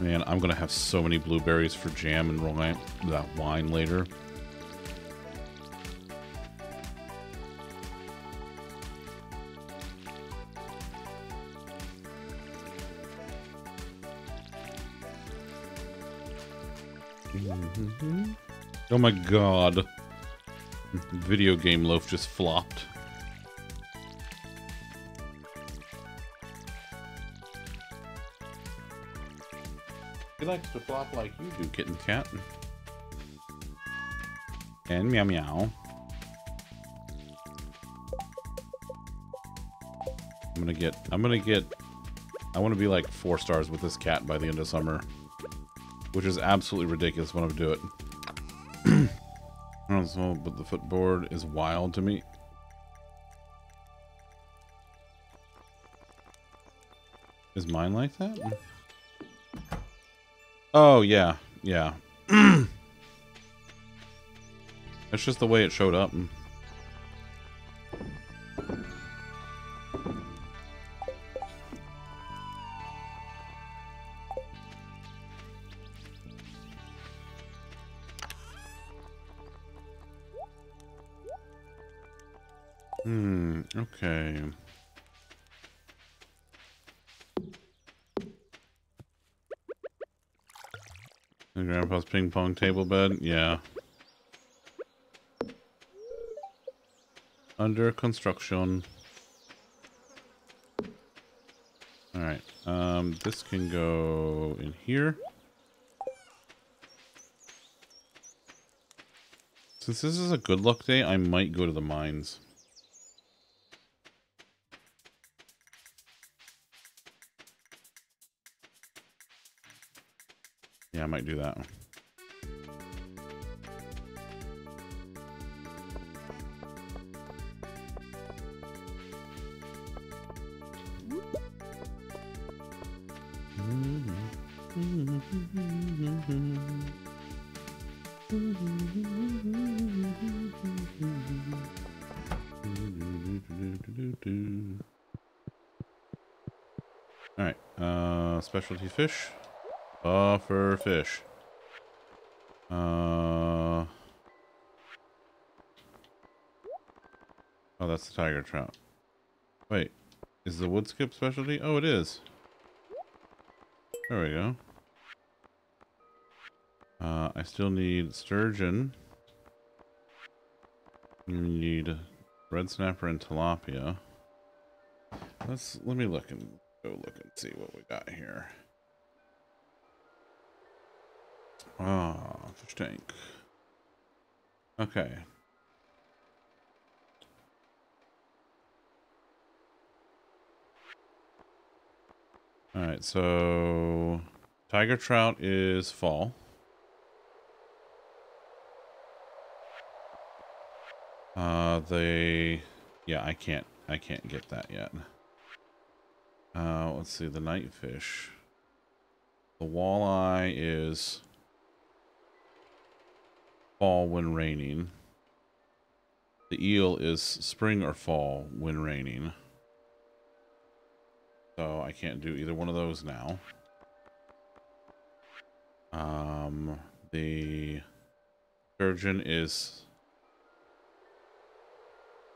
Man, I'm gonna have so many blueberries for jam and wine, that wine later. Mm-hmm. Oh my god. Video game loaf just flopped. Flop like you do, kitten cat. And meow meow. I'm gonna get, I'm gonna get, I want to be like four stars with this cat by the end of summer. Which is absolutely ridiculous when I do it. I don't know, but the footboard is wild to me. Is mine like that? Oh, yeah. Yeah. (clears throat) That's just the way it showed up. Ping pong table bed? Yeah. Under construction. Alright, um, this can go in here. Since this is a good luck day, I might go to the mines. Yeah, I might do that. Fish. Puffer fish. Uh. Oh, that's the tiger trout. Wait, is the wood skip specialty? Oh, it is. There we go. Uh, I still need sturgeon. You need red snapper and tilapia. Let's let me look and go look and see what we got here. Ah, fish tank. Okay. All right, so tiger trout is fall. Uh, they, yeah, I can't, I can't get that yet. Uh, let's see, the night fish. The walleye is fall when raining. The eel is spring or fall when raining. So I can't do either one of those now. Um, the sturgeon is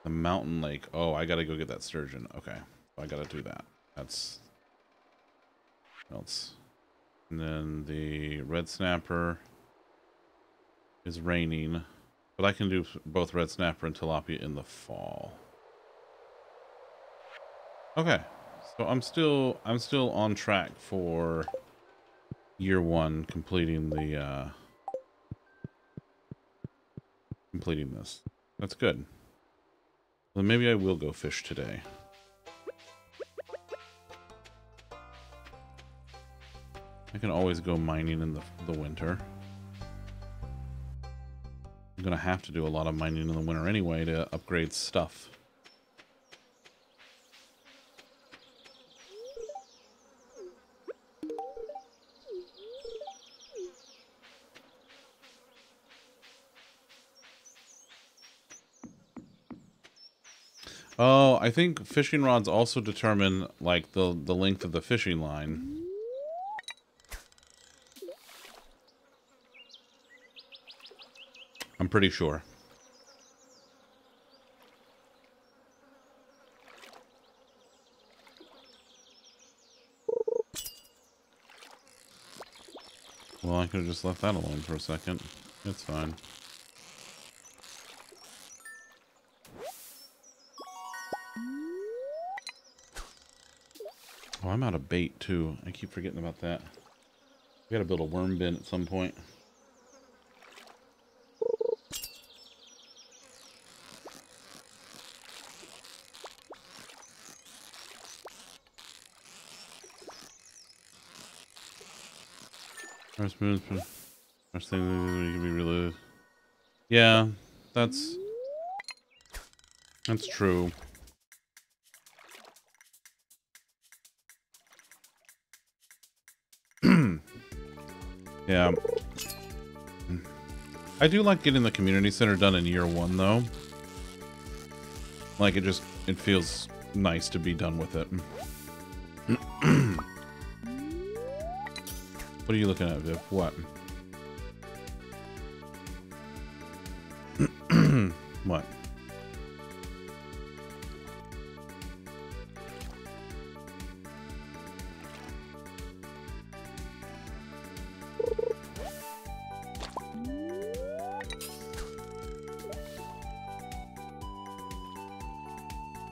the mountain lake. Oh, I gotta go get that sturgeon. Okay, I gotta do that. That's else. And then the red snapper is raining, but I can do both red snapper and tilapia in the fall. Okay, so I'm still I'm still on track for year one completing the uh, completing this. That's good. Well, maybe I will go fish today. I can always go mining in the, the winter. I'm gonna have to do a lot of mining in the winter anyway to upgrade stuff. Oh, I think fishing rods also determine like the the length of the fishing line. I'm pretty sure. Well, I could have just left that alone for a second. It's fine. Oh, I'm out of bait, too. I keep forgetting about that. We gotta build a worm bin at some point. First first thing we can be really. Yeah, that's that's true. (clears throat) yeah. I do like getting the community center done in year one, though. Like, it just, it feels nice to be done with it. (clears throat) What are you looking at, Viv? What? (clears throat) what?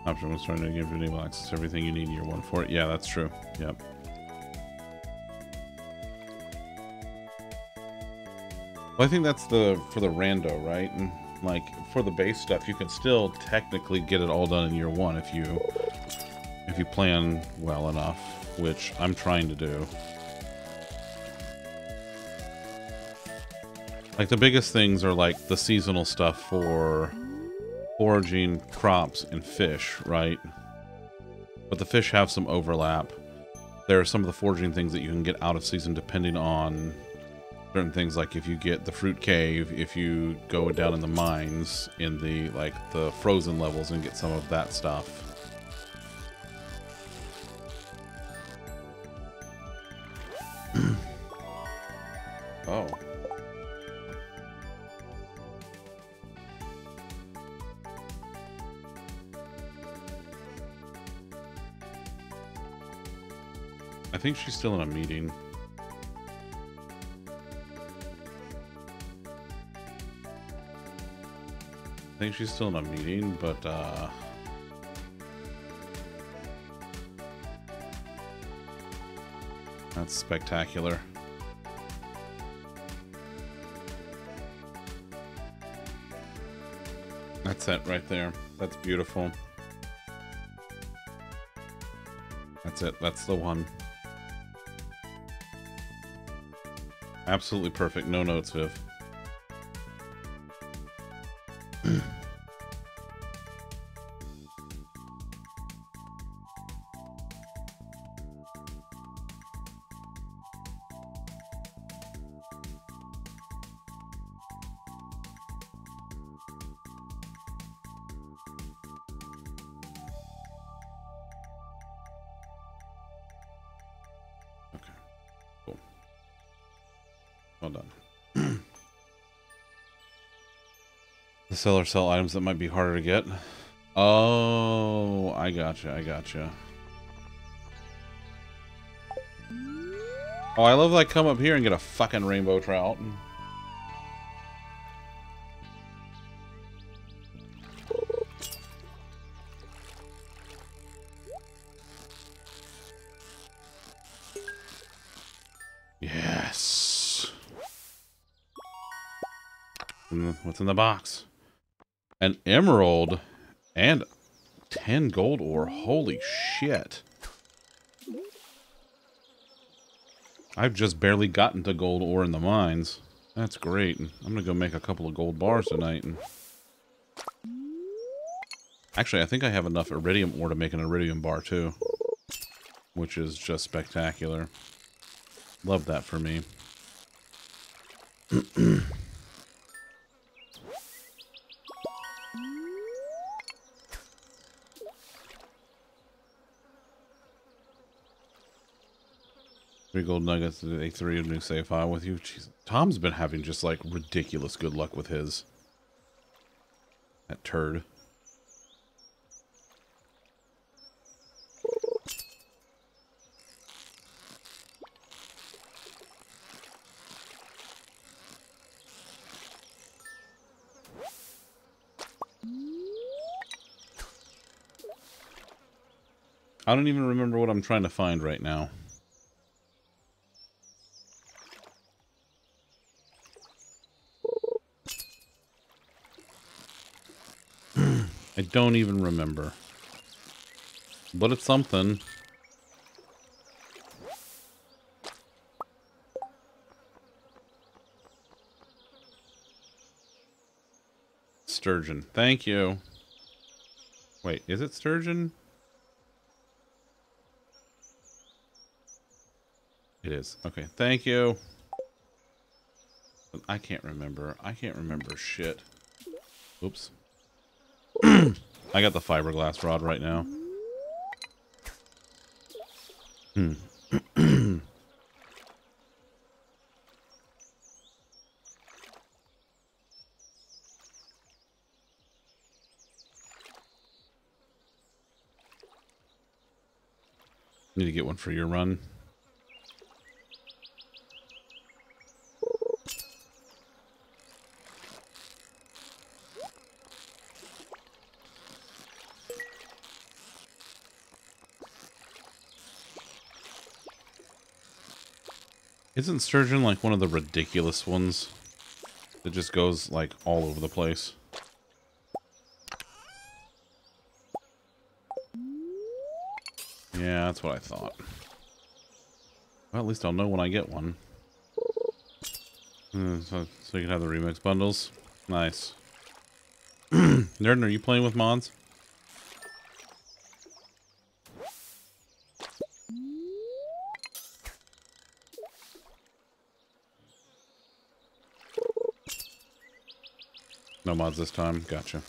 Option trying to give you enable access to everything you need in year one for it. Yeah, that's true. Yep. Well, I think that's the for the rando, right? And like for the base stuff, you can still technically get it all done in year one if you if you plan well enough, which I'm trying to do. Like the biggest things are like the seasonal stuff for foraging crops and fish, right? But the fish have some overlap. There are some of the foraging things that you can get out of season depending on certain things like if you get the fruit cave if you go down in the mines in the like the frozen levels and get some of that stuff. (clears throat) Oh. I think she's still in a meeting think she's still in a meeting, but uh That's spectacular. That's it right there. That's beautiful. That's it. That's the one. Absolutely perfect. No notes, Viv. The seller sell items that might be harder to get. Oh, I gotcha. I gotcha. Oh, I love that I come up here and get a fucking rainbow trout. Yes. Mm, What's in the box? An emerald and 10 gold ore. Holy shit. I've just barely gotten to gold ore in the mines. That's great. I'm gonna go make a couple of gold bars tonight. And Actually, I think I have enough iridium ore to make an iridium bar too. Which is just spectacular. Love that for me. (clears throat) Three gold nuggets, a three of new save file with you. Jeez, Tom's been having just like ridiculous good luck with his. That turd. I don't even remember what I'm trying to find right now. Don't even remember. But it's something. Sturgeon. Thank you. Wait, is it sturgeon? It is. Okay, thank you. I can't remember. I can't remember shit. Oops. (clears throat) I got the fiberglass rod right now. Hmm. (clears throat) Need to get one for your run. Isn't sturgeon like one of the ridiculous ones that just goes like all over the place? Yeah, that's what I thought. Well, at least I'll know when I get one. Hmm, so, so you can have the remix bundles. Nice. (clears throat) Nerd, are you playing with mods? No mods this time. Gotcha.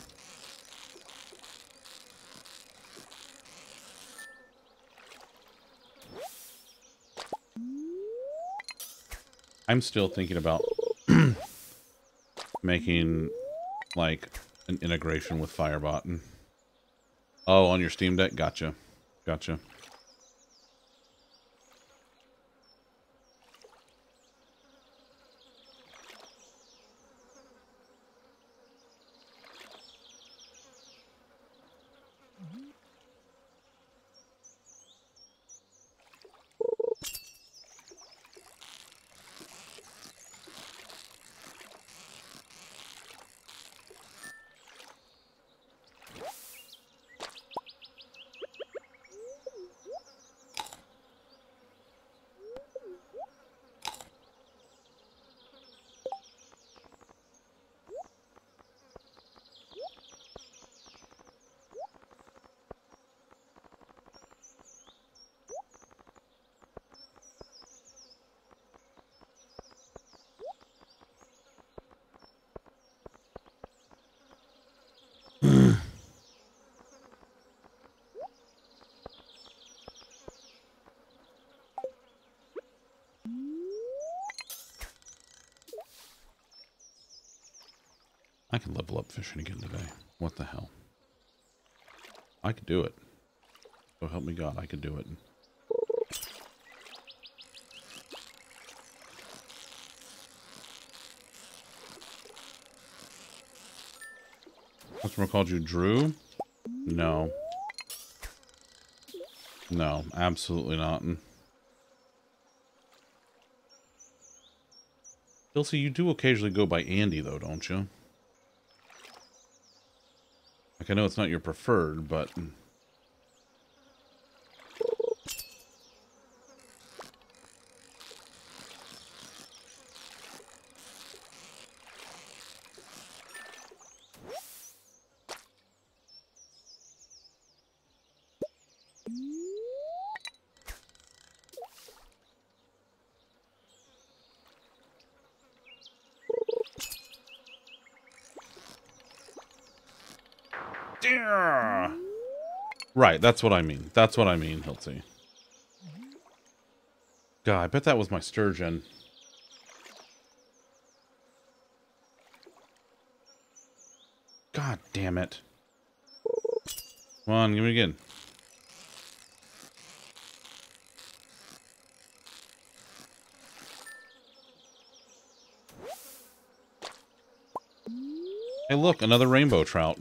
I'm still thinking about (clears throat) making like an integration with Firebot. Oh, on your Steam Deck? Gotcha. Gotcha. I can level up fishing again today. What the hell? I could do it. So could do it. Customer called you Drew? No. No, absolutely not. Ilse, you do occasionally go by Andy, though, don't you? Like, I know it's not your preferred, but... Right, that's what I mean. That's what I mean, Hilty. God, I bet that was my sturgeon. God damn it. Come on, give me again. Hey, look, another rainbow trout.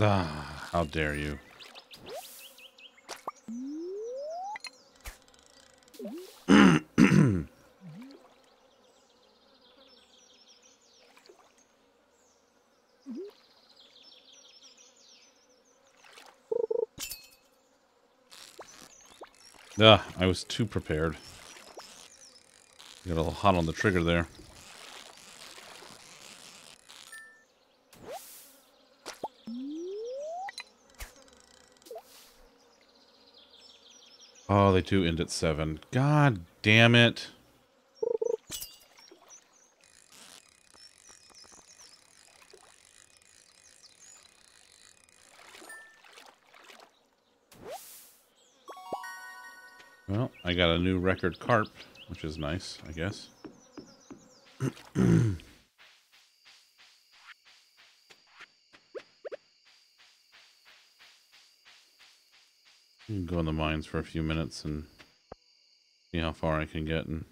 Ah, how dare you. (coughs) Ah, I was too prepared. Got a little hot on the trigger there. Oh, they do end at 7. God damn it. Well, I got a new record carp, which is nice, I guess. (clears throat) (clears throat) go in the for a few minutes and see how far I can get and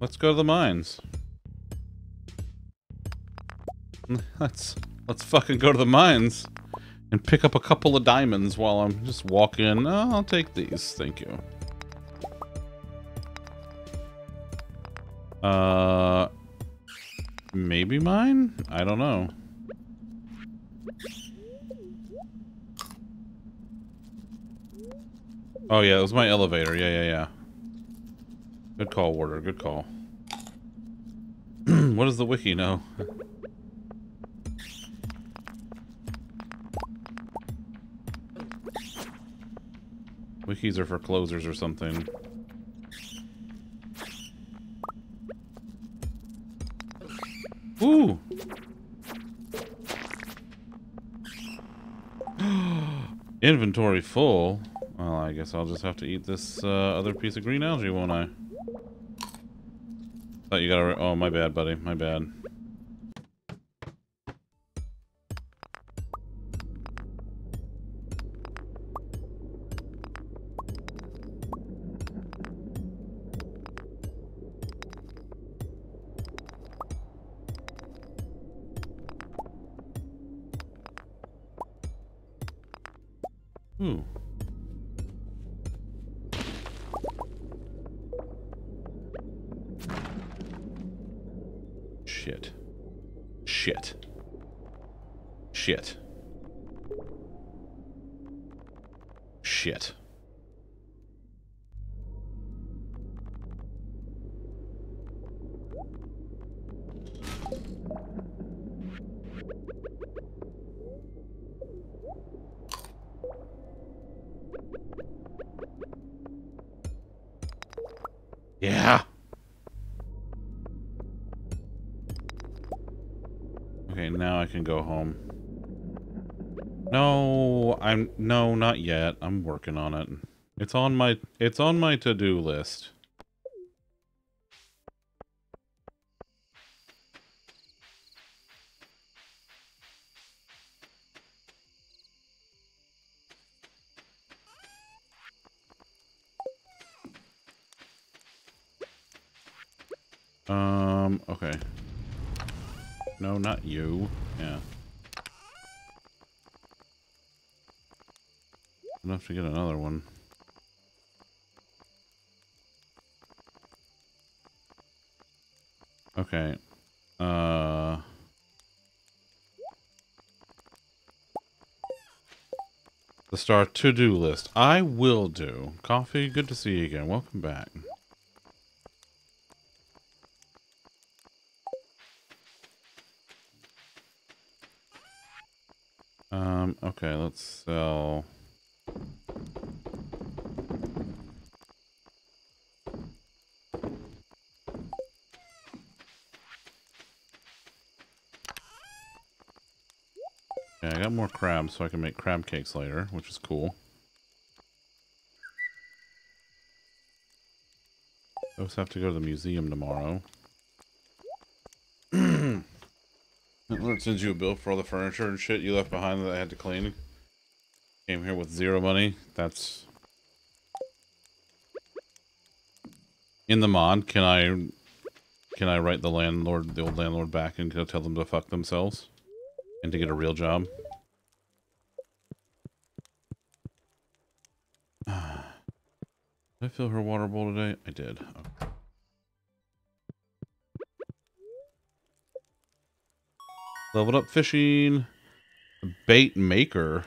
Let's go to the mines. (laughs) Let's let's fucking go to the mines and pick up a couple of diamonds while I'm just walking. Oh, I'll take these. Thank you. Uh, maybe mine? I don't know. Oh yeah, it was my elevator. Yeah, yeah, yeah. Good call, Warder. Good call. (clears throat) what does the wiki know? Wikis are for closers or something. Inventory full. Well, I guess I'll just have to eat this uh, other piece of green algae, won't I? Thought you gotta... Oh, my bad, buddy. My bad. No, not yet. I'm working on it. It's on my it's on my to-do list. Um, okay. No, not you. Yeah. Enough to get another one. Okay. Uh... The star to-do list. I will do. Coffee, good to see you again. Welcome back. Um, okay, let's. Yeah, I got so I can make crab cakes later, which is cool. I also have to go to the museum tomorrow. (clears throat) Sends you a bill for all the furniture and shit you left behind that I had to clean. Came here with zero money. That's... In the mod, can I... Can I write the landlord, the old landlord back and tell them to fuck themselves? And to get a real job? Did I fill her water bowl today? I did. Okay. Leveled up fishing. Bait maker.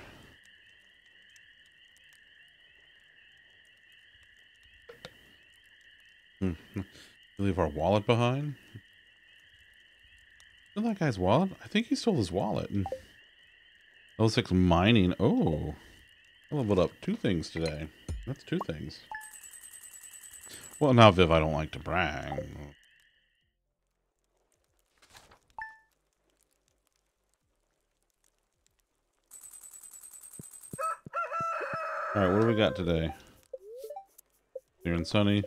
Hmm. (laughs) leave our wallet behind? Is that guy's wallet? I think he stole his wallet. L6 mining. Oh. I leveled up two things today. That's two things. Well, now, Viv, I don't like to brag. Alright, what do we got today? Clear and sunny.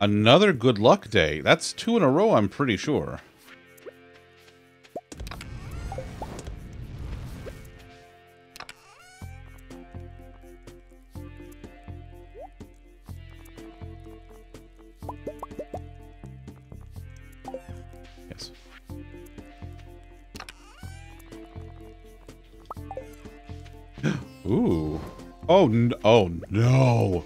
Another good luck day. That's two in a row, I'm pretty sure. Oh, n oh no.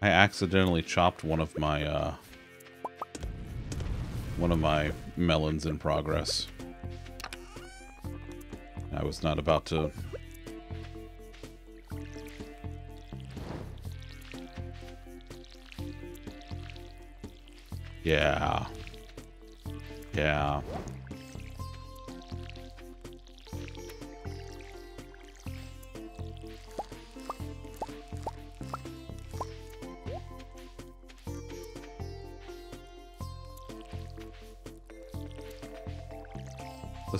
I accidentally chopped one of my, uh, one of my melons in progress. I was not about to... Yeah. Yeah.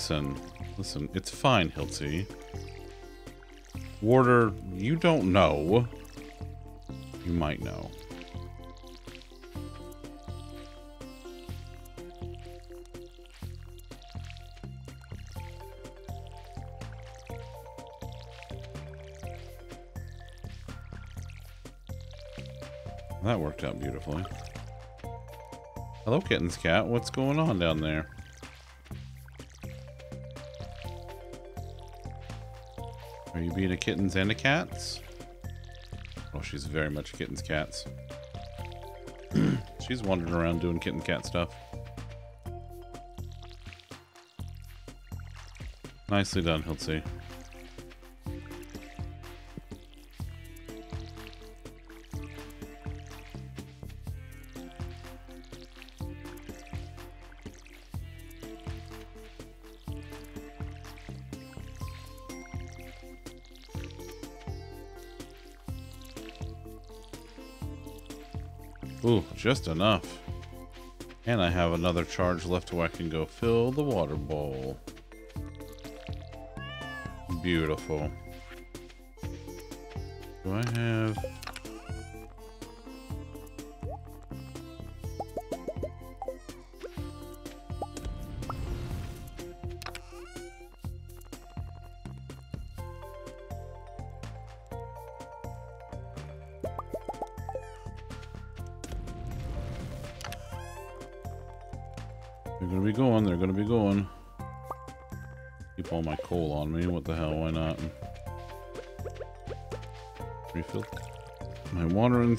Listen, listen, it's fine, Hilty. Warder, you don't know. You might know. That worked out beautifully. Hello, Kitten's Cat. What's going on down there? You being a kittens and a cats? Well, she's very much a kittens cats. (clears throat) she's wandering around doing kitten cat stuff. Nicely done, Hiltzy. Just enough. And I have another charge left where I can go fill the water bowl. Beautiful. Do I have...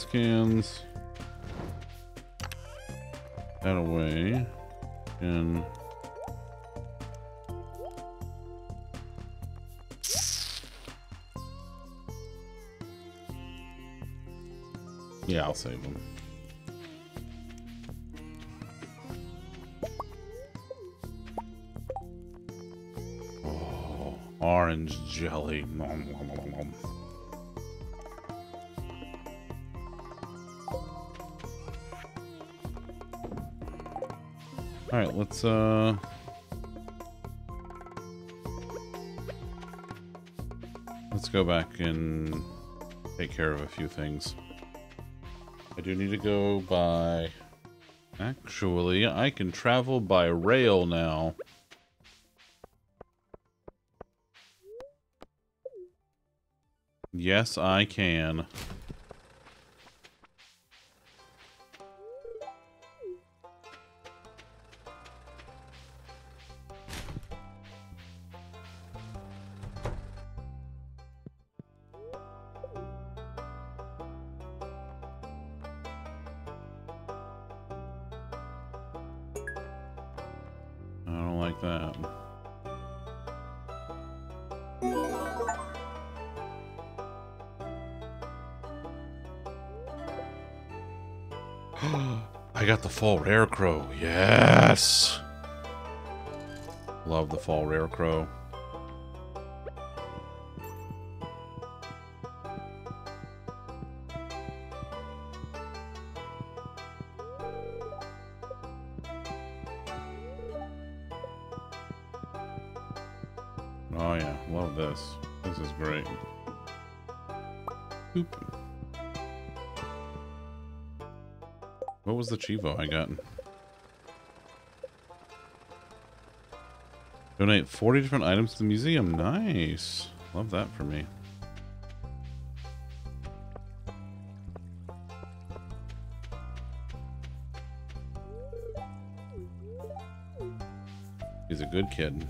watering cans. That away. And Yeah, I'll save them. Oh, orange jelly. Nom, nom, nom, nom. All right, let's uh Let's go back and take care of a few things. I do need to go by Actually, I can travel by rail now. Yes, I can. Fall Rarecrow. Yes. Love the fall Rarecrow. I got? Donate 40 different items to the museum. Nice. Love that for me. He's a good kid.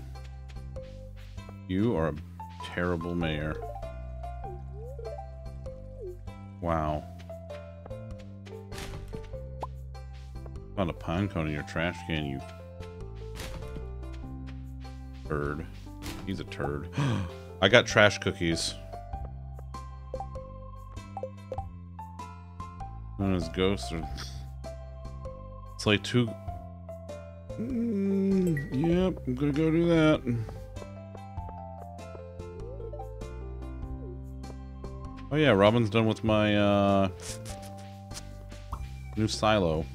You are a terrible mayor. Wow. Found a pine cone in your trash can, you turd. He's a turd. (gasps) I got trash cookies. Known as ghosts or (laughs) it's like two Mm, yep, I'm gonna go do that. Oh yeah, Robin's done with my uh new silo.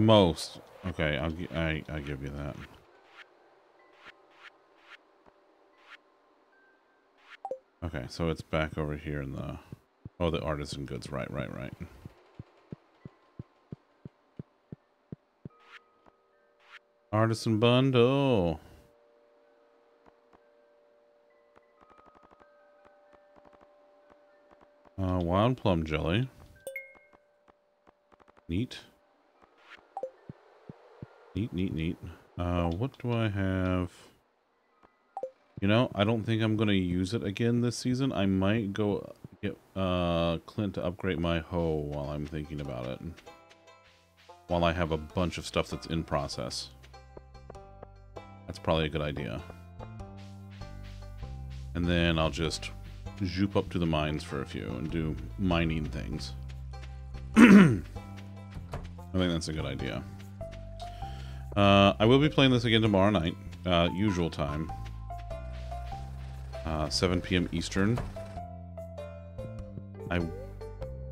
Most. Okay, I'll I I give you that. Okay, so it's back over here in the Oh, the artisan goods. Right, right, right. Artisan bundle. Uh, wild plum jelly. Neat. Neat, neat, neat. Uh, what do I have? You know, I don't think I'm going to use it again this season. I might go get Uh, Clint to upgrade my hoe while I'm thinking about it. While I have a bunch of stuff that's in process. That's probably a good idea. And then I'll just zoop up to the mines for a few and do mining things. (clears throat) I think that's a good idea. Uh, I will be playing this again tomorrow night, uh, usual time, uh, 7 p.m. Eastern. I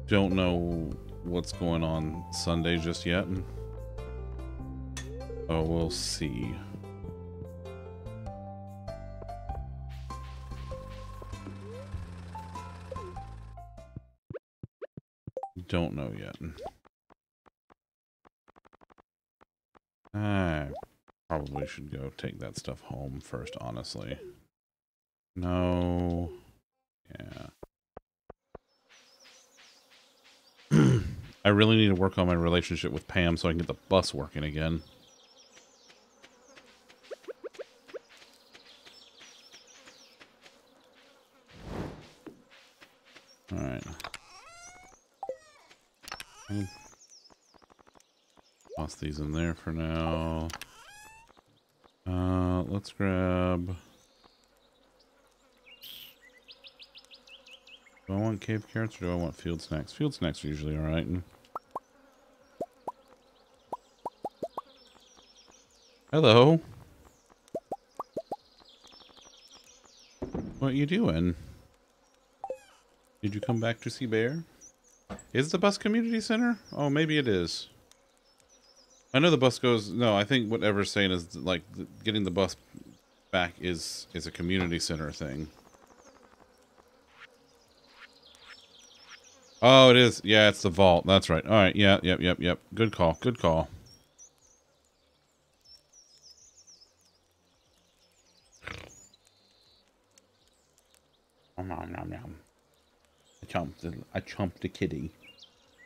don't know what's going on Sunday just yet. Oh, we'll see. Don't know yet. I probably should go take that stuff home first, honestly. No. Yeah. (clears throat) I really need to work on my relationship with Pam so I can get the bus working again. Alright. Toss these in there for now. Uh, let's grab... Do I want cave carrots or do I want field snacks? Field snacks are usually alright. Hello. What you doing? Did you come back to see Bear? Is the bus community center? Oh, maybe it is. I know the bus goes. No, I think what Ever's saying is like getting the bus back is is a community center thing. Oh, it is. Yeah, it's the vault. That's right. All right. Yeah. Yep. Yep. Yep. Good call. Good call. Nom nom nom. I chomped. I chomped the kitty.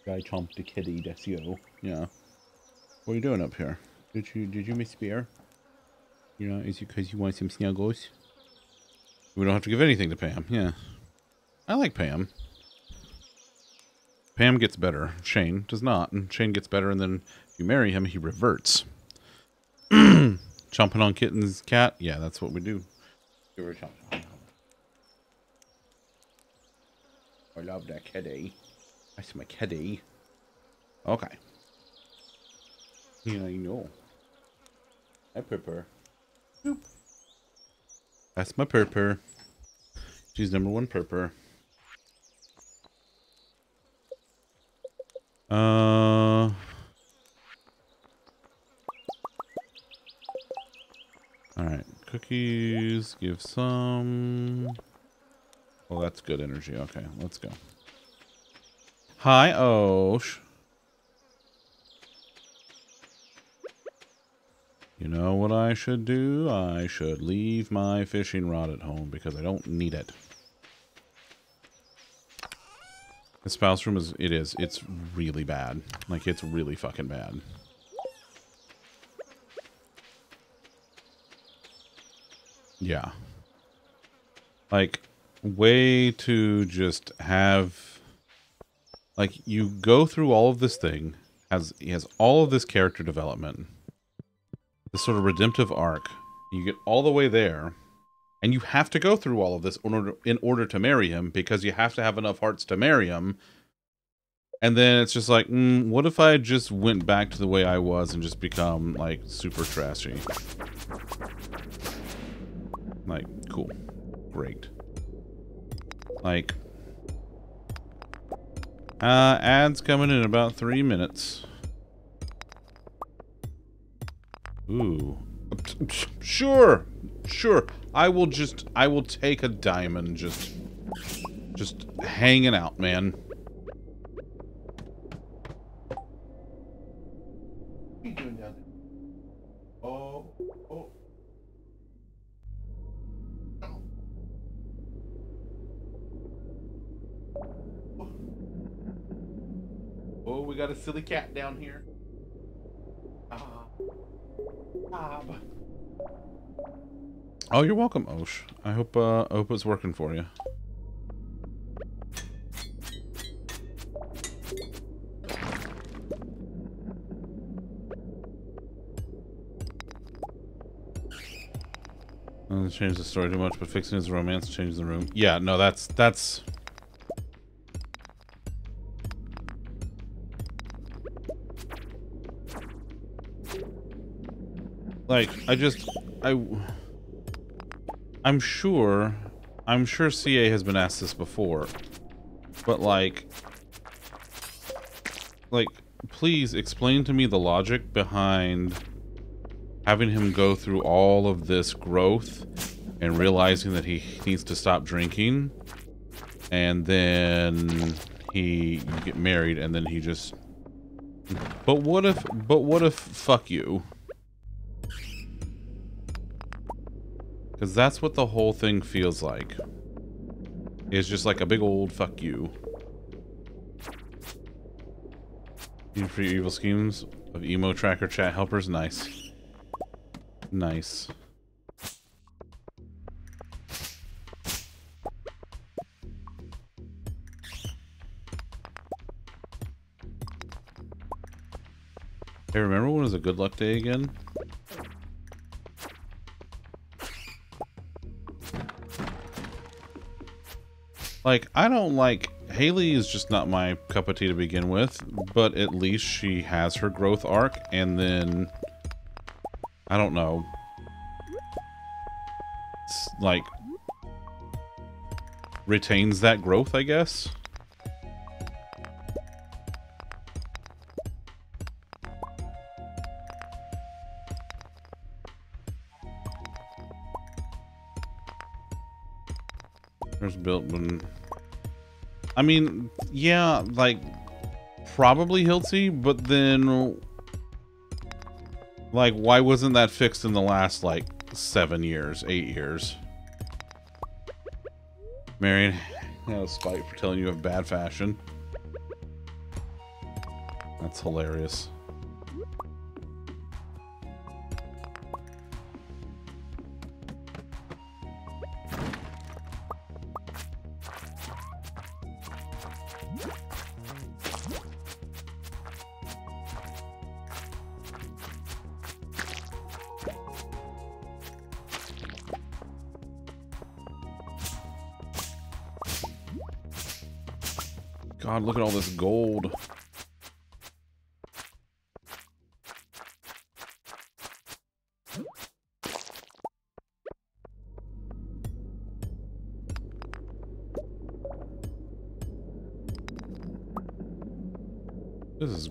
I chomped the kitty. That's you. Yeah. What are you doing up here? Did you did you miss beer? You know, is it because you want some snuggles? We don't have to give anything to Pam. Yeah. I like Pam. Pam gets better. Shane does not. And Shane gets better, and then if you marry him, he reverts. (clears throat) Chomping on kitten's cat? Yeah, that's what we do. Give her chomp. I love that kitty. That's my kitty. Okay. Yeah, I know. I Purpur. Boop. That's my Purpur. She's number one Purpur. Uh... Alright, cookies, give some... Well, that's good energy. Okay, let's go. Hi, Osh. You know what I should do? I should leave my fishing rod at home because I don't need it. The spouse room is, it is, it's really bad. Like, it's really fucking bad. Yeah. Like, way to just have, like, you go through all of this thing, has, he has all of this character development, this sort of redemptive arc. You get all the way there, and you have to go through all of this in order, in order to marry him because you have to have enough hearts to marry him. And then it's just like, mm, what if I just went back to the way I was and just become like super trashy? Like, cool. Great. Like, uh, ads coming in about three minutes. Ooh. Sure. Sure. I will just, I will take a diamond just, just hanging out, man. Oh, oh. Oh, we got a silly cat down here. Ah. Oh, you're welcome, Osh. I hope uh, I hope it's working for you. Doesn't change the story too much, but fixing his romance changes the room. Yeah, no, that's that's like I just I I'm sure I'm sure CA has been asked this before. But like like please explain to me the logic behind having him go through all of this growth and realizing that he needs to stop drinking and then he get married and then he just but what if but what if fuck you because that's what the whole thing feels like it's just like a big old fuck you Even for evil schemes of emo tracker chat helpers nice Nice. Hey, remember when was a good luck day again? Like, I don't like... Haley is just not my cup of tea to begin with, but at least she has her growth arc, and then I don't know. It's like retains that growth, I guess. I mean, yeah, like probably Hilty, but then like, why wasn't that fixed in the last, like, seven years, eight years? Marion, (laughs) that was spite for telling you of bad fashion. That's hilarious.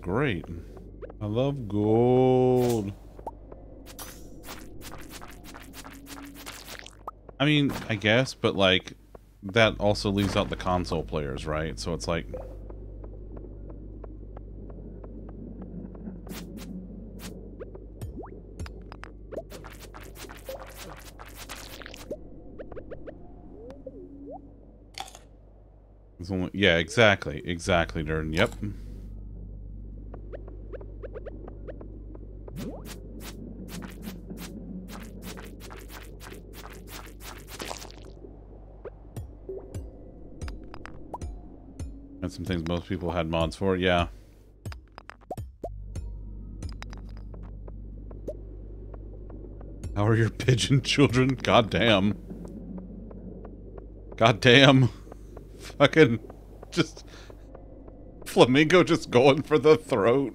Great. I love gold. I mean, I guess, but like, that also leaves out the console players, right? So it's like... Yeah, exactly, exactly, Durden. Yep. Most people had mods for, yeah. How are your (laughs) pigeon children? God damn. God damn. (laughs) Fucking just flamingo just going for the throat.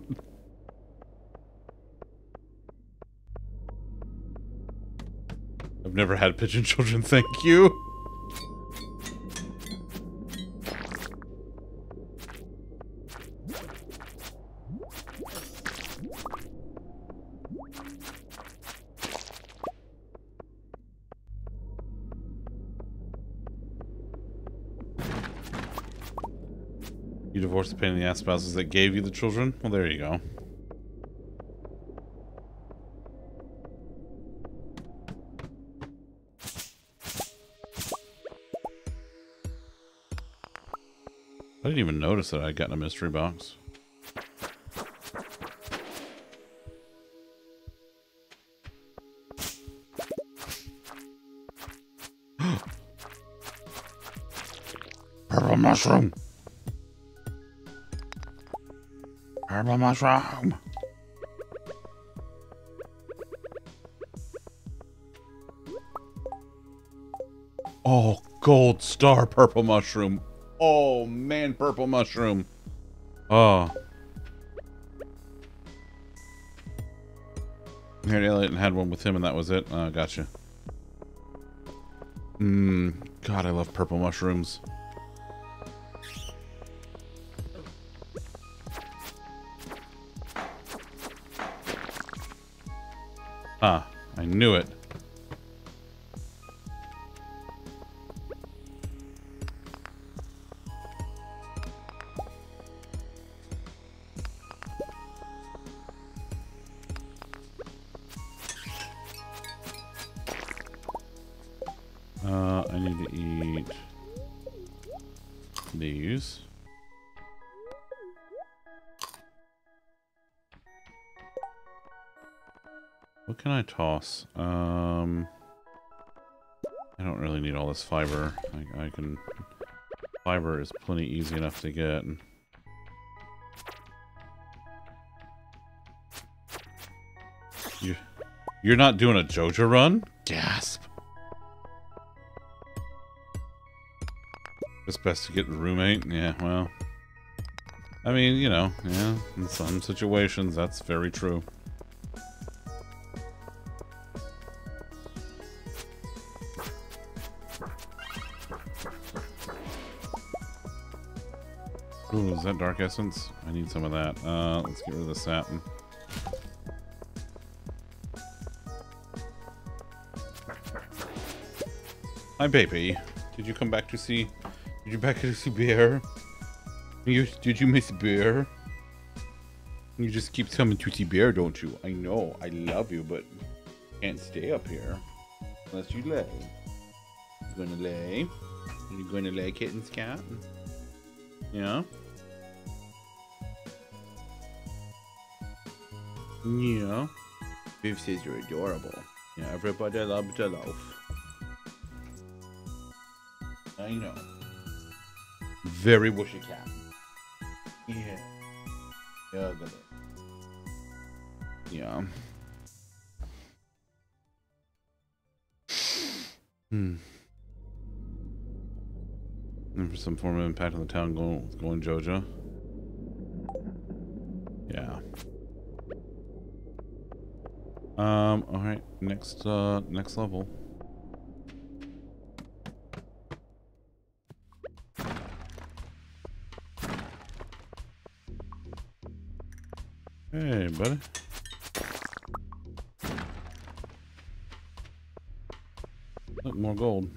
I've never had pigeon children, (laughs) thank you. Pain in the ass spouses that gave you the children? Well, there you go. I didn't even notice that I'd gotten a mystery box. (gasps) Purple mushroom! Purple mushroom! Oh, gold star purple mushroom. Oh, man, purple mushroom. Oh. Harry Elliott had one with him, and that was it. Uh, gotcha. Mmm. God, I love purple mushrooms. Knew it. Fiber. I, I can... Fiber is plenty easy enough to get. You, you're not doing a Joja run? Gasp. It's best to get a roommate. Yeah, well. I mean, you know, yeah, in some situations, that's very true. That Dark Essence? I need some of that. Uh, let's get rid of the satin. Hi, baby. Did you come back to see... Did you back to see Bear? You, did you miss Bear? You just keep coming to see Bear, don't you? I know. I love you, but can't stay up here. Unless you lay. You gonna lay? You gonna lay, kitten's cat? Yeah? Yeah. Viv says you're adorable. Yeah, everybody loves the loaf. I know. Very wishy cat. Yeah. Yeah. Yeah. Hmm. And for some form of impact on the town going going Joja. Yeah. Um, alright, next uh next level. Hey, buddy. Look, more gold.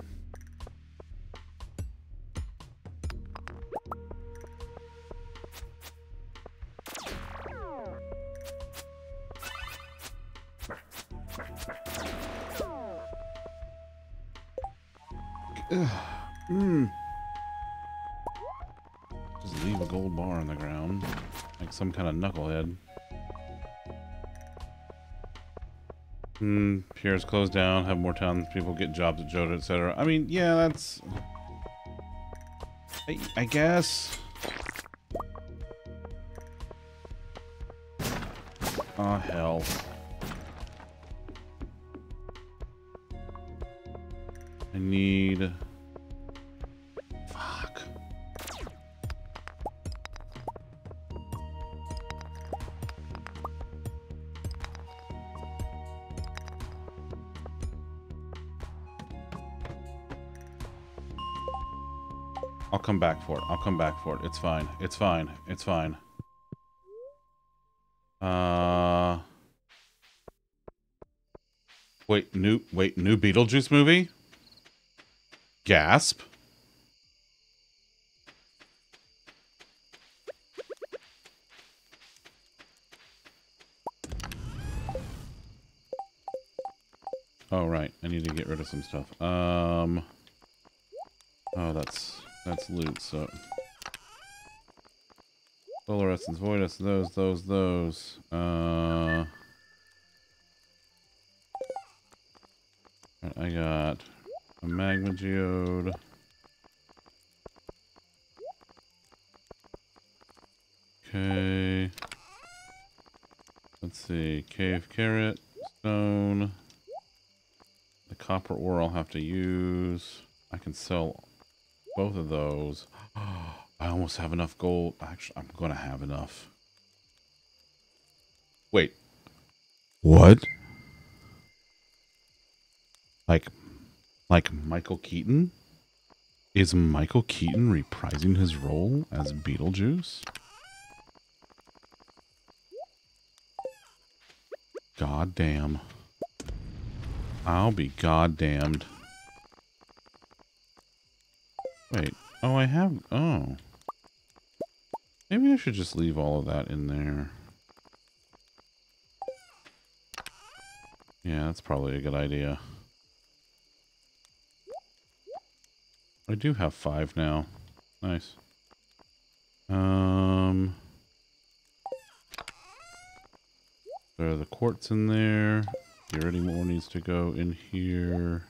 Some kind of knucklehead. Hmm, piers closed down, have more townspeople get jobs at Joja, etc. I mean, yeah, that's... I, I guess... Oh, hell. I'll come back for it. I'll come back for it. It's fine. It's fine. It's fine. Uh... Wait, new wait, new Beetlejuice movie? Gasp. Oh right, I need to get rid of some stuff. Um Oh that's that's loot, so Solar Essence, Void Essence, those, those, those. Uh I got a magma geode. Okay. Let's see. Cave carrot, stone. The copper ore I'll have to use. I can sell both of those. I almost have enough gold. Actually, I'm going to have enough. Wait. What? Like, like Michael Keaton? Is Michael Keaton reprising his role as Beetlejuice? God damn. I'll be goddamned. Wait. Oh, I have... Oh. Maybe I should just leave all of that in there. Yeah, that's probably a good idea. I do have five now. Nice. Um... There are the quartz in there. Purity more needs to go in here.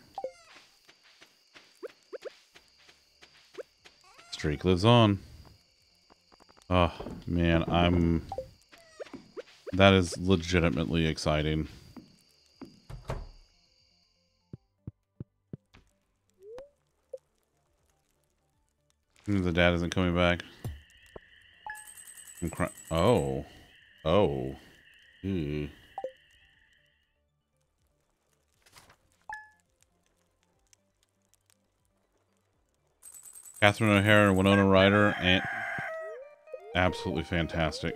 Streak lives on. Oh, man, I'm... That is legitimately exciting. The dad isn't coming back. I'm crying. Oh. Oh. Hmm. Catherine O'Hara and Winona Ryder, and absolutely fantastic.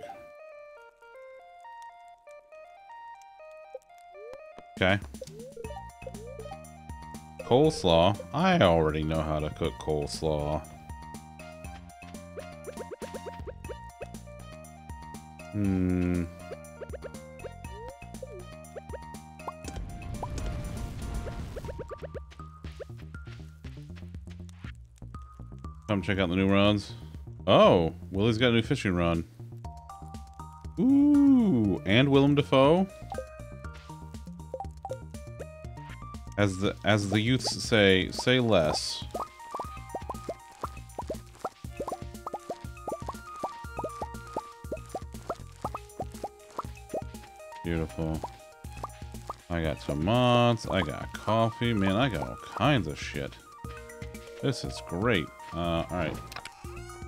Okay. Coleslaw. I already know how to cook coleslaw. Hmm. Come check out the new rods. Oh, Willie's got a new fishing rod. Ooh, and Willem Dafoe. As the as the youths say, say less. Beautiful. I got some mods. I got coffee. Man, I got all kinds of shit. This is great. Uh, alright.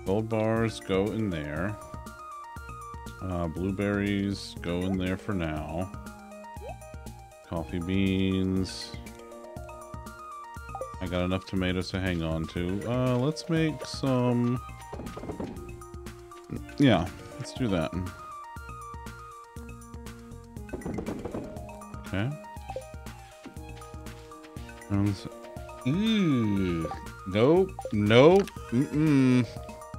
Gold bars go in there. Uh, blueberries go in there for now. Coffee beans. I got enough tomatoes to hang on to. Uh, let's make some... Yeah, let's do that. Okay. Ooh. Nope. Nope. Mm-mm.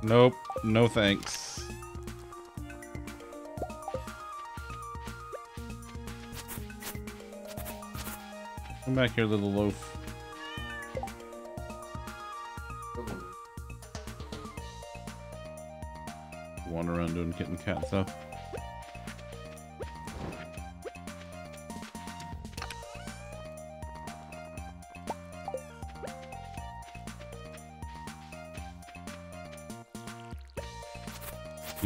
Nope. No thanks. Come back here, little loaf. Wander around doing kitten cat stuff.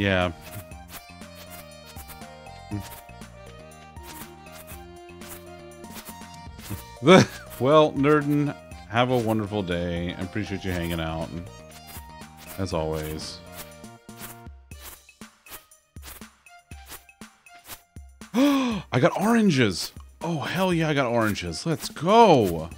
Yeah. (laughs) well, Nerdin, have a wonderful day. I appreciate you hanging out. As always. (gasps) I got oranges! Oh, hell yeah, I got oranges. Let's go!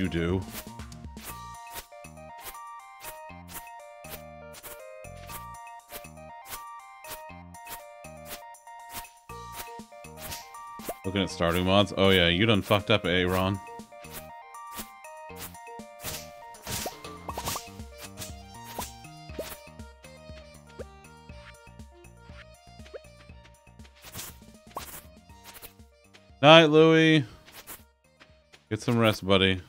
You do? Looking at starting mods. Oh yeah, you done fucked up, Aaron. Night, Louie. Get some rest, buddy.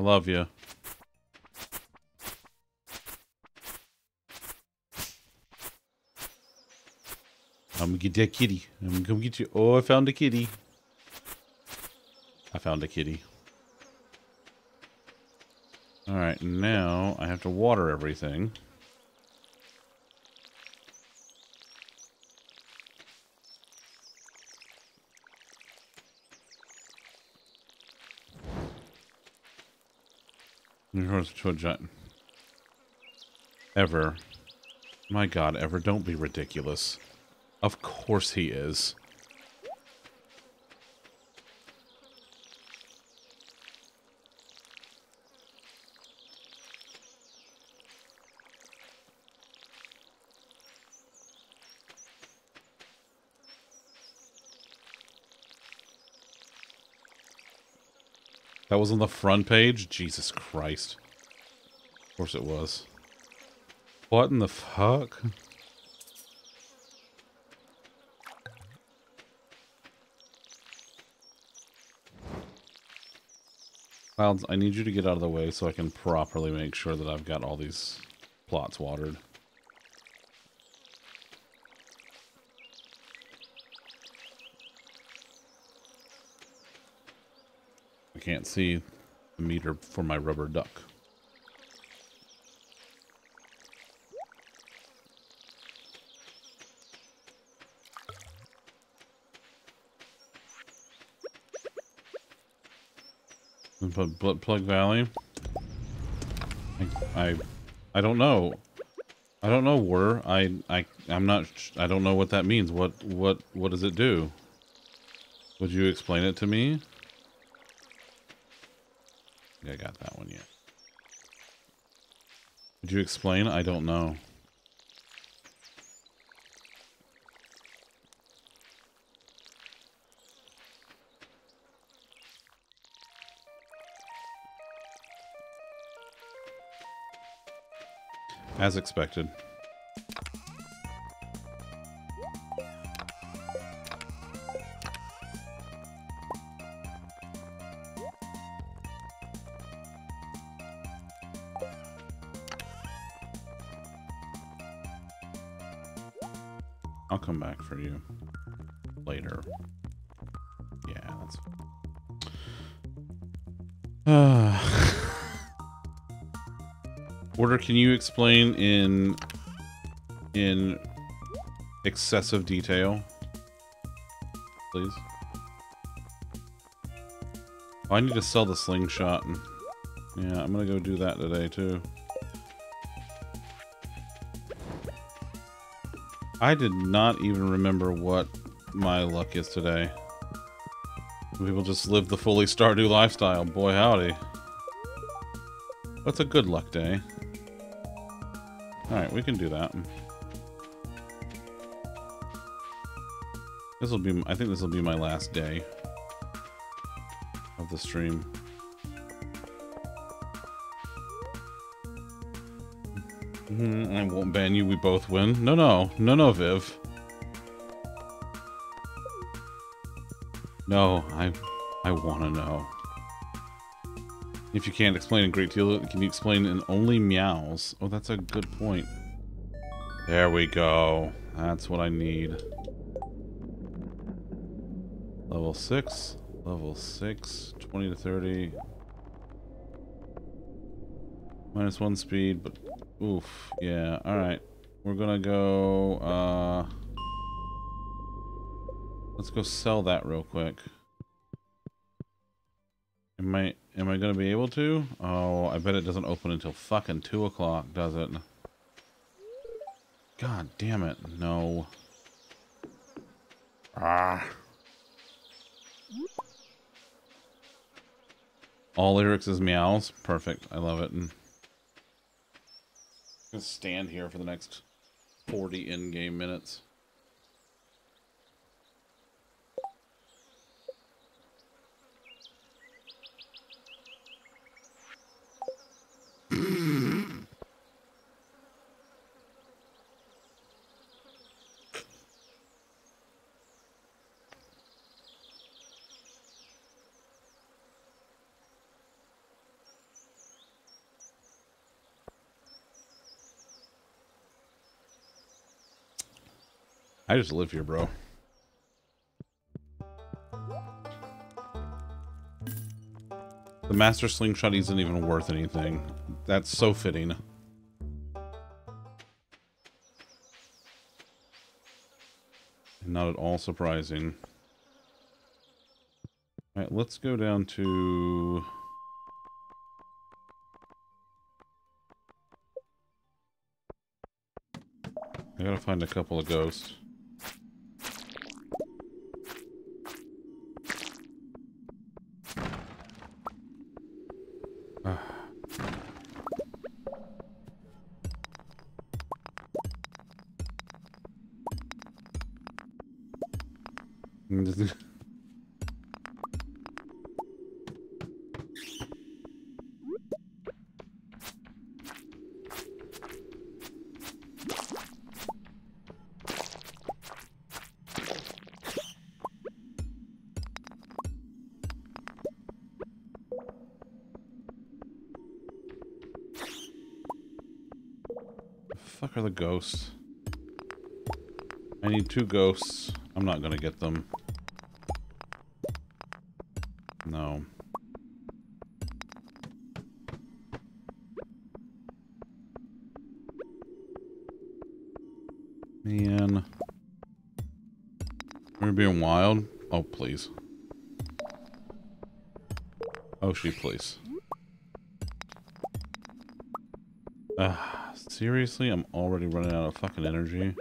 I love you. I'm gonna get that kitty. I'm gonna come get you. Oh, I found a kitty. I found a kitty. Alright, now I have to water everything. Ever. My god, Ever, don't be ridiculous. Of course he is. That was on the front page? Jesus Christ. Of course it was. What in the fuck? Clouds, I need you to get out of the way so I can properly make sure that I've got all these plots watered. I can't see the meter for my rubber duck. But Plug Valley. I, I, I don't know. I don't know where. I, I, I'm not. I don't know what that means. What, what, what does it do? Would you explain it to me? I, I got that one yet. Would you explain? I don't know. As expected. Can you explain in in excessive detail, please? Oh, I need to sell the slingshot. Yeah, I'm gonna go do that today too. I did not even remember what my luck is today. People just live the fully Stardew lifestyle. Boy, howdy. What's a good luck day? Alright, we can do that. This will be, I think this will be my last day of the stream. Mm, I won't ban you, we both win. No, no, no, no, Viv. No, I, I want to know. If you can't explain a great deal, can you explain in only meows? Oh, that's a good point. There we go. That's what I need. Level 6. Level 6. 20 to 30. Minus 1 speed, but... Oof. Yeah, alright. We're gonna go... Uh, let's go sell that real quick. It I... Am I going to be able to? Oh, I bet it doesn't open until fucking 2 o'clock, does it? God damn it. No. Ah. All lyrics is meows. Perfect. I love it. And just stand here for the next 40 in-game minutes. I just live here, bro. The master slingshot isn't even worth anything. That's so fitting. Not at all surprising. Alright, let's go down to... I gotta find a couple of ghosts. Ghosts. I'm not gonna get them. No. Man. We're being wild? Oh, please. Oh, she, please. Ah, seriously? I'm already running out of fucking energy.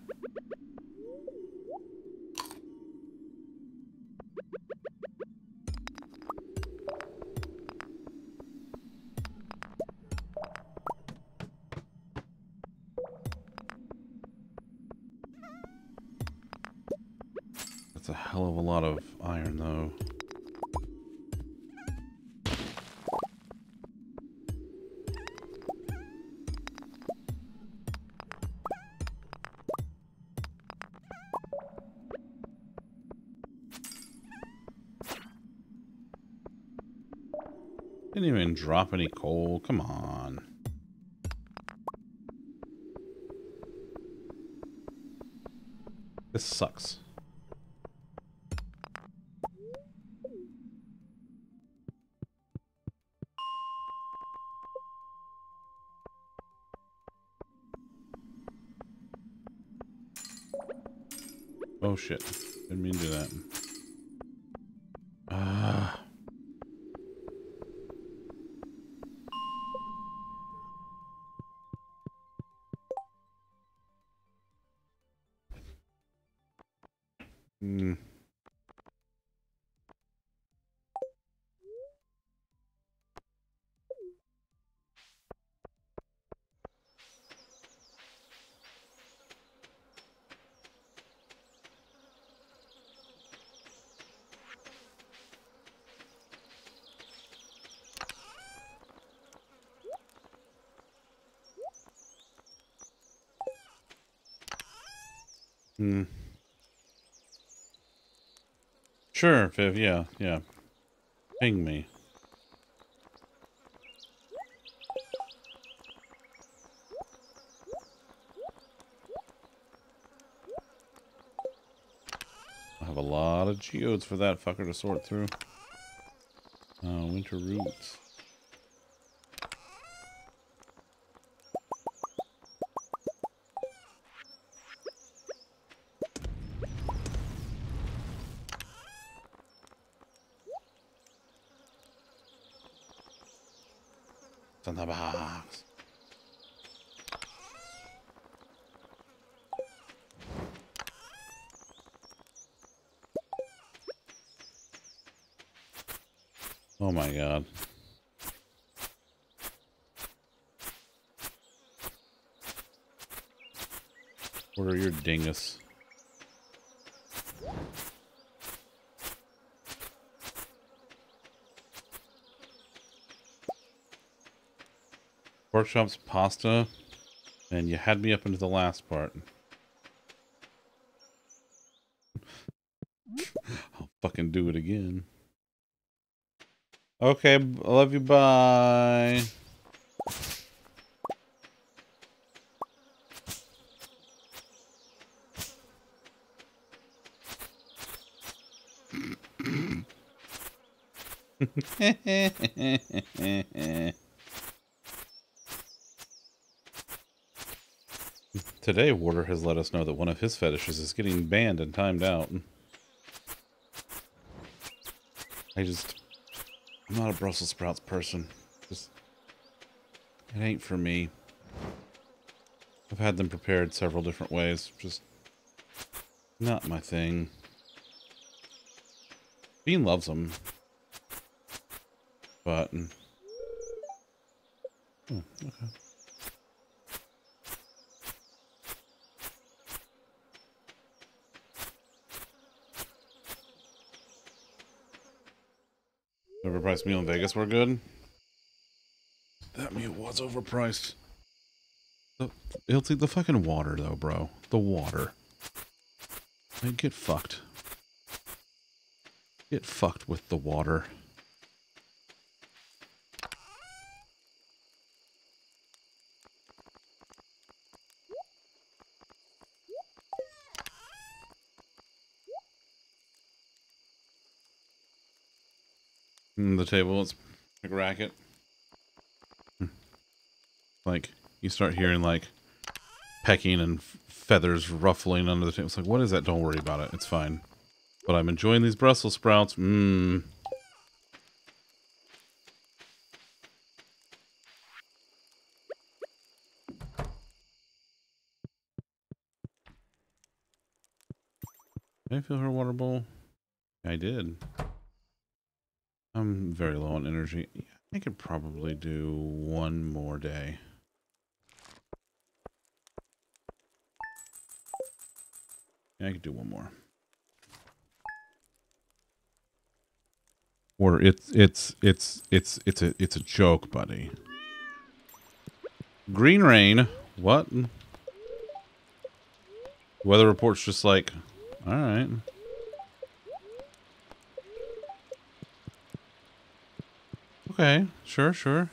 Drop any coal. Come on. This sucks. Oh shit. Didn't mean to do that. Sure, Viv, yeah, yeah. Ping me. I have a lot of geodes for that fucker to sort through. Oh, winter roots. It's on the box. Oh my god. What are your dingus? Pork chops, pasta, and you had me up into the last part. (laughs) I'll fucking do it again. Okay, I love you, bye. (laughs) Today, Warder has let us know that one of his fetishes is getting banned and timed out. I just... I'm not a Brussels sprouts person. Just... It ain't for me. I've had them prepared several different ways. Just... Not my thing. Bean loves them. But... Oh, hmm, okay. Overpriced meal in Vegas were good. That meal was overpriced. The, it'll take the fucking water though, bro. The water. I get fucked. Get fucked with the water. Table, it's like a racket. Hmm. Like, you start hearing, like, pecking and feathers ruffling under the table. It's like, what is that? Don't worry about it. It's fine. But I'm enjoying these Brussels sprouts. Mmm. I fill her water bowl? I did. I'm very low on energy. I could probably do one more day. Yeah, I could do one more. Or it's it's it's it's it's a it's a joke, buddy. Green rain. What? Weather report's just like, all right. Okay, sure, sure.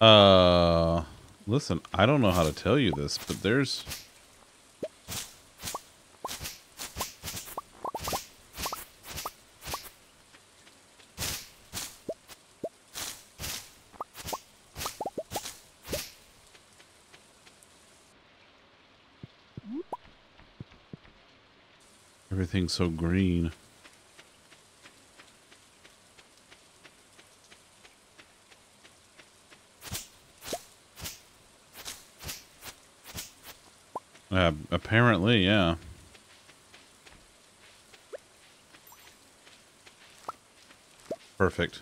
Uh, listen, I don't know how to tell you this, but there's... Everything's so green. Uh, apparently, yeah. Perfect.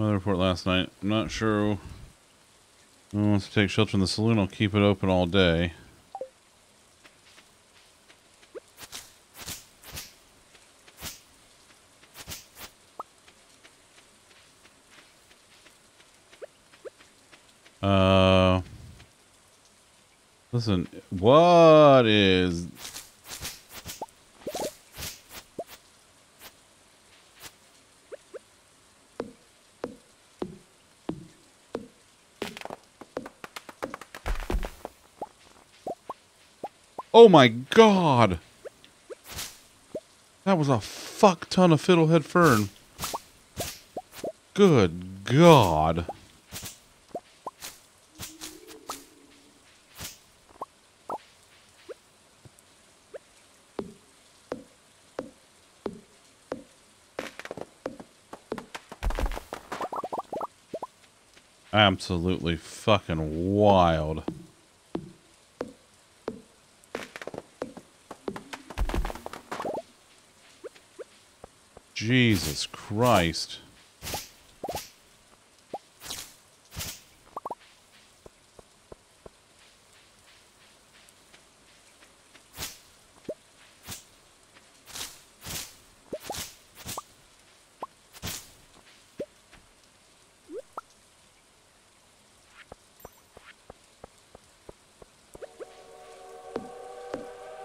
Weather report last night. I'm not sure who wants to take shelter in the saloon. I'll keep it open all day. Uh, listen, what is Oh my god! That was a fuck ton of fiddlehead fern. Good god. Absolutely fucking wild. Jesus Christ.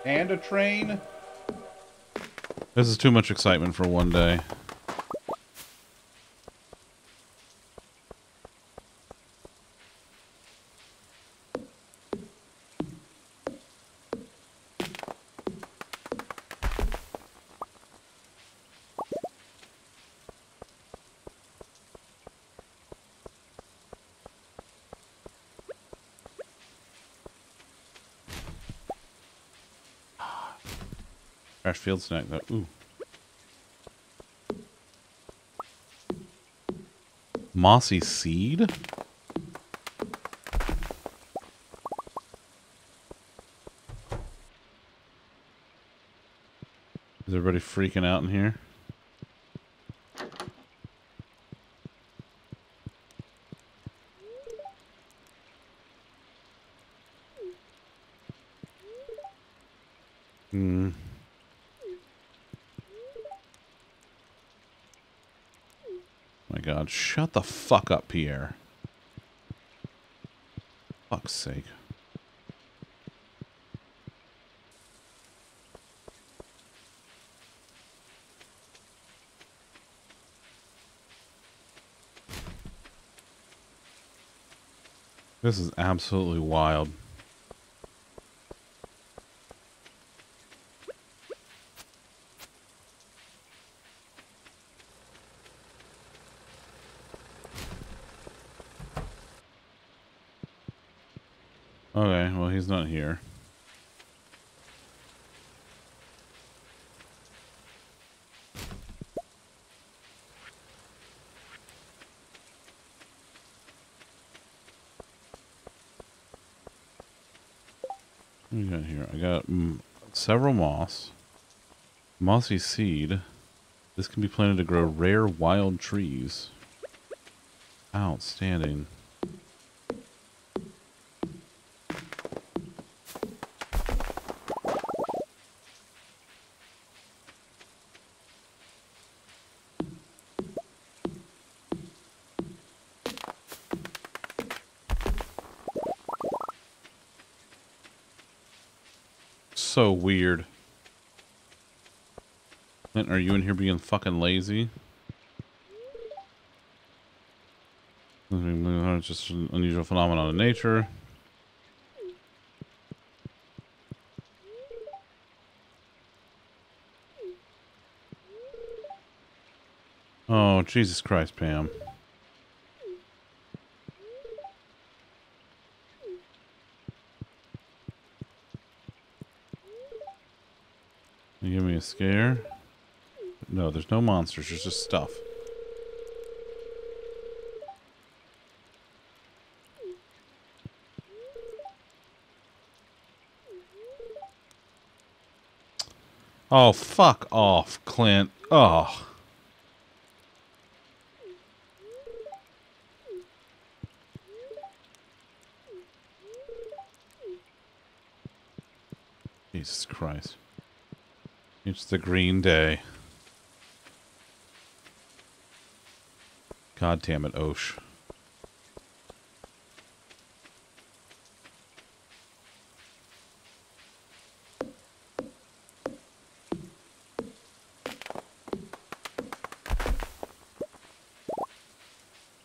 And a train? This is too much excitement for one day. Field snack though. Ooh. Mossy seed? Is everybody freaking out in here? Hmm. God, shut the fuck up, Pierre. Fuck's sake. This is absolutely wild. Okay, well, he's not here. What do we got here? I got mm, several moss. Mossy seed. This can be planted to grow rare wild trees. Outstanding. So weird. Clint, are you in here being fucking lazy? It's just an unusual phenomenon in nature. Oh, Jesus Christ, Pam. You give me a scare? No, there's no monsters. There's just stuff. Oh, fuck off, Clint. Oh. Jesus Christ. It's the green day. God damn it, Osh.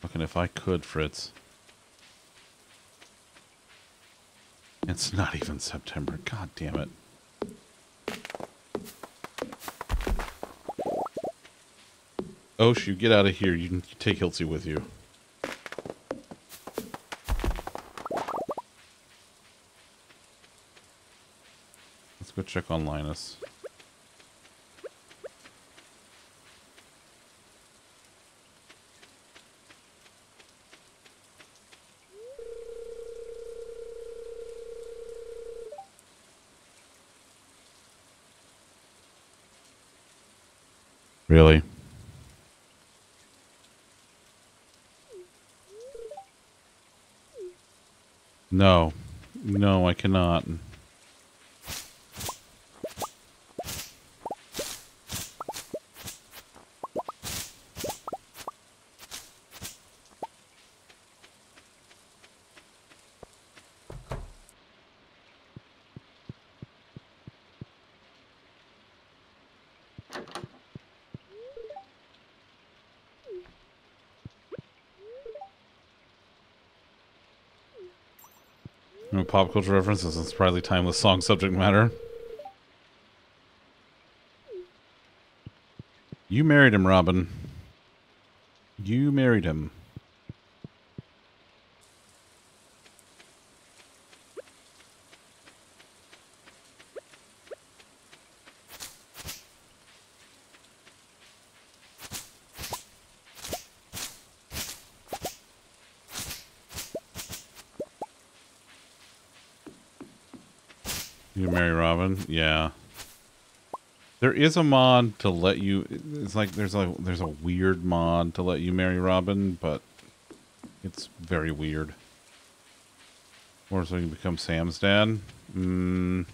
Fucking if I could, Fritz. It's not even September. God damn it. Osh, you get out of here. You can take Hiltsy with you. Let's go check on Linus. Really? No. No, I cannot. No pop culture references and surprisingly timeless song subject matter. You married him, Robin. You married him. You marry Robin? Yeah. There is a mod to let you. It's like there's a there's a weird mod to let you marry Robin, but it's very weird. Or so you become Sam's dad. Mm.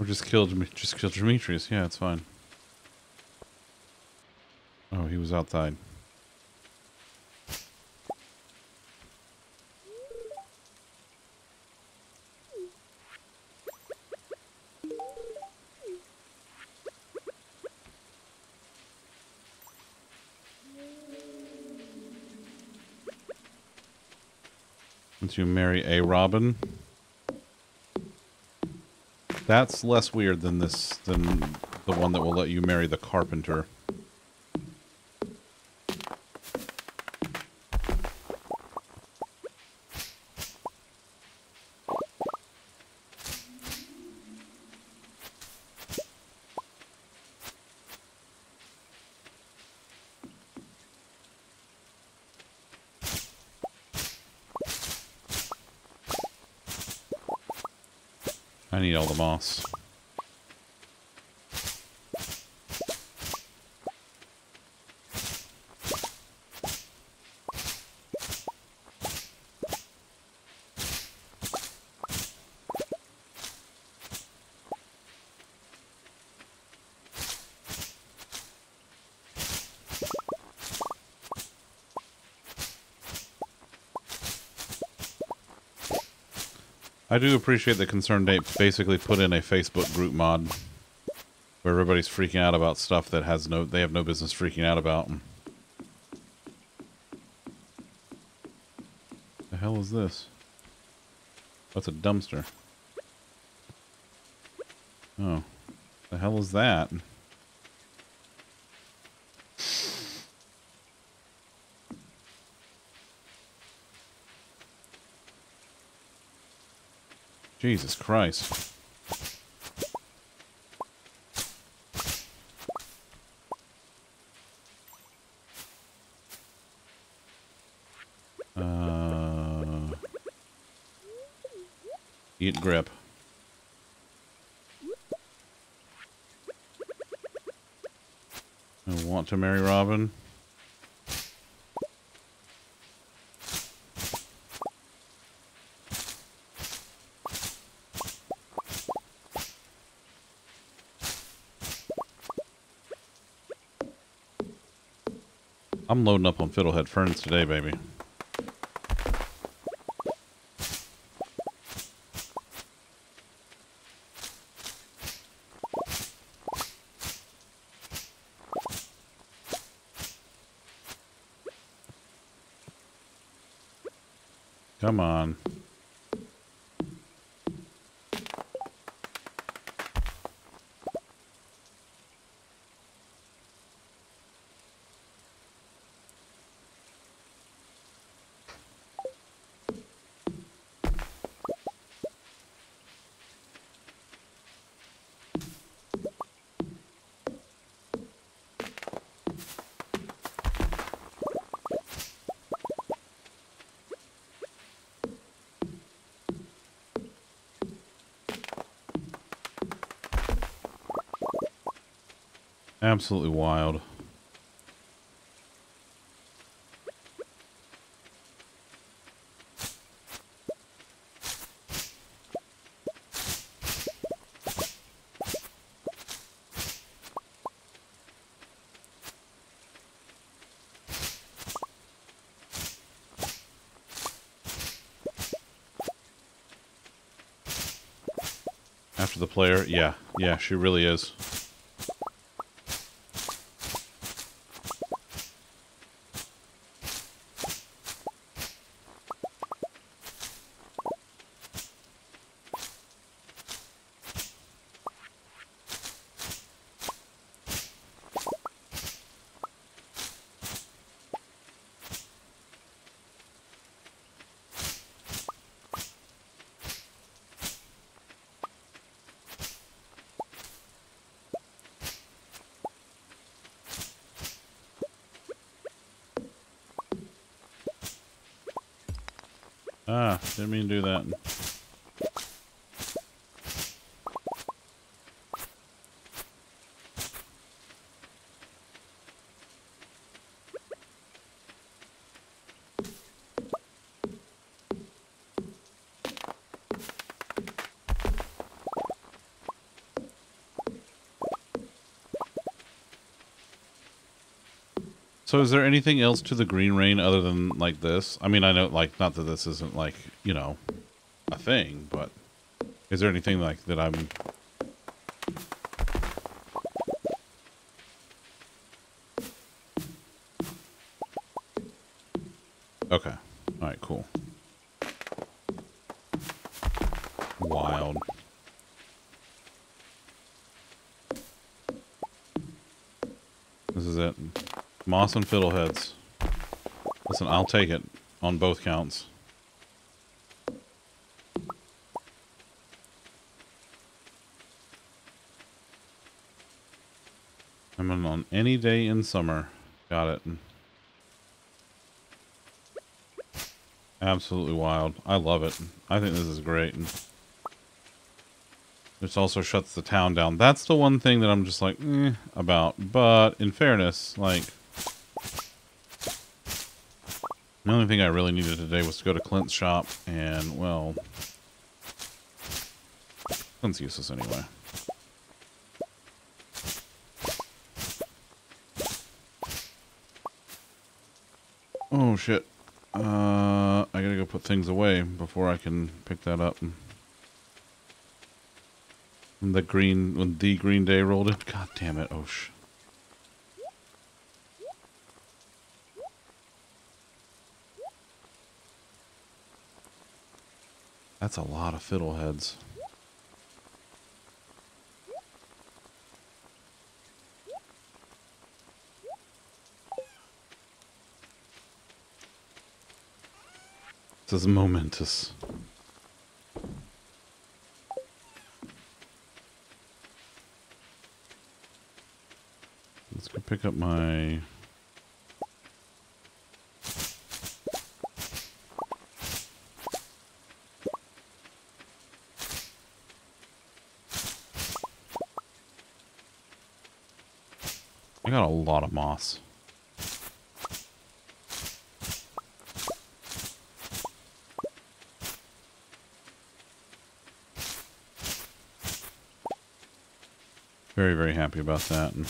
Or just kill Dimi- just kill Demetrius. Yeah, it's fine. Oh, he was outside. You marry a Robin. That's less weird than this than the one that will let you marry the carpenter. Moss. I do appreciate that Concerned Ape basically put in a Facebook group mod where everybody's freaking out about stuff that has no they have no business freaking out about. The hell is this? That's a dumpster. Oh. The hell is that? Jesus Christ. Uh, eat grip. I want to marry Robin. I'm loading up on Fiddlehead Ferns today, baby. Come on. Absolutely wild. After the player, yeah, yeah, she really is. So is there anything else to the green rain other than like this? I mean, I know like not that this isn't like, you know, a thing, but is there anything like that I'm Okay. All right, cool. Wild. This is it. And fiddleheads. Listen, I'll take it on both counts. I'm in on any day in summer. Got it. Absolutely wild. I love it. I think this is great. This also shuts the town down. That's the one thing that I'm just like, eh, about. But in fairness, like, the only thing I really needed today was to go to Clint's shop, and, well, Clint's useless anyway. Oh, shit. Uh, I gotta go put things away before I can pick that up. When the green, when the green day rolled in. God damn it, Osh. That's a lot of fiddleheads. This is momentous. Let's go pick up my... lot of moss. Very, very happy about that. And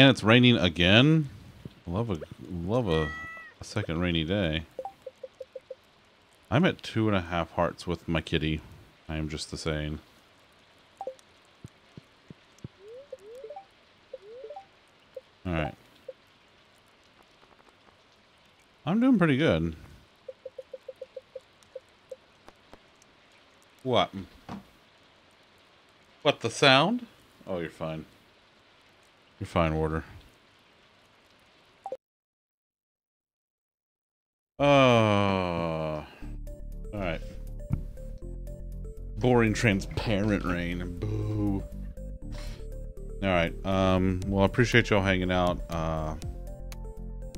and it's raining again? Love a love a, a second rainy day. I'm at two and a half hearts with my kitty. I am just the same. Alright. I'm doing pretty good. What? What, the sound? Oh, you're fine. Fine, Warder. Oh. Alright. Boring, transparent rain. Boo. Alright, um, well, I appreciate y'all hanging out. Uh,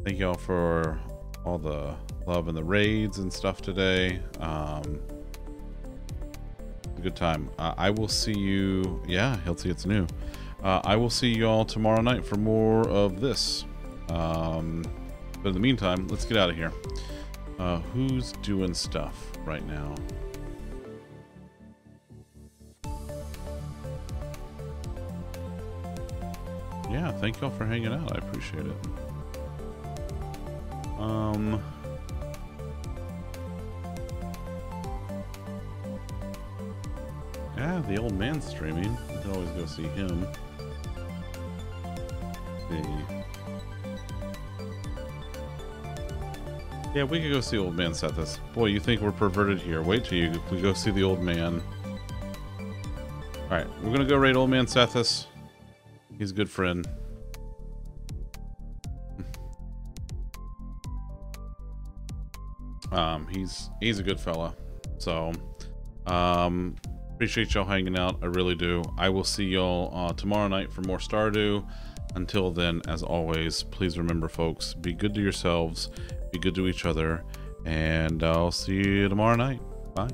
thank y'all for all the love and the raids and stuff today. Um, good time. Uh, I will see you. Yeah, he'll see it's new. Uh, I will see y'all tomorrow night for more of this. Um, but in the meantime, let's get out of here. Uh, who's doing stuff right now? Yeah, thank y'all for hanging out. I appreciate it. Can always go see him. see. Yeah, we could go see old man Sethis. Boy, you think we're perverted here. Wait till you we go see the old man. Alright, we're gonna go raid old man Sethis. He's a good friend. (laughs) Um, he's he's a good fella. So, um, appreciate y'all hanging out. I really do. I will see y'all uh, tomorrow night for more Stardew. Until then, as always, please remember, folks, be good to yourselves, be good to each other, and I'll see you tomorrow night. Bye.